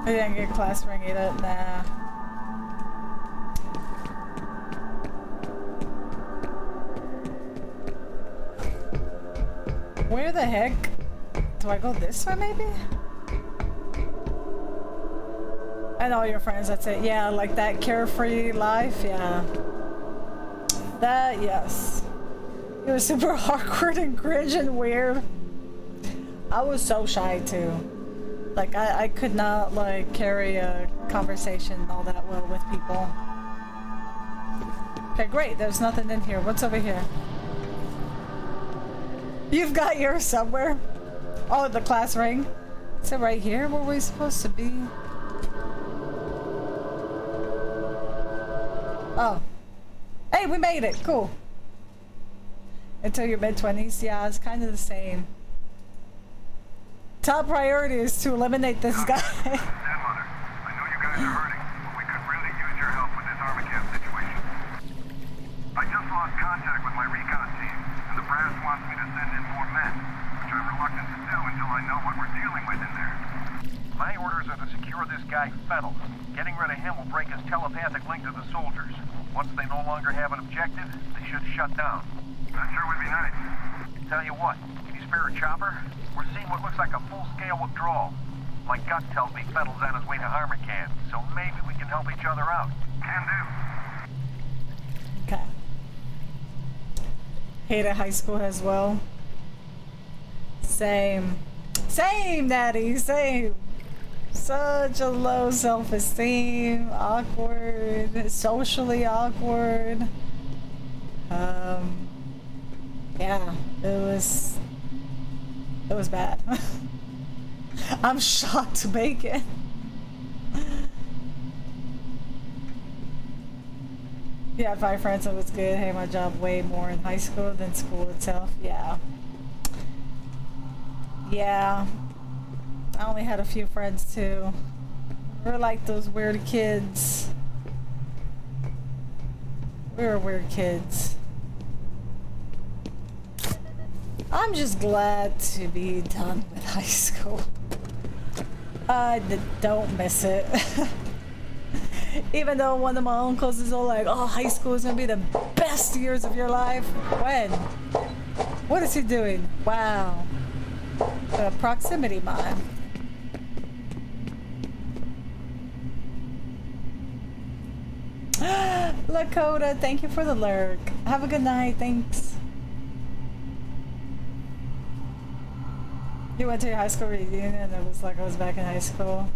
I didn't get class ring either. Nah. Where the heck? Do I go this way maybe? And all your friends, that's it. Yeah, like that carefree life, yeah. That, yes. It was super awkward and cringe and weird. I was so shy too. Like I, I could not like carry a conversation all that well with people. Okay, great. There's nothing in here. What's over here? You've got yours somewhere. Oh, the class ring. Is it right here where we're supposed to be? Oh. Hey, we made it. Cool. Until your mid-20s. Yeah, it's kind of the same. Top priority is to eliminate this guy. Grandmother, I know you guys are hurting, but we could really use your help with this Armacham situation. I just lost contact with my recon team, and the brass wants me to send in more men, which I'm reluctant to do until I know what we're dealing with in there. My orders are to secure this guy Fettel. Getting rid of him will break his telepathic link to the soldiers. Once they no longer have an objective, they should shut down. That sure would be nice. Tell you what, can you spare a chopper? We're seeing what looks like a full-scale withdrawal. My gut tells me Fettel's on his way to Armacham, so maybe we can help each other out. Can do. Okay. Hated high school as well. Same. Same, Daddy, same. Such a low self-esteem, awkward, socially awkward. Um, yeah, it was, it was bad. I'm shocked bacon. Yeah, five friends, it was good. I Hey, my job way more in high school than school itself. Yeah. Yeah. I only had a few friends too. We're like those weird kids. We were weird kids. I'm just glad to be done with high school. I don't miss it. Even though one of my uncles is all like, oh, high school is gonna be the best years of your life. When? What is he doing? Wow. The proximity mine. Lakota, thank you for the lurk. Have a good night. Thanks. You went to your high school reunion and it was like I was back in high school.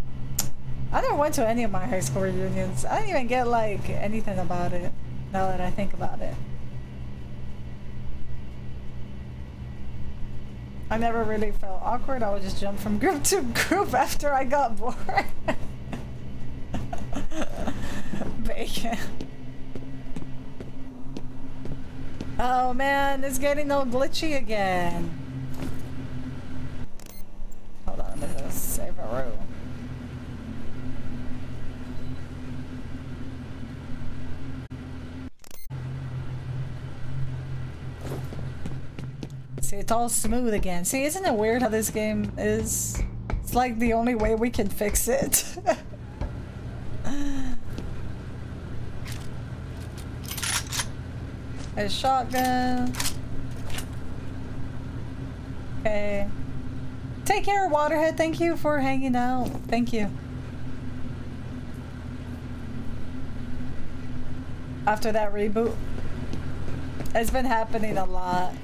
I never went to any of my high school reunions. I didn't even get like anything about it now that I think about it. I never really felt awkward. I would just jump from group to group after I got bored. Bacon. Oh man, it's getting all glitchy again. Hold on, me just save a room. See, it's all smooth again. See, isn't it weird how this game is? It's like the only way we can fix it. A shotgun. Okay. Take care, Waterhead. Thank you for hanging out. Thank you. After that reboot. It's been happening a lot.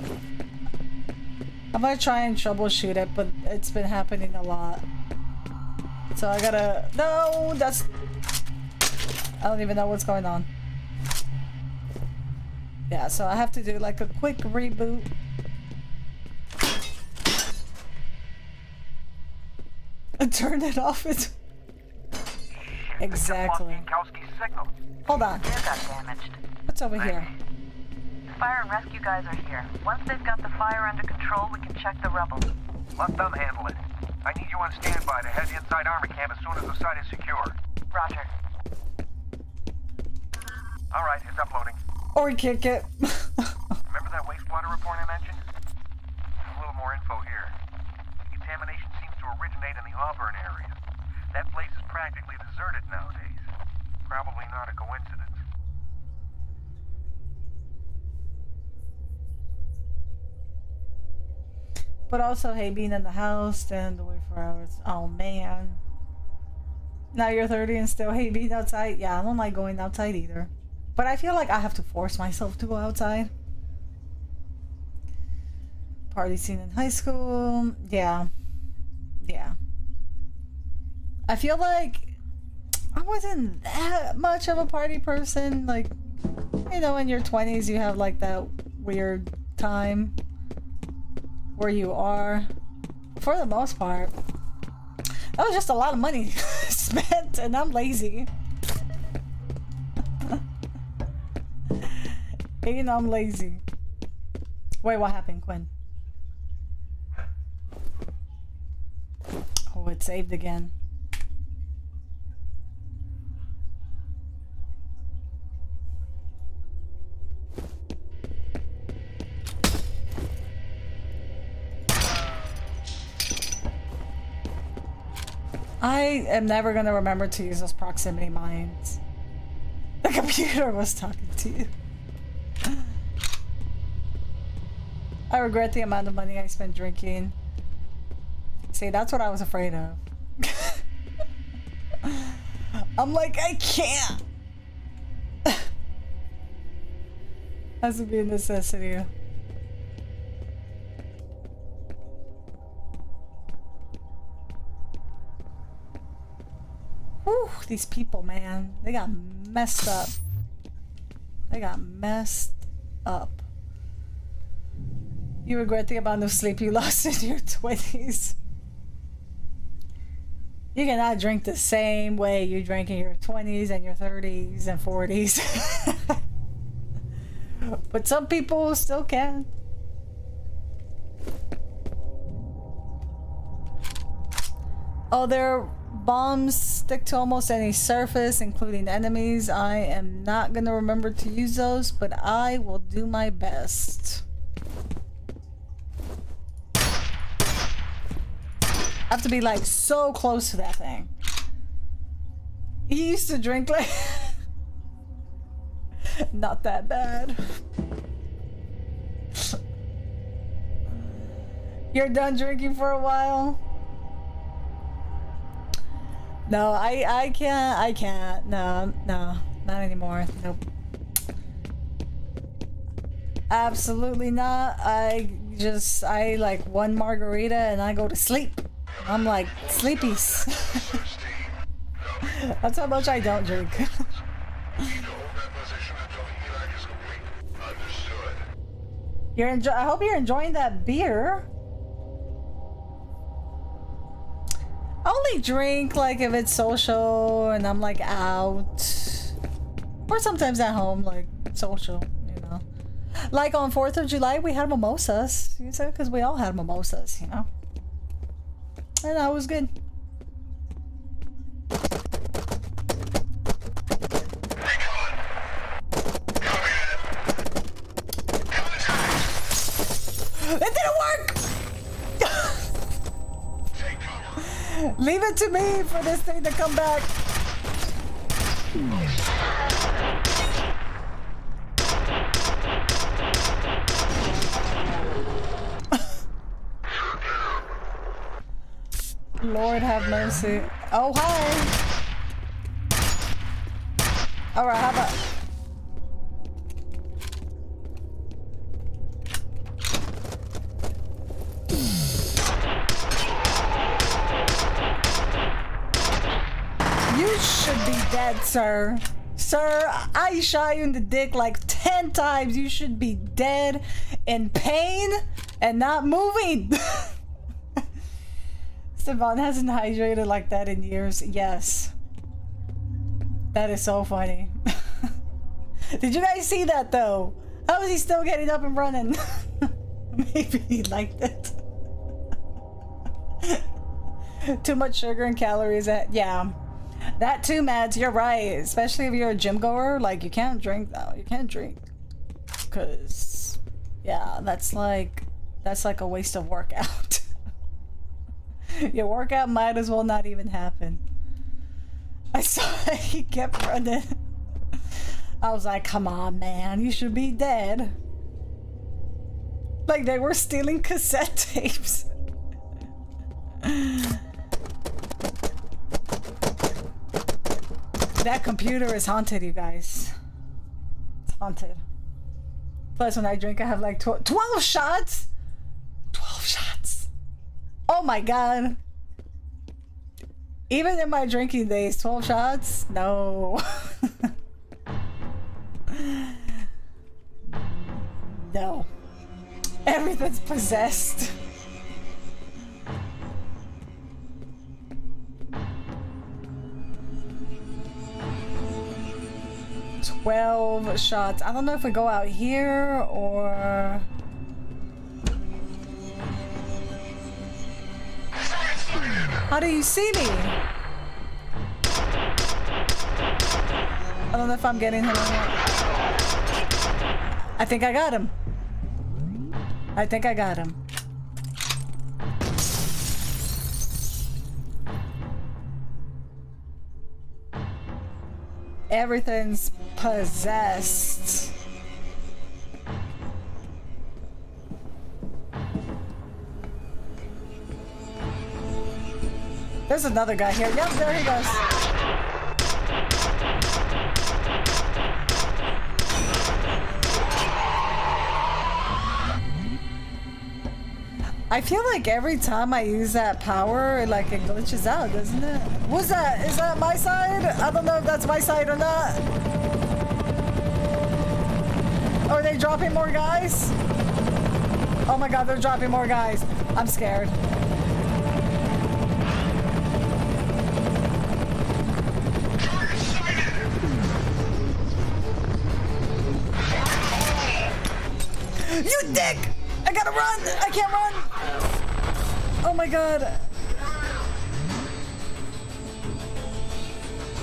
I'm gonna try and troubleshoot it, but it's been happening a lot. So I gotta... No, that's... I don't even know what's going on. Yeah, so I have to do like a quick reboot. And turn it off. It's... Exactly. Hold on. Gear got damaged. What's over here? Fire and rescue guys are here. Once they've got the fire under control, we can check the rubble. Let them handle it. I need you on standby to head inside Armacham as soon as the site is secure. Roger. All right, it's uploading. Or we kick it. Remember that wastewater report I mentioned? A little more info here. Contamination seems to originate in the Auburn area. That place is practically deserted nowadays. Probably not a coincidence. But also, hey, being in the house, stand away for hours. Oh man. Now you're 30 and still hate being outside? Yeah, I don't like going outside either. But I feel like I have to force myself to go outside. Party scene in high school. Yeah. Yeah. I feel like I wasn't that much of a party person. Like, you know, in your 20s, you have like that weird time where you are. For the most part, that was just a lot of money spent, and I'm lazy. know, I'm lazy. Wait, what happened, Quinn? Oh, it saved again. I am never going to remember to use those proximity mines. The computer was talking to you. I regret the amount of money I spent drinking. See, that's what I was afraid of. I'm like, I can't. Has to be a necessity. These people, man. They got messed up. They got messed up. You regret the amount of sleep you lost in your 20s. You cannot drink the same way you drank in your 20s and your 30s and 40s. but some people still can. Oh, their bombs stick to almost any surface, including enemies. I am not going to remember to use those, but I will do my best. I have to be like so close to that thing. He used to drink like... not that bad. You're done drinking for a while? No, I I can't. I can't. No, no, not anymore. Nope. Absolutely not. I just I like one margarita and I go to sleep. I'm like sleepies. That's how much I don't drink. you're enjoy. I hope you're enjoying that beer. Only drink like if it's social and I'm like out. Or sometimes at home, like social, you know. Like on 4th of July, we had mimosas. You said because we all had mimosas, you know. And that was good. Leave it to me for this thing to come back. Lord have mercy. Oh, hi. All right, how about... You should be dead, sir. Sir, I shot you in the dick like 10 times. You should be dead in pain and not moving. Stefan hasn't hydrated like that in years. Yes. That is so funny. Did you guys see that though? How is he still getting up and running? Maybe he liked it. Too much sugar and calories at yeah. That too, Mads, you're right. Especially if you're a gym goer, like you can't drink though. You can't drink. Cause yeah, that's like that's like a waste of workout. Your workout might as well not even happen. I saw he kept running. I was like, come on, man, you should be dead. Like they were stealing cassette tapes. that computer is haunted, you guys. It's haunted. Plus, when I drink, I have like tw 12 shots? 12 shots. Oh my god. Even in my drinking days, 12 shots? No. no. Everything's possessed. Twelve shots. I don't know if we go out here or How do you see me? I don't know if I'm getting him or not. I think I got him. I think I got him. Everything's possessed. There's another guy here. Yep, there he goes. I feel like every time I use that power, like it glitches out, doesn't it? What's that? Is that my side? I don't know if that's my side or not. Are they dropping more guys? Oh my god, they're dropping more guys. I'm scared. You dick! I gotta run! I can't run! My god.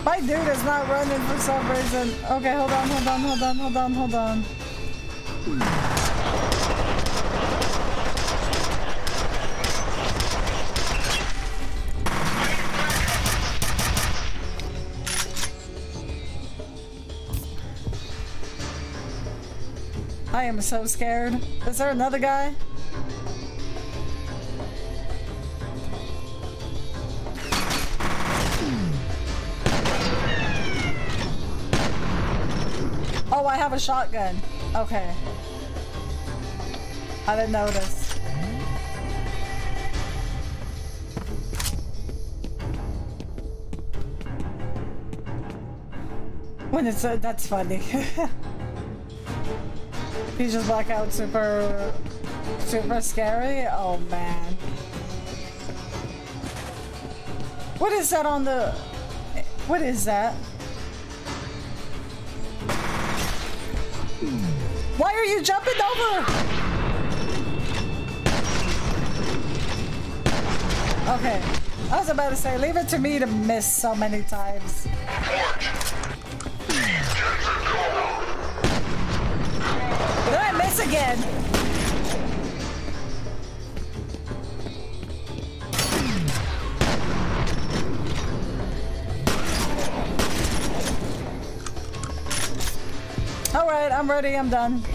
My dude is not running for some reason. Okay, hold on, hold on, hold on, hold on, hold on. I am so scared. Is there another guy? Have a shotgun. Okay. I didn't notice. When it's uh, that's funny. He's just black out super super scary. Oh man. What is that on the what is that? Why are you jumping over? Okay. I was about to say, leave it to me to miss so many times. Did I miss again? I'm ready. I'm done. Wait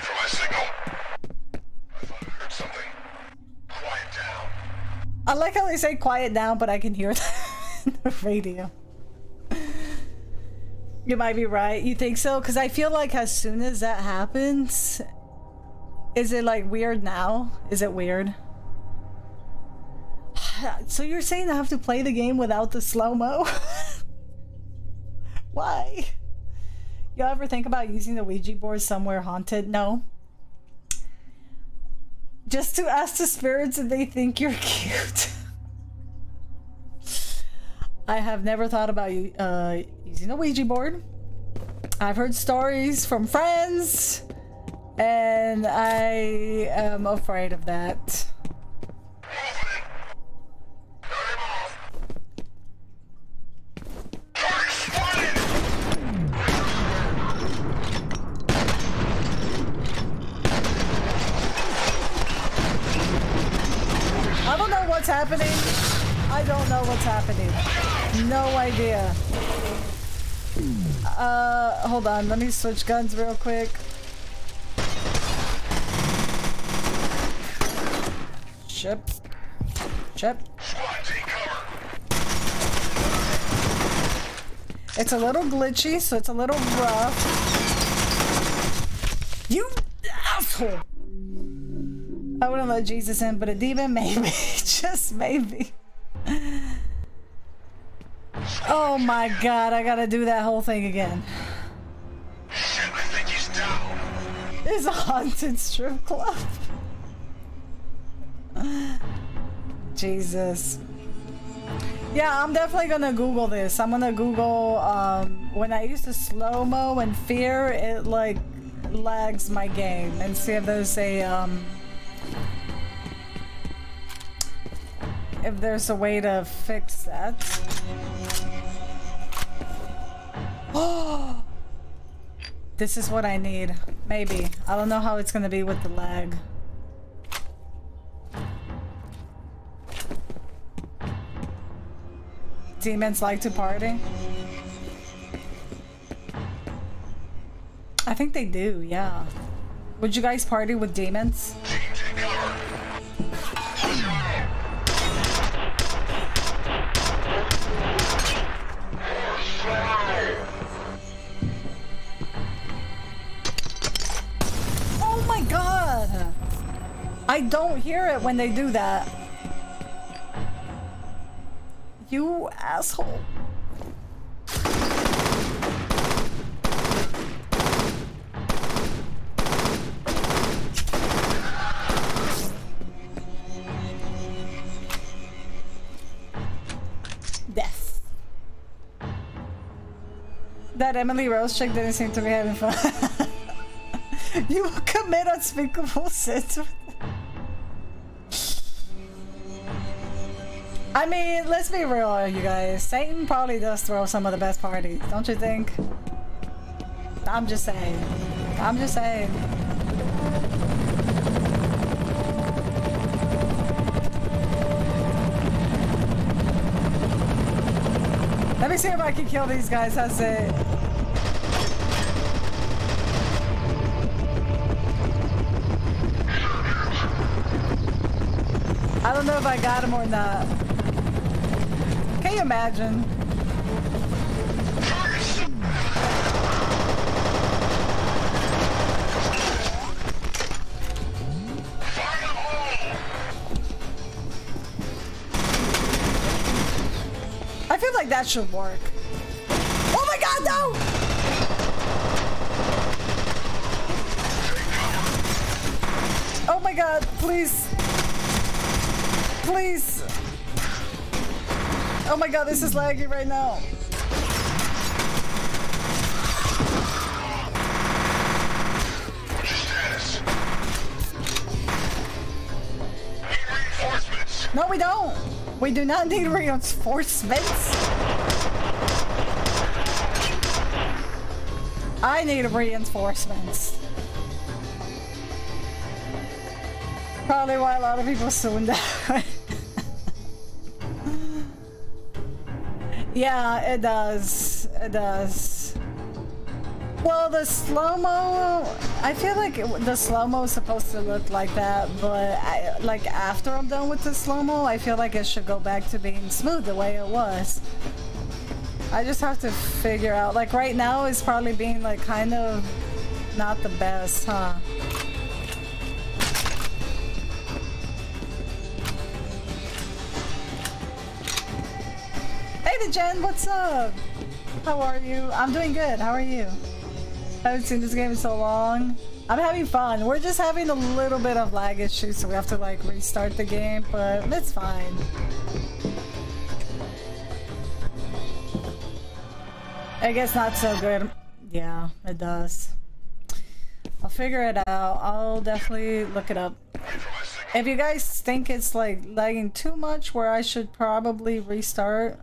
for my signal. I thought I heard something. Quiet down. I like how they say quiet down, but I can hear in the radio. You might be right. You think so? Because I feel like as soon as that happens, is it like weird now? Is it weird? So you're saying I have to play the game without the slow-mo? Why? Y'all ever think about using the Ouija board somewhere haunted? No. Just to ask the spirits if they think you're cute. I have never thought about uh, using a Ouija board. I've heard stories from friends, and I am afraid of that. Hold on. Let me switch guns real quick. Chip. Chip. It's a little glitchy, so it's a little rough. You asshole! I wouldn't let Jesus in, but a demon, maybe. Just maybe. Oh my god, I gotta do that whole thing again. It's a haunted strip club. Jesus. Yeah, I'm definitely gonna Google this. I'm gonna Google, um, when I used to slow-mo and fear, it like lags my game and see if there's a, um, if there's a way to fix that. Oh, this is what I need. Maybe. I don't know how it's gonna be with the lag. Demons like to party? I think they do, yeah. Would you guys party with demons? I don't hear it when they do that. You asshole. Death. That Emily Rose chick didn't seem to be having fun. you will commit unspeakable sins. I mean, let's be real, you guys. Satan probably does throw some of the best parties, don't you think? I'm just saying. I'm just saying. Let me see if I can kill these guys. That's it. I don't know if I got him or not. Can you imagine? I feel like that should work. Oh my god, no! Oh my god, please. Please. Oh my god, this is laggy right now. No, we don't. We do not need reinforcements. I need reinforcements. Probably why a lot of people soon die. Yeah, it does. It does. Well, the slow-mo, I feel like it, the slow-mo is supposed to look like that, but I, like after I'm done with the slow-mo, I feel like it should go back to being smooth the way it was. I just have to figure out, like right now it's probably being like kind of not the best, huh? Jen, what's up? How are you? I'm doing good. How are you? I haven't seen this game in so long. I'm having fun. We're just having a little bit of lag issues, so we have to like restart the game, but it's fine. I guess not so good. Yeah, it does. I'll figure it out. I'll definitely look it up. If you guys think it's like lagging too much where I should probably restart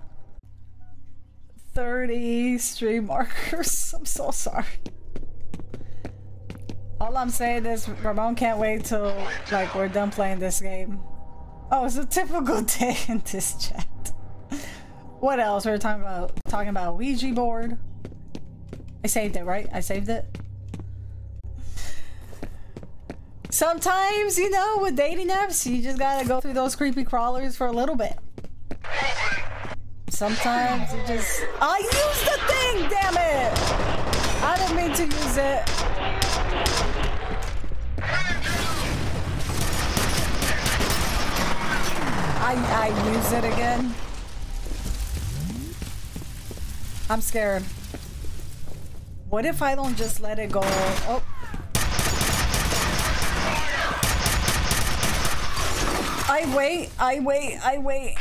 30 stream markers, I'm so sorry. All I'm saying is Ramon can't wait till like we're done playing this game. Oh, it's a typical day in this chat. What else? We're talking about talking about Ouija board. I saved it, right? I saved it. Sometimes, you know, with dating apps, you just gotta go through those creepy crawlers for a little bit. Sometimes you just... I used the thing! Damn it! I didn't mean to use it. I, I use it again. I'm scared. What if I don't just let it go? Oh. I wait, I wait, I wait.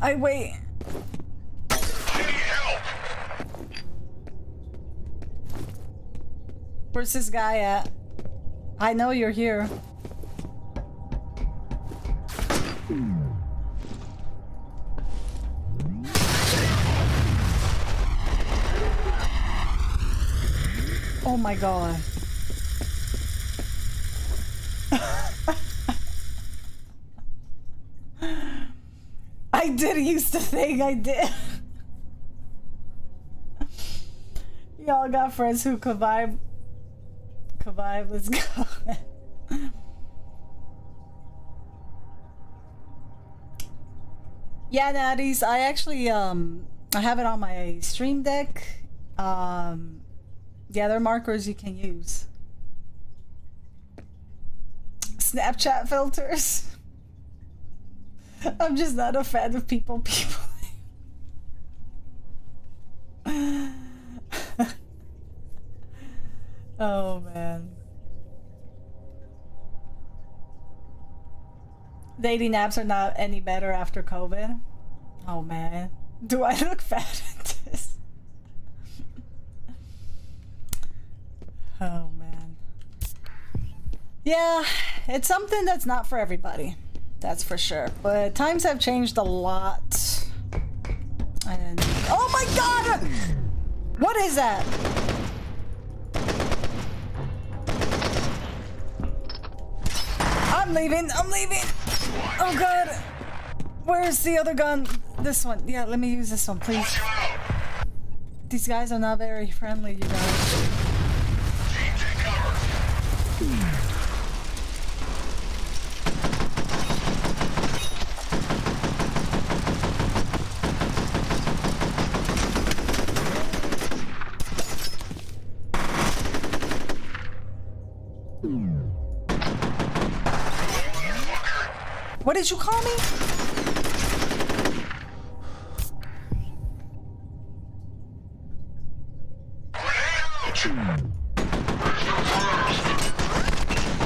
I wait. Where's this guy at? I know you're here. Oh my god. I did use the thing, I did. Y'all got friends who can vibe. Can vibe, let's go. yeah, Natties, I actually, um, I have it on my stream deck. Um, yeah, there are markers you can use. Snapchat filters. I'm just not a fan of people people. oh man. Dating apps are not any better after COVID. Oh man. Do I look fat in this? Oh man. Yeah, it's something that's not for everybody. That's for sure. But times have changed a lot. And oh my god! What is that? I'm leaving. I'm leaving. Oh god. Where's the other gun? This one. Yeah, let me use this one, please. These guys are not very friendly, you guys. What did you call me?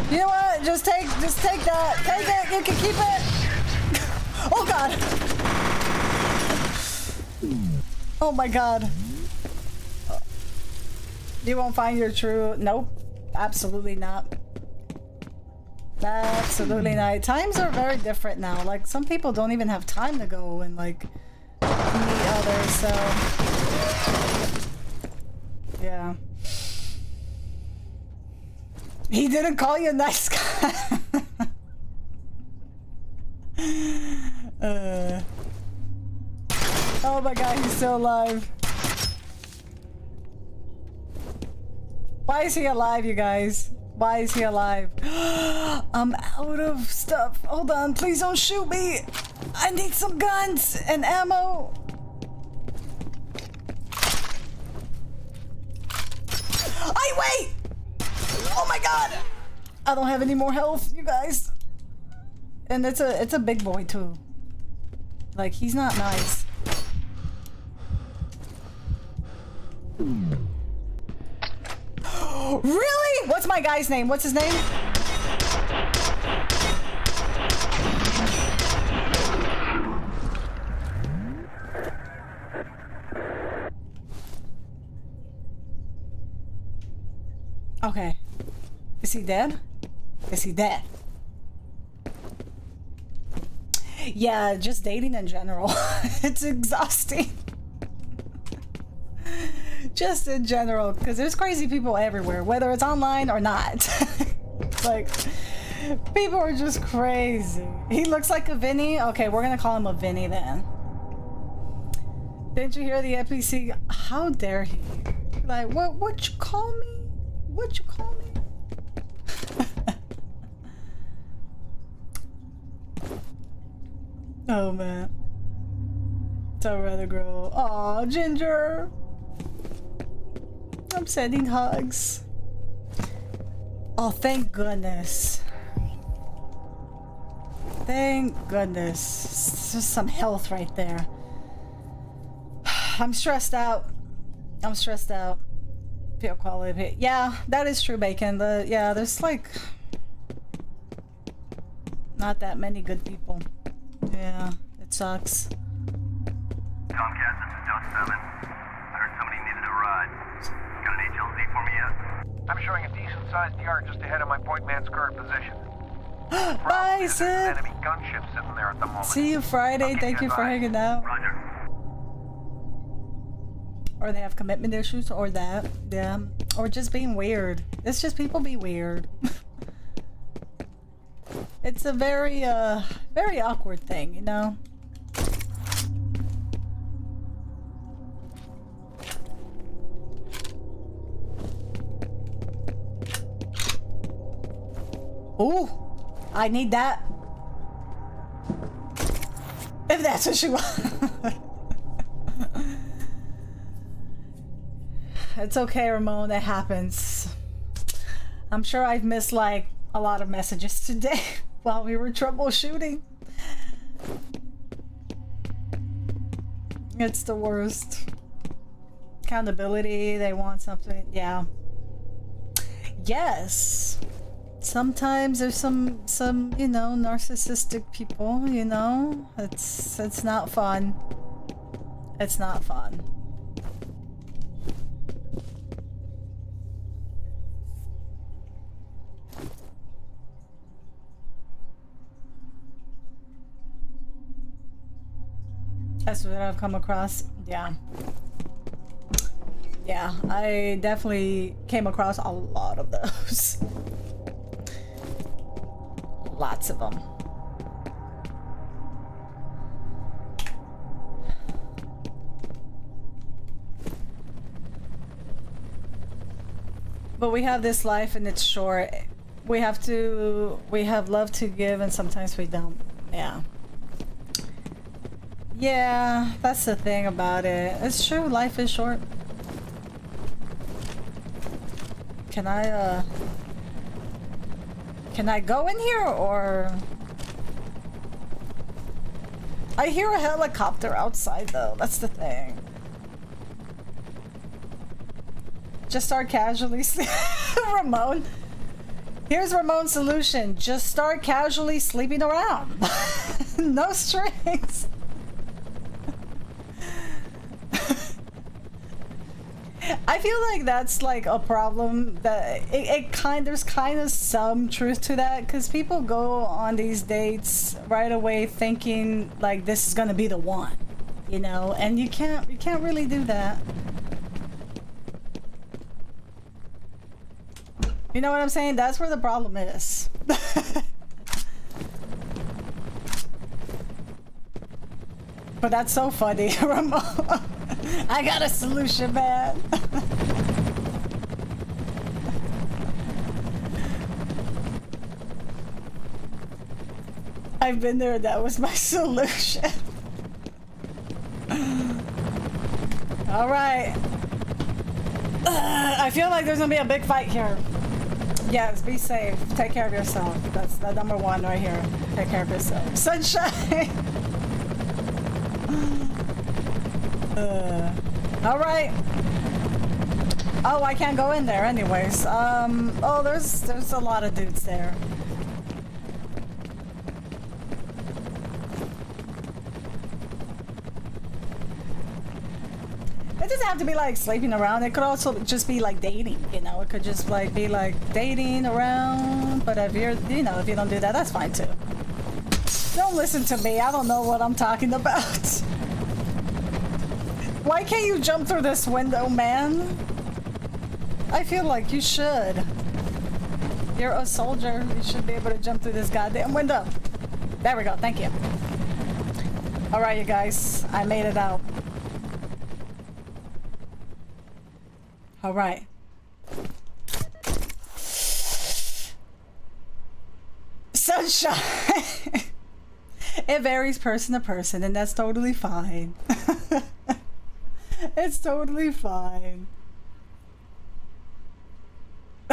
You know what? Just take, just take that. Take it. You can keep it. Oh God. Oh my God. You won't find your true. Nope. Absolutely not. Absolutely not. Times are very different now. Like some people don't even have time to go and like meet others. So yeah. He didn't call you a nice guy. uh. Oh my god, he's still alive. Why is he alive, you guys? Why is he alive? I'm out of stuff. Hold on, please don't shoot me. I need some guns and ammo. I wait! Oh my god! I don't have any more health, you guys. And it's a it's a big boy too. Like he's not nice. Really? What's my guy's name? What's his name? Okay. Is he dead? Is he dead? Yeah, just dating in general. it's exhausting. Just in general, because there's crazy people everywhere, whether it's online or not. like, people are just crazy. He looks like a Vinny. Okay, we're gonna call him a Vinny then. Didn't you hear the NPC? How dare he? Like, what? What you call me? What you call me? oh man. So rather girl. Aw, Ginger. I'm sending hugs. Oh, thank goodness. Thank goodness. It's just some health right there. I'm stressed out. I'm stressed out. Feel quality. Yeah, that is true, Bacon. The yeah, there's like not that many good people. Yeah, it sucks. Tomcat, this is 7. I heard somebody needed a ride. Got an HLZ for me? I'm showing a decent-sized yard just ahead of my point man's current position. Bye, Sid. Enemy gunship sitting there at the moment. See you Friday. Thank you for hanging out. Roger. Or they have commitment issues, or that. Yeah. Or just being weird. It's just people be weird. it's a very, uh, very awkward thing, you know? Ooh, I need that. If that's what she wants. it's okay, Ramon. that happens. I'm sure I've missed like a lot of messages today while we were troubleshooting. It's the worst. Accountability, they want something. Yeah. Yes. Sometimes there's some some, you know, narcissistic people, you know. It's it's not fun. It's not fun. That's what I've come across. Yeah. Yeah, I definitely came across a lot of those. Lots of them. But we have this life and it's short. We have to, we have love to give and sometimes we don't. Yeah. Yeah, that's the thing about it. It's true, life is short. Can I, uh... Can I go in here, or... I hear a helicopter outside, though. That's the thing. Just start casually sleeping, Ramon. Here's Ramon's solution. Just start casually sleeping around. no strings. I feel like that's like a problem that it, it kind there's kind of some truth to that because people go on these dates right away thinking like this is gonna be the one, you know, and you can't you can't really do that. You know what I'm saying? That's where the problem is. but that's so funny, Ramon. I got a solution, man. I've been there. That was my solution. All right. Uh, I feel like there's gonna be a big fight here. Yes, be safe. Take care of yourself. That's the number one right here. Take care of yourself. Sunshine. Uh, all right. Oh, I can't go in there anyways. Um, oh, there's there's a lot of dudes there. It doesn't have to be like sleeping around. It could also just be like dating, you know. It could just like be like dating around. But if you're, you know, if you don't do that, that's fine too. Don't listen to me. I don't know what I'm talking about. Why can't you jump through this window, man? I feel like you should. You're a soldier. You should be able to jump through this goddamn window. There we go. Thank you. All right, you guys. I made it out. All right. Sunshine. it varies person to person, and that's totally fine. it's totally fine.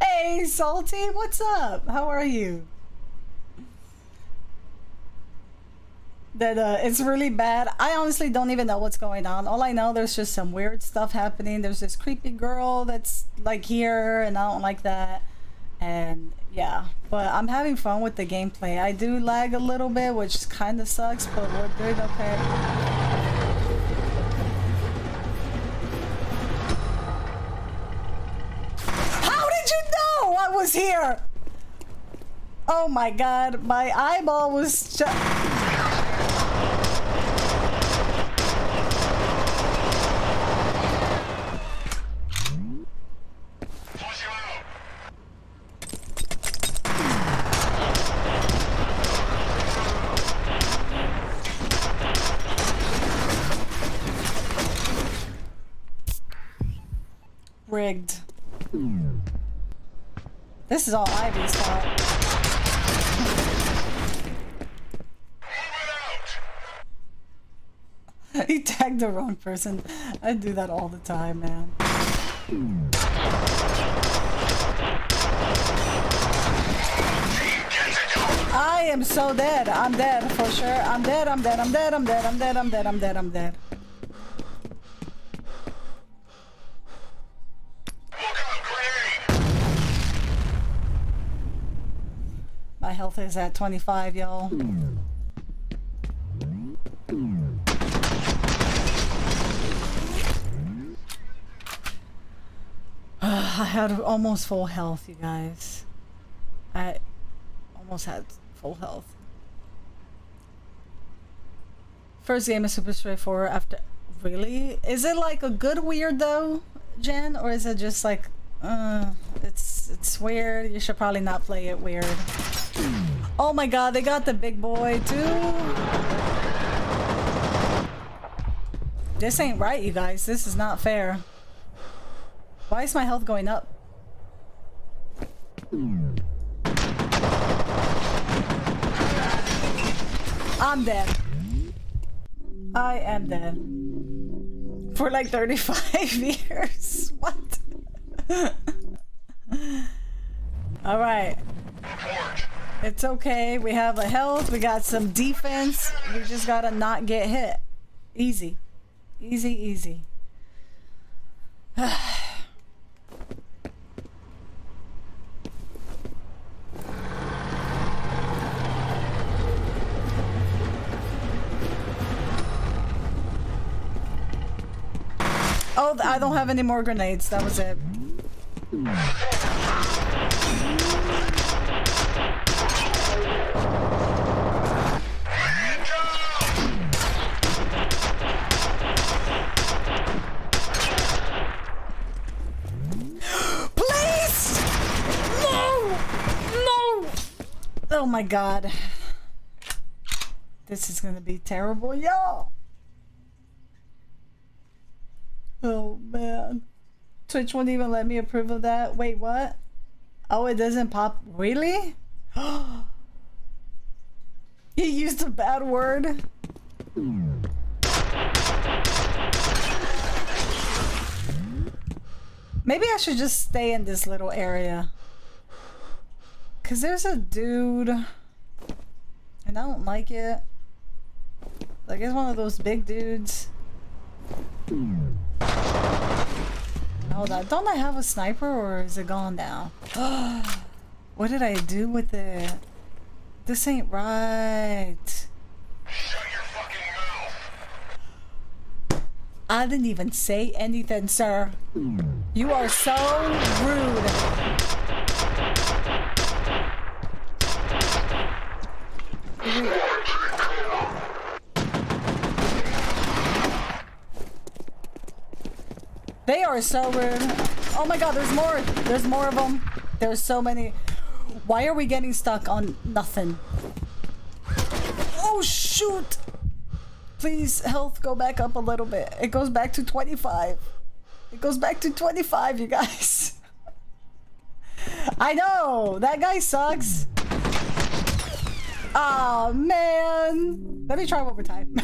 hey, Salty, what's up? How are you? that uh, it's really bad. I honestly don't even know what's going on. All I know, there's just some weird stuff happening. There's this creepy girl that's like here, and I don't like that. And yeah, but I'm having fun with the gameplay. I do lag a little bit, which kind of sucks, but we're doing okay. How did you know I was here? Oh my god, my eyeball was just... This is all Ivy's fault. he tagged the wrong person. I do that all the time, man. I am so dead. I'm dead for sure. I'm dead. I'm dead. I'm dead. I'm dead. I'm dead. I'm dead. I'm dead. I'm dead. My health is at 25, y'all. I had almost full health, you guys. I almost had full health. First game is super straightforward after... Really? Is it like a good weird though, Jen? Or is it just like... Uh, it's, it's weird. You should probably not play it weird. Oh my god, they got the big boy too! This ain't right, you guys. This is not fair. Why is my health going up? I'm dead. I am dead. For like 35 years. What? Alright. It's okay. We have a health. We got some defense. We just gotta not get hit. Easy. Easy, easy. Oh, I don't have any more grenades. That was it. Please! No! No! Oh my god. This is gonna be terrible, y'all. Oh man. Twitch won't even let me approve of that. Wait, what? Oh, it doesn't pop. Really? you used a bad word. Maybe I should just stay in this little area. Cause there's a dude and I don't like it. Like it's one of those big dudes. Hold on, don't I have a sniper or is it gone now? what did I do with it? This ain't right. I didn't even say anything, sir. You are so rude. They are so rude. Oh my god, there's more. There's more of them. There's so many. Why are we getting stuck on nothing? Oh shoot! Please, health, go back up a little bit. It goes back to 25. It goes back to 25, you guys. I know! That guy sucks. Oh man! Let me try one more time.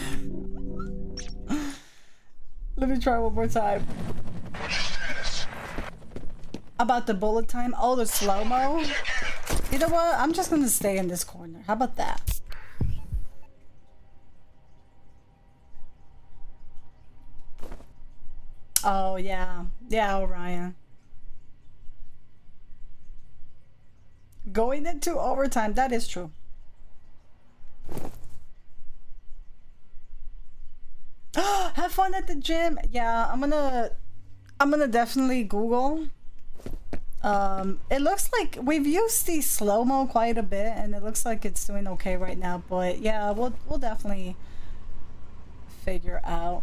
Let me try one more time. About the bullet time? Oh, the slow-mo? You know what? I'm just gonna stay in this corner. How about that? Oh, yeah. Yeah, Orion. Going into overtime, that is true. Have fun at the gym. Yeah, I'm gonna I'm gonna definitely Google. Um, it looks like we've used the slow-mo quite a bit and it looks like it's doing okay right now, but yeah, we'll we'll definitely figure out.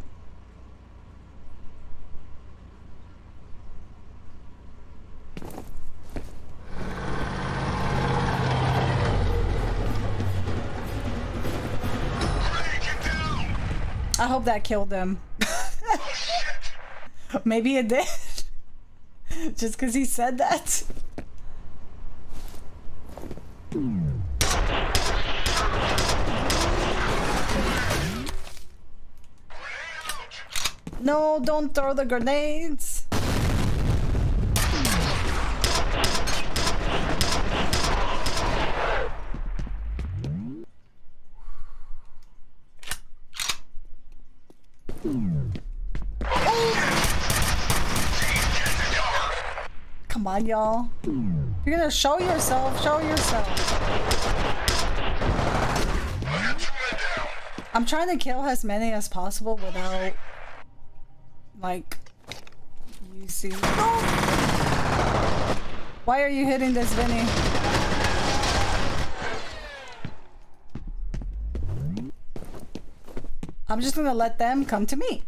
I hope that killed them. Maybe it did. Just because he said that. No, don't throw the grenades. Come on, y'all. You're gonna show yourself. Show yourself. I'm trying to kill as many as possible without, like, using. Oh! Why are you hitting this, Vinny? I'm just gonna let them come to me.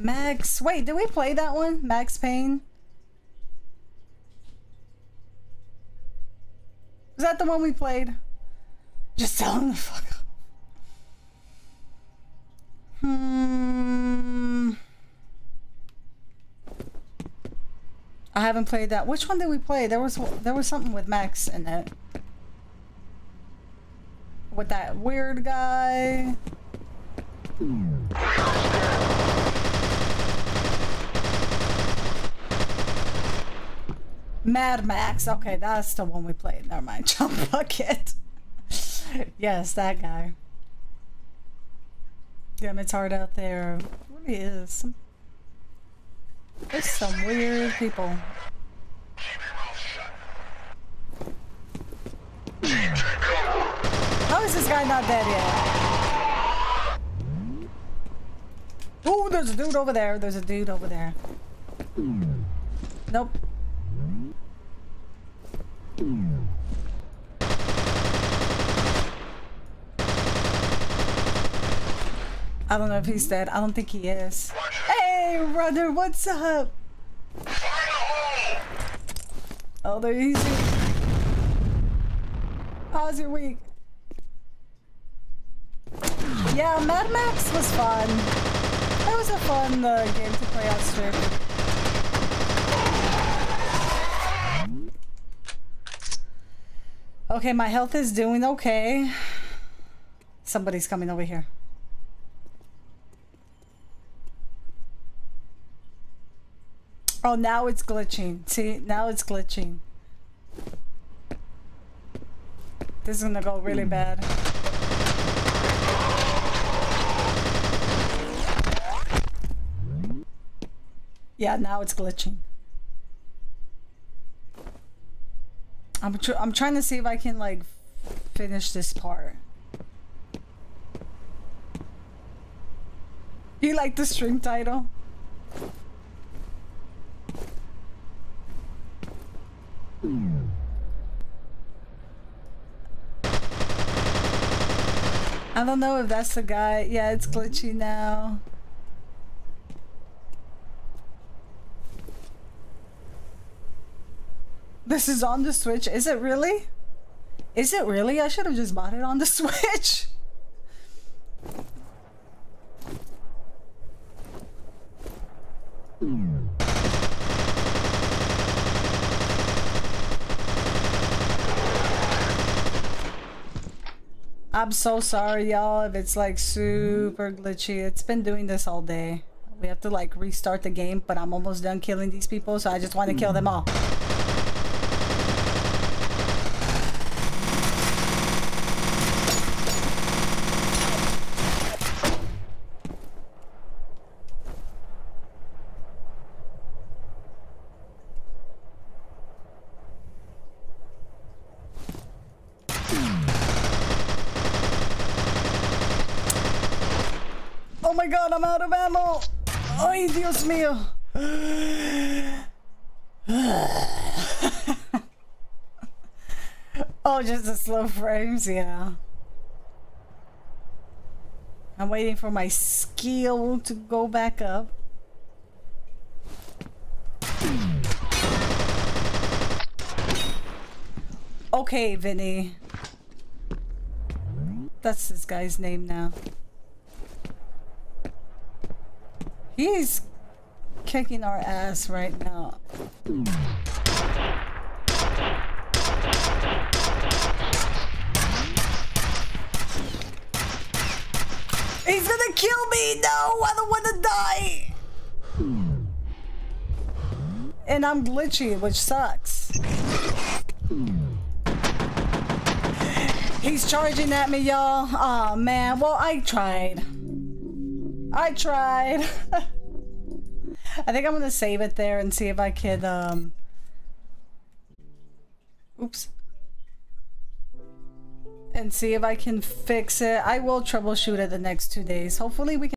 Max, wait, did we play that one? Max Payne? Was that the one we played? Just tell him the fuck up. Hmm. I haven't played that. Which one did we play? There was there was something with Max in it. With that weird guy. Mad Max. Okay, that's the one we played. Never mind. Chumbucket. yes, that guy. Damn, it's hard out there. Really is. There's some weird people. How is this guy not dead yet? Oh, there's a dude over there. There's a dude over there. Nope. I don't know if he's dead. I don't think he is. Hey, brother, what's up? Oh, there he's. How's your week? Yeah, Mad Max was fun. That was a fun uh, game to play on stream. Okay, my health is doing okay. Somebody's coming over here. Oh, now it's glitching. See, now it's glitching. This is gonna go really hmm. bad. Yeah, now it's glitching. I'm tr I'm trying to see if I can like finish this part. You like the stream title? I don't know if that's the guy. Yeah, it's glitchy now. This is on the Switch. Is it really? Is it really? I should have just bought it on the Switch. I'm so sorry, y'all, if it's like super glitchy. It's been doing this all day. We have to like restart the game, but I'm almost done killing these people, so I just want to kill them all. Oh my god, I'm out of ammo! Ay, Dios mío! oh, just the slow frames, yeah. I'm waiting for my skill to go back up. Okay, Vinny. That's this guy's name now. He's kicking our ass right now. He's gonna kill me! No! I don't want to die! And I'm glitchy, which sucks. He's charging at me, y'all. Oh man, well, I tried. I tried. I think I'm gonna save it there and see if I could, um... Oops. And see if I can fix it. I will troubleshoot it the next two days. Hopefully we can